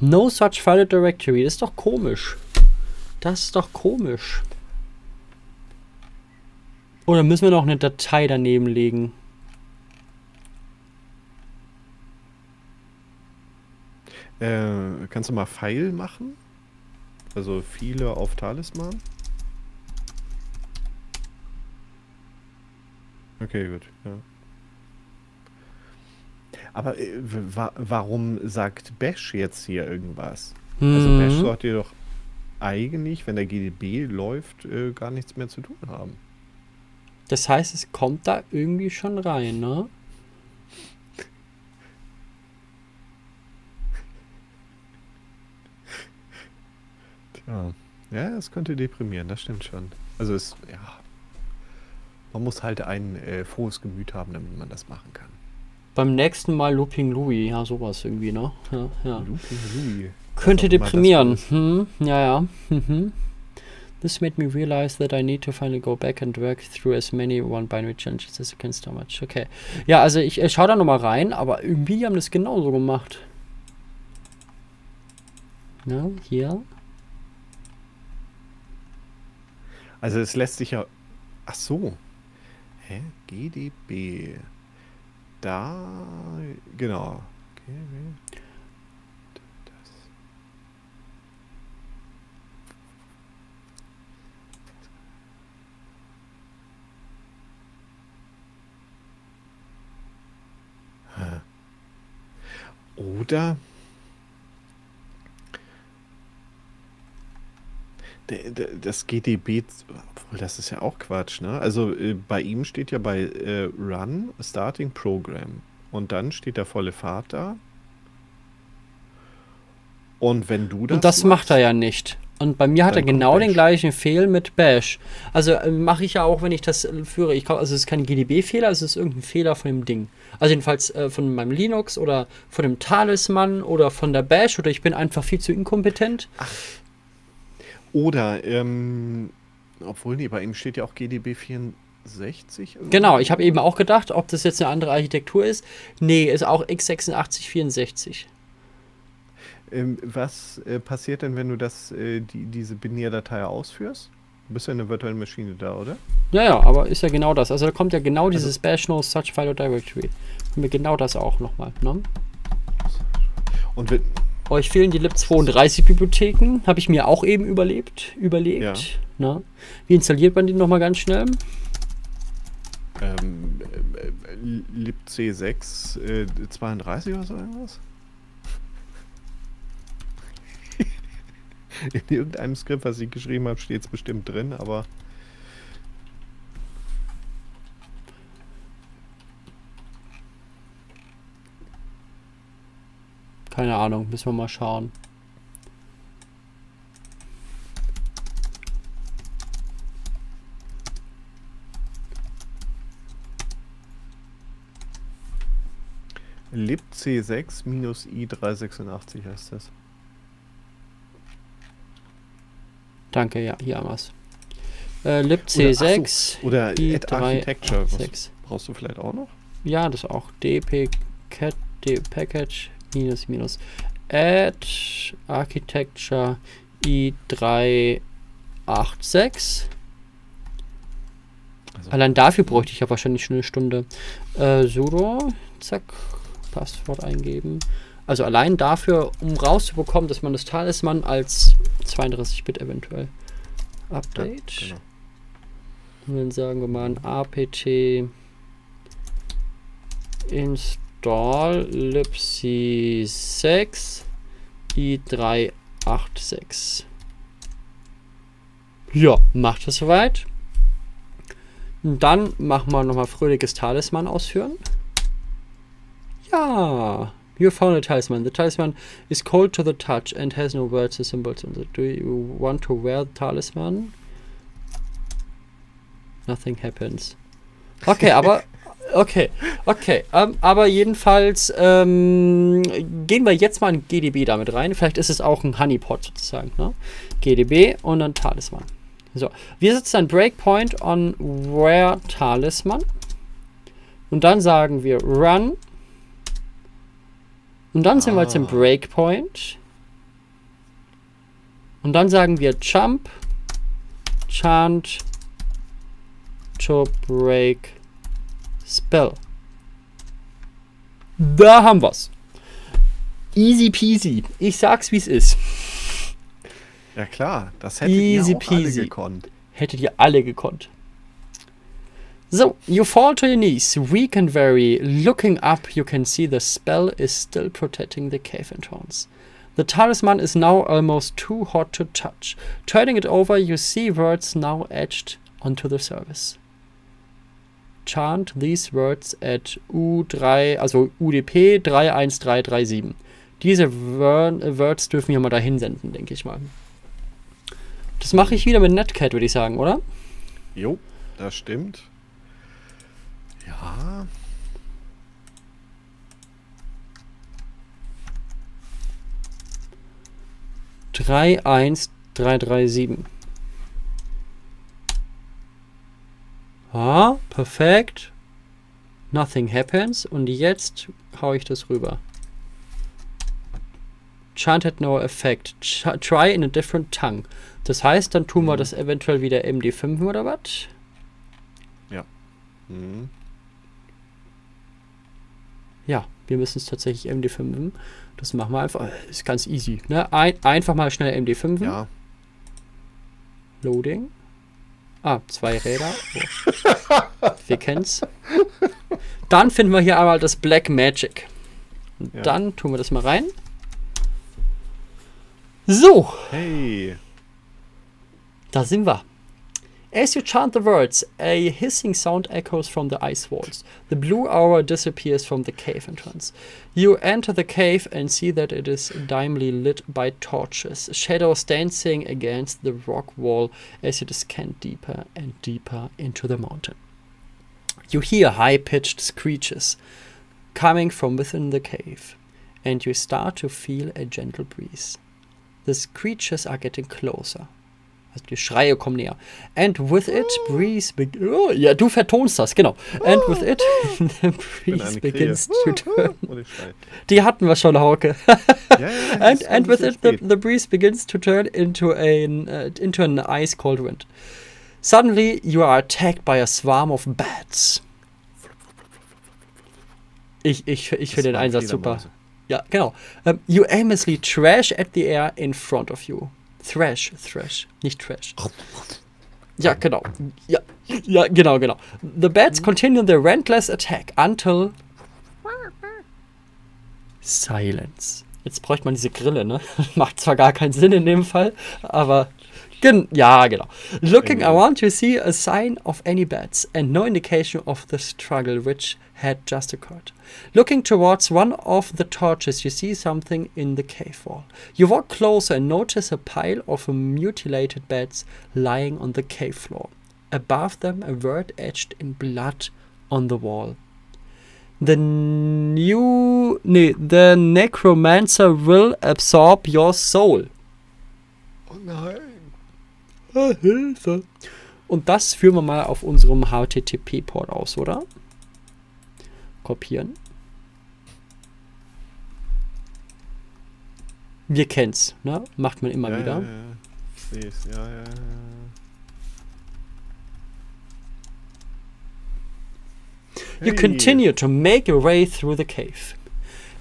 No such file directory. Das ist doch komisch. Das ist doch komisch. Oder müssen wir noch eine Datei daneben legen? Äh, kannst du mal Pfeil machen? Also viele auf Talisman? Okay, gut. Ja. Aber äh, warum sagt Bash jetzt hier irgendwas? Mhm. Also hm. Bash sollte doch eigentlich, wenn der GDB läuft, äh, gar nichts mehr zu tun haben. Das heißt, es kommt da irgendwie schon rein, ne? Tja, ja, das könnte deprimieren, das stimmt schon. Also es, ja, man muss halt ein äh, frohes Gemüt haben, damit man das machen kann. Beim nächsten Mal Looping Louis, ja, sowas irgendwie, ne? Ja, ja. Looping Louis. Könnte deprimieren. Hm, ja, ja. Mhm. This made me realize that I need to finally go back and work through as many one binary challenges as I can so much. Okay. Ja, also ich äh, schau da nochmal rein, aber irgendwie haben das genauso gemacht. Ja, hier. Also es lässt sich ja. Ach so. Hä? GDB. Da. Genau. Das. Oder. Der- der- Das GDB, obwohl das ist ja auch Quatsch, ne? Also äh, bei ihm steht ja bei äh, Run Starting Program und dann steht der volle Pfad da. Und wenn du das Und das macht er machst- ja nicht. Und bei mir hat er genau den Bash. gleichen Fehl mit Bash. Also äh, mache ich ja auch, wenn ich das äh, führe. Ich also es ist kein GDB-Fehler, es ist irgendein Fehler von dem Ding. Also jedenfalls äh, von meinem Linux oder von dem Talisman oder von der Bash oder ich bin einfach viel zu inkompetent. Oder, ähm, obwohl, nee, bei ihm steht ja auch GDB 64. irgendwie. Genau, ich habe eben auch gedacht, ob das jetzt eine andere Architektur ist. Nee, ist auch x8664. Ähm, was äh, passiert denn, wenn du das, äh, die, diese Binärdatei ausführst? Du bist ja eine virtuelle Maschine da, oder? Ja, ja, aber ist ja genau das. Also da kommt ja genau dieses Bash no such file or directory. Wir genau das auch nochmal. Ne? Und wenn, Euch fehlen die lib32-Bibliotheken. Habe ich mir auch eben überlebt, überlegt. Ne? Wie installiert man die nochmal ganz schnell? ähm, äh, libc6 äh, 32 oder so irgendwas? (laughs) In irgendeinem Skript, was ich geschrieben habe, steht es bestimmt drin, aber Keine Ahnung, müssen wir mal schauen. libc6 minus i386 heißt das. Danke, ja, hier haben wir es. Äh, Oder- libc6, ach so, Oder Add Architecture. Was 6. brauchst du vielleicht auch noch? Ja, das auch. dp cat package minus minus add architecture i386. Also- Allein dafür bräuchte ich ja wahrscheinlich schon eine Stunde. Äh, sudo, zack, Passwort eingeben. Also allein dafür, um rauszubekommen, dass man das Talisman als 32-Bit eventuell Update. genau. Und dann sagen wir mal ein apt install libc6 i386. Ja, macht es soweit. Und dann machen wir nochmal fröhliches Talisman ausführen. Ja, you found a talisman. The talisman is cold to the touch and has no words or symbols on it. Do you want to wear the talisman? Nothing happens. Okay, (laughs) aber okay, okay. Ähm, aber jedenfalls ähm, gehen wir jetzt mal in GDB damit rein. Vielleicht ist es auch ein Honeypot sozusagen. Ne? GDB und dann Talisman. So, wir setzen ein Breakpoint on where Talisman. Und dann sagen wir run. Und dann sind wir jetzt im Ah. Breakpoint. Und dann sagen wir jump, chant, to break spell. Da haben wir's. Easy peasy. Ich sag's wie es ist. Ja klar, das hätte Easy ihr auch alle gekonnt. Hättet ihr alle gekonnt. So, you fall to your knees, weak and weary. Looking up, you can see the spell is still protecting the cave entrance. The talisman is now almost too hot to touch. Turning it over, you see words now etched onto the surface. Chant these words at U3, also UDP 31337. Diese Words dürfen wir mal dahin senden, denke ich mal. Das mache ich wieder mit Netcat, würde ich sagen, oder? Jo, das stimmt. Ja. Drei, eins, drei, drei, sieben. Ah, perfekt. Nothing happens. Und jetzt hau ich das rüber. Chant had no effect. Ch try in a different tongue. Das heißt, dann tun wir das eventuell wieder MD5 oder was? Mhm. Ja, wir müssen es tatsächlich MD5. Das machen wir einfach. Ist ganz easy. Ne? Ein, einfach mal schnell MD5. Ja. Loading. Ah, zwei Räder. Oh. wir kennen's. Dann finden wir hier einmal das Black Magic. Und Ja. dann tun wir das mal rein. So, Hey. da sind wir. As you chant the words, a hissing sound echoes from the ice walls. The blue aura disappears from the cave entrance. You enter the cave and see that it is dimly lit by torches, shadows dancing against the rock wall as you descend deeper and deeper into the mountain. You hear high pitched screeches coming from within the cave, and you start to feel a gentle breeze. The screeches are getting closer. Also die Schreie kommen näher. And with it, breeze be- oh, Ja, du vertonst das, genau. And with it, (laughs) the breeze begins to turn. Die hatten wir schon, Hauke. (laughs) Ja, ja, and and with it, the, the breeze begins to turn into an uh, into an ice cold wind. Suddenly, you are attacked by a swarm of bats. Ich, ich, ich finde den Einsatz super. Ja, genau. Um, you aimlessly trash at the air in front of you. Thrash, thrash, nicht trash. Ja, genau. Ja, ja, genau, genau. The bats continue their relentless attack until Silence. Jetzt bräuchte man diese Grille, ne? (laughs) Macht zwar gar keinen Sinn in dem Fall, aber gen genau. Looking around, you see a sign of any bats and no indication of the struggle which had just occurred. Looking towards one of the torches, you see something in the cave wall. You walk closer and notice a pile of mutilated bats lying on the cave floor. Above them, a word etched in blood on the wall. The new. Nee, the necromancer will absorb your soul. Oh nein. Hilfe. Und das führen wir mal auf unserem HTTP-Port aus, oder? Kopieren. Wir kennen's, ne? Macht man immer ja, wieder. Ja, ja. Ich seh's. Ja, ja, ja. You Hey. continue to make your way through the cave.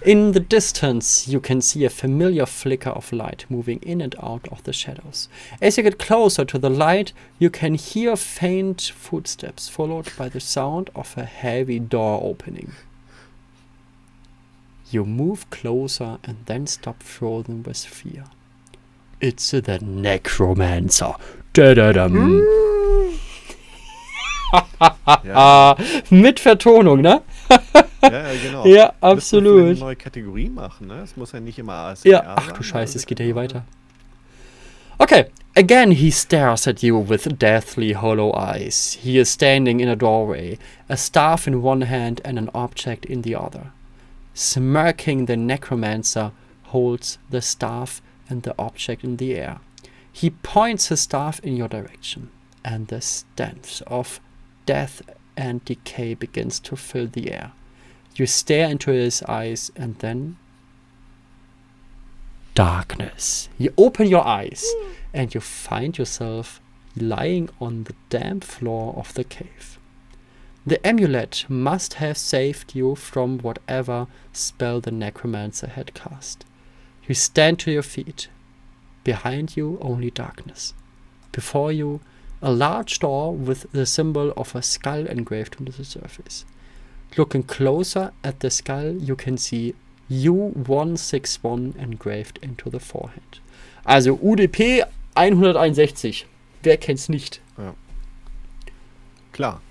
In the distance, you can see a familiar flicker of light moving in and out of the shadows. As you get closer to the light, you can hear faint footsteps, followed by the sound of a heavy door opening. You move closer and then stop frozen with fear. It's the necromancer. Da-da-dam. Ja, (laughs) Ah, mit Vertonung, ne? (laughs) ja, genau. Ja, Müssen wir absolut. Eine neue Kategorie machen, ne? Es muss ja nicht immer ASMR Ja, ach du Scheiße, also es geht ja hier weiter. Okay, again he stares at you with deathly hollow eyes. He is standing in a doorway, a staff in one hand and an object in the other. Smirking, the necromancer holds the staff and the object in the air. He points his staff in your direction, and the stench of death and decay begins to fill the air. You stare into his eyes, and then darkness. You open your eyes and you find yourself lying on the damp floor of the cave. The amulet must have saved you from whatever spell the necromancer had cast. You stand to your feet. Behind you, only darkness. Before you, a large door with the symbol of a skull engraved onto the surface. Looking closer at the skull, you can see U161 engraved into the forehead. Also UDP 161. Wer kennt's nicht? Klar.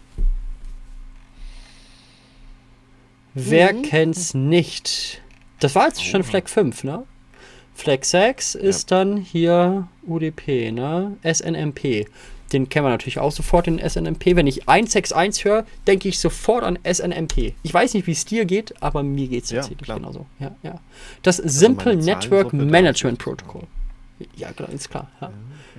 Wer Mhm. kennt's nicht? Das war jetzt schon. Fleck 5, ne? Flag 6 ist dann hier UDP, ne? SNMP. Den kennen wir natürlich auch sofort, den SNMP. Wenn ich 161 höre, denke ich sofort an SNMP. Ich weiß nicht, wie es dir geht, aber mir geht es Ja, tatsächlich genauso. Ja, ja. Das Simple meine Network Zahlensuppe Management Protocol. Ja, ganz klar. Ja.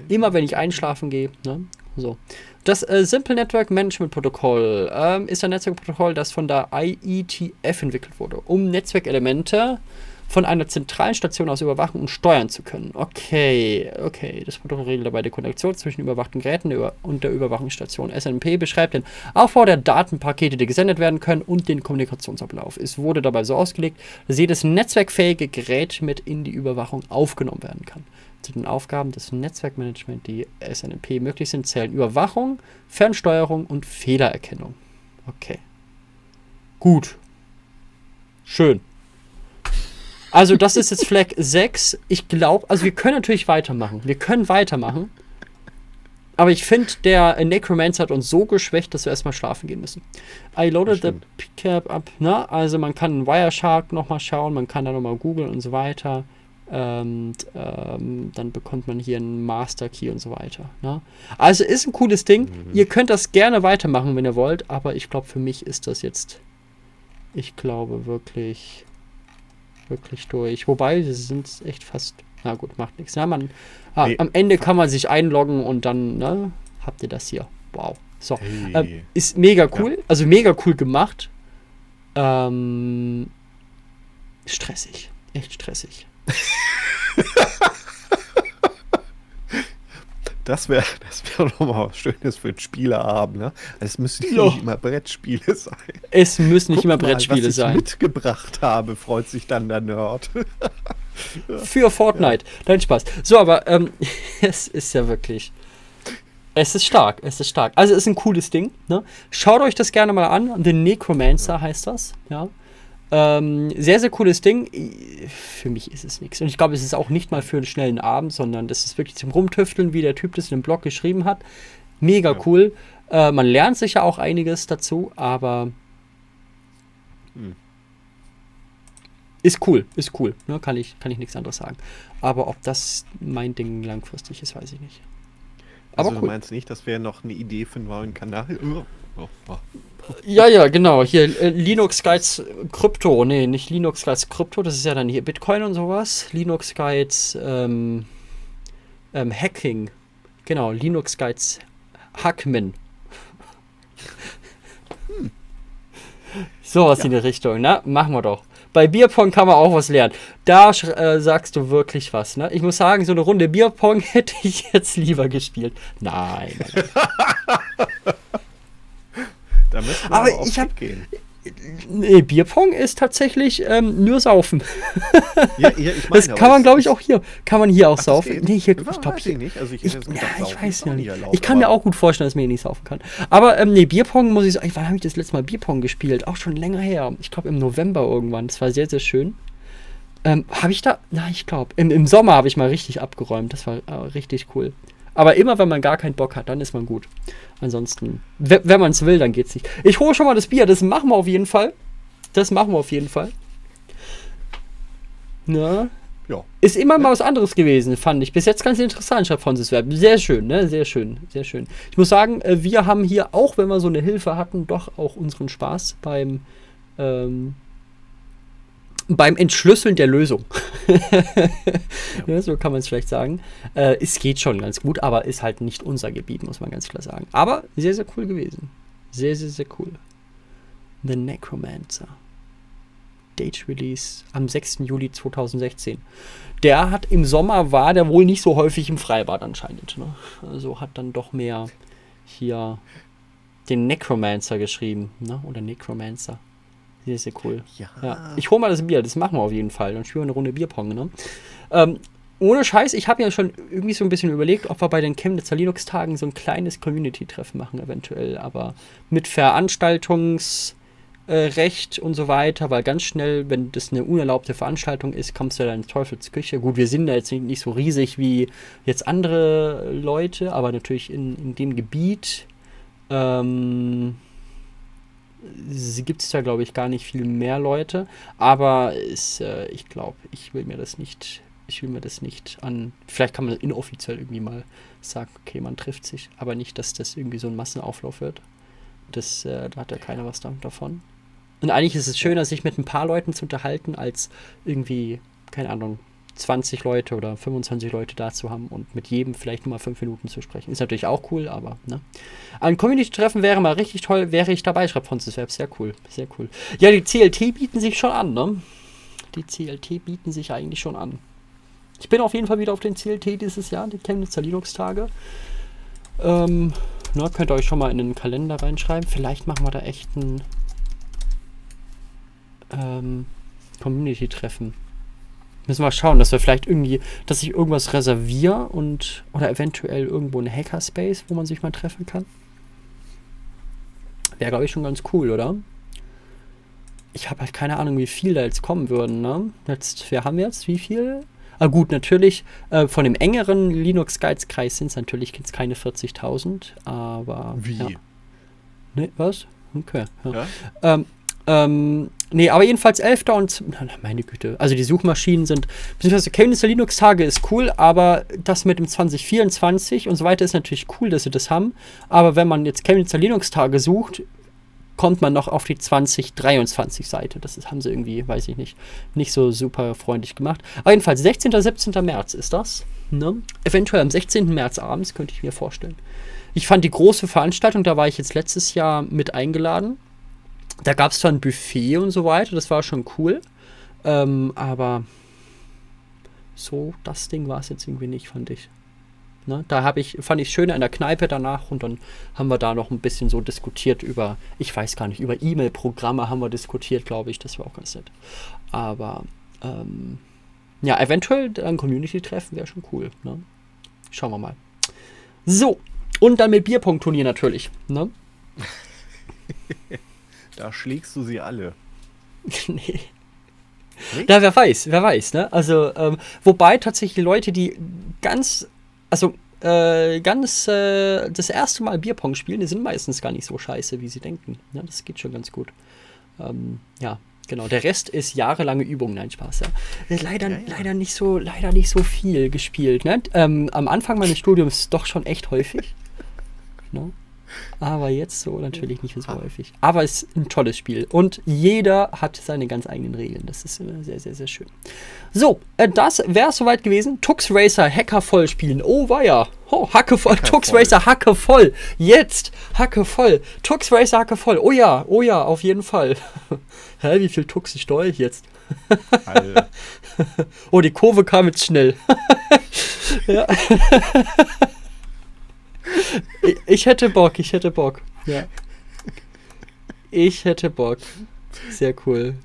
Immer wenn ich einschlafen gehe. Ne? So. Das äh, Simple Network Management Protokoll ähm, ist ein Netzwerkprotokoll, das von der IETF entwickelt wurde, um Netzwerkelemente von einer zentralen Station aus überwachen und steuern zu können. Okay, okay. Das Protokoll regelt dabei die Konnexion zwischen überwachten Geräten und der Überwachungsstation. SNP beschreibt den Aufbau der Datenpakete, die gesendet werden können und den Kommunikationsablauf. Es wurde dabei so ausgelegt, dass jedes netzwerkfähige Gerät mit in die Überwachung aufgenommen werden kann. Zu den Aufgaben des Netzwerkmanagement, die SNMP möglich sind, zählen Überwachung, Fernsteuerung und Fehlererkennung. Okay. Gut. Schön. Also das ist jetzt Flag 6. Ich glaube, also wir können natürlich weitermachen. Wir können weitermachen. Aber ich finde, der Necromancer hat uns so geschwächt, dass wir erstmal schlafen gehen müssen. I loaded the. Pickup up. Na, also man kann Wireshark nochmal schauen, man kann da nochmal googeln und so weiter. Ähm, ähm, dann bekommt man hier einen Master Key und so weiter. Ne? Also ist ein cooles Ding. Ihr könnt das gerne weitermachen, wenn ihr wollt, aber ich glaube, für mich ist das jetzt, ich glaube wirklich, wirklich durch. Wobei, sie sind echt fast, na gut, macht nichts. Na, man, ah, Nee. Am Ende kann man sich einloggen und dann ne, habt ihr das hier. Wow. So. Hey. Ähm, ist mega cool, also mega cool gemacht. Ähm, stressig, echt stressig. (laughs) Das wäre (laughs) das wär doch mal was Schönes für einen Spieleabend. Ne? Es müssen Ja. nicht immer Brettspiele (laughs) sein. Es müssen nicht Guck immer mal, Brettspiele was ich sein. mitgebracht habe, freut sich dann der Nerd. (laughs) Für Fortnite. Dein Spaß. So, aber ähm, es ist ja wirklich. Es ist stark, es ist stark. Also es ist ein cooles Ding. Ne? Schaut euch das gerne mal an. The Necromancer heißt das. Ja. Ähm, sehr, sehr cooles Ding. Für mich ist es nichts. Und ich glaube, es ist auch nicht mal für einen schnellen Abend, sondern das ist wirklich zum Rumtüfteln, wie der Typ das in dem Blog geschrieben hat. Mega Ja. cool. Äh, man lernt sicher auch einiges dazu, aber Hm. ist cool, ist cool. Ne? Kann ich, kann ich nichts anderes sagen. Aber ob das mein Ding langfristig ist, weiß ich nicht. Aber also du cool. meinst nicht, das wäre noch eine Idee für einen neuen Kanal? Oh, oh. Ja, ja, genau. Hier äh, Linux Guides Krypto. Nee, nicht Linux Guides Krypto. Das ist ja dann hier Bitcoin und sowas. Linux Guides ähm, ähm, Hacking. Genau, Linux Guides Hackman. Sowas in die Richtung, ne? Machen wir doch. Bei Bierpong kann man auch was lernen. Da äh, sagst du wirklich was, ne? Ich muss sagen, so eine Runde Bierpong (laughs) hätte ich jetzt lieber gespielt. Nein. (laughs) Da müssen wir Aber aber, ich hab- Kick gehen. Nee, Bierpong ist tatsächlich ähm, nur saufen. (laughs) Ja, ja, ich Das meine, kann aber man, glaube ich, auch hier. Kann man hier auch Ach, das saufen? Nee, hier, ich glaube, ich nicht. Also ich, Ich, ja, ich weiß auch nicht. erlaubt, Ich kann mir auch gut vorstellen, dass man hier nicht saufen kann. Aber ähm, nee, Bierpong muss ich sagen, wann habe ich das letzte Mal Bierpong gespielt? Auch schon länger her. Ich glaube im November irgendwann. Das war sehr, sehr schön. Ähm, habe ich da? Na, ich glaube. Im, Im Sommer habe ich mal richtig abgeräumt. Das war äh, richtig cool. Aber immer, wenn man gar keinen Bock hat, dann ist man gut. Ansonsten, we- wenn man es will, dann geht's nicht. Ich hole schon mal das Bier. Das machen wir auf jeden Fall. Das machen wir auf jeden Fall. Na, Ja. ist immer mal was anderes gewesen, fand ich. Bis jetzt ganz interessant, schreibt Francis Werb. Sehr schön, ne? Sehr schön, sehr schön. Ich muss sagen, äh, wir haben hier, auch wenn wir so eine Hilfe hatten, doch auch unseren Spaß beim, ähm, beim Entschlüsseln der Lösung. (laughs) ja. so kann man es vielleicht sagen. Äh, es geht schon ganz gut, aber ist halt nicht unser Gebiet, muss man ganz klar sagen. Aber sehr, sehr cool gewesen. Sehr, sehr, sehr cool. The Necromancer. Date Release am 6. Juli 2016. Der hat im Sommer war der wohl nicht so häufig im Freibad anscheinend. Ne? Also hat dann doch mehr hier den Necromancer geschrieben, ne? Oder Necromancer. Sehr, sehr cool. Ja. Ja. Ich hole mal das Bier, das machen wir auf jeden Fall. Dann spielen wir eine Runde Bierpong, ne? Ähm, ohne Scheiß, ich habe ja schon irgendwie so ein bisschen überlegt, ob wir bei den Chemnitzer Linux-Tagen so ein kleines Community-Treffen machen, eventuell, aber mit Veranstaltungsrecht äh, Recht und so weiter, weil ganz schnell, wenn das eine unerlaubte Veranstaltung ist, kommst du da in Teufelsküche. Gut, wir sind da jetzt nicht, nicht so riesig wie jetzt andere Leute, aber natürlich in, in dem Gebiet ähm, gibt es da, glaube ich, gar nicht viel mehr Leute. Aber es, äh, ich glaube, ich will mir das nicht. ich will mir das nicht an. Vielleicht kann man inoffiziell irgendwie mal sagen, okay, man trifft sich, aber nicht, dass das irgendwie so ein Massenauflauf wird. Das, äh, da hat ja keiner was davon. Und eigentlich ist es schöner, sich mit ein paar Leuten zu unterhalten, als irgendwie, keine Ahnung, 20 Leute oder 25 Leute da zu haben und mit jedem vielleicht nur mal fünf Minuten zu sprechen. Ist natürlich auch cool, aber ne. Ein Community-Treffen wäre mal richtig toll, wäre ich dabei, schreibt Francis Web. Sehr cool, sehr cool. Ja, die CLT bieten sich schon an, ne? Die CLT bieten sich eigentlich schon an. Ich bin auf jeden Fall wieder auf den CLT dieses Jahr, die Chemnitzer Linux-Tage. Ähm, na, könnt ihr euch schon mal in den Kalender reinschreiben. Vielleicht machen wir da echt ein ähm, Community-Treffen. Müssen wir schauen, dass wir vielleicht irgendwie, dass ich irgendwas reserviere und oder eventuell irgendwo ein Hackerspace, wo man sich mal treffen kann. Wäre, glaube ich, schon ganz cool, oder? Ich habe halt keine Ahnung, wie viel da jetzt kommen würden, ne? Jetzt, wir haben jetzt, wie viel? Ah gut, natürlich, äh, von dem engeren Linux-Guides-Kreis sind es natürlich jetzt keine 40.000, aber... Wie? Ja. Ne, was? Okay. Ja. Ja? Ähm, ähm, nee, aber jedenfalls 11. und. Meine Güte. Also die Suchmaschinen sind. Beziehungsweise Chemnitzer Linux-Tage ist cool, aber das mit dem 2024 und so weiter ist natürlich cool, dass sie das haben. Aber wenn man jetzt Chemnitzer Linux-Tage sucht, kommt man noch auf die 2023 Seite. Das ist, haben sie irgendwie, weiß ich nicht, nicht so super freundlich gemacht. Aber jedenfalls 16. 17. März ist das. Ne? Eventuell am 16. März abends, könnte ich mir vorstellen. Ich fand die große Veranstaltung, da war ich jetzt letztes Jahr mit eingeladen. Da gab es zwar ein Buffet und so weiter, das war schon cool. Ähm, aber so das Ding war es jetzt irgendwie nicht, fand ich. Ne? Da habe ich, fand ich schöner in der Kneipe danach und dann haben wir da noch ein bisschen so diskutiert über, ich weiß gar nicht, über E-Mail-Programme haben wir diskutiert, glaube ich. Das war auch ganz nett. Aber ähm, ja, eventuell ein Community-Treffen wäre schon cool. Ne? Schauen wir mal. So, und dann mit Bierpong-Turnier natürlich. Ne? (laughs) Da schlägst du sie alle. (laughs) nee. Nicht? Ja, wer weiß, wer weiß, ne? Also, ähm, wobei tatsächlich Leute, die ganz, also äh, ganz äh, das erste Mal Bierpong spielen, die sind meistens gar nicht so scheiße, wie sie denken. Ja, das geht schon ganz gut. Ähm, ja, genau. Der Rest ist jahrelange Übung, nein, Spaß, ja. Äh, Leider, Ja, ja. leider nicht so, leider nicht so viel gespielt. Ne? Ähm, am Anfang meines Studiums doch schon echt häufig. (laughs) ne? Aber jetzt so natürlich nicht so häufig. Aber es ist ein tolles Spiel. Und jeder hat seine ganz eigenen Regeln. Das ist sehr, sehr, sehr schön. So, äh, das wäre es soweit gewesen. Tux Racer Hacker voll spielen. Oh, weia. Oh, Hacke voll. Hacker Tux voll. Racer Hacke voll. Jetzt. Hacke voll. Tux Racer Hacke voll. Oh ja, oh ja, auf jeden Fall. (laughs) Hä, wie viel Tux steuere ich jetzt? (laughs) Oh, die Kurve kam jetzt schnell. (laughs) ja. Ich, ich hätte Bock, ich hätte Bock. Ja. Ich hätte Bock. Sehr cool.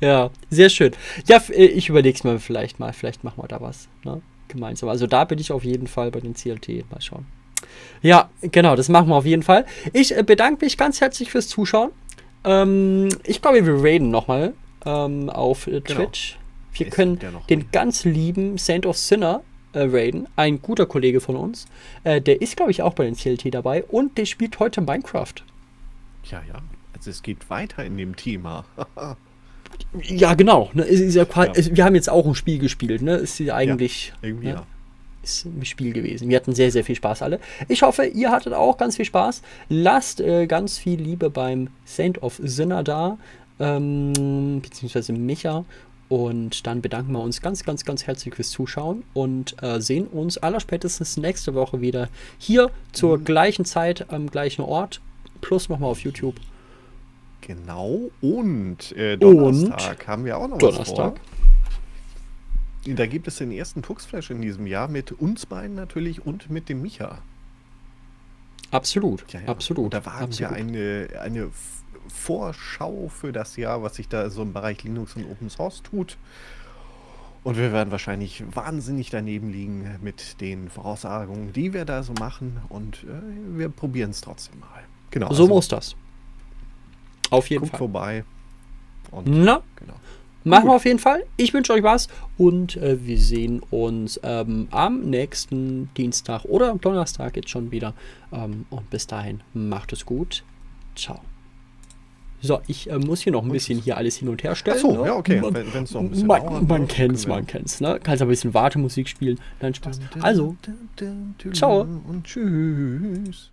Ja, sehr schön. Ja, äh, ich überlege es mir vielleicht mal. Vielleicht machen wir da was. Ne? Gemeinsam. Also da bin ich auf jeden Fall bei den CLT. Mal schauen. Ja, genau, das machen wir auf jeden Fall. Ich äh, bedanke mich ganz herzlich fürs Zuschauen. Ähm, ich glaube, wir raiden nochmal ähm, auf äh, Genau. Twitch. Wir Es können den ganz lieben Saint of Sinner äh, raiden. Ein guter Kollege von uns. Äh, der ist, glaube ich, auch bei den CLT dabei. Und der spielt heute Minecraft. Ja, ja. Also es geht weiter in dem Thema. (laughs) Ja, genau. Ne, ja Ja. Wir haben jetzt auch ein Spiel gespielt. Ne? Ist ja eigentlich Irgendwie ne? ist ein Spiel gewesen. Wir hatten sehr, sehr viel Spaß alle. Ich hoffe, ihr hattet auch ganz viel Spaß. Lasst äh, ganz viel Liebe beim Saint of Sinner da, ähm, beziehungsweise Micha. Und dann bedanken wir uns ganz, ganz, ganz herzlich fürs Zuschauen und äh, sehen uns allerspätestens nächste Woche wieder hier zur gleichen Zeit am gleichen Ort. Plus nochmal auf YouTube. Genau. Und äh, Donnerstag haben wir auch noch was Donnerstag. vor. Da gibt es den ersten Tuxflash in diesem Jahr mit uns beiden natürlich und mit dem Micha. Absolut. Ja, ja. Absolut. Und da wagen absolut. wir eine, eine Vorschau für das Jahr, was sich da so im Bereich Linux und Open Source tut. Und wir werden wahrscheinlich wahnsinnig daneben liegen mit den Voraussagungen, die wir da so machen. Und äh, wir probieren es trotzdem mal. Genau. So muss das. Auf jeden Guckt Fall. vorbei. Und Na, genau. Machen Gut. wir auf jeden Fall. Ich wünsche euch was und äh, wir sehen uns ähm, am nächsten Dienstag oder Donnerstag jetzt schon wieder. Ähm, und bis dahin macht es gut. Ciao. So, ich äh, muss hier noch ein bisschen hier alles hin und her stellen. Ach so, ne? ja, okay. Man, Wenn es noch ein bisschen man, dauert, man ne, kennt's, man kennt's, ne? Kannst ein bisschen Wartemusik spielen, dann Spaß. Also, ciao. Und tschüss.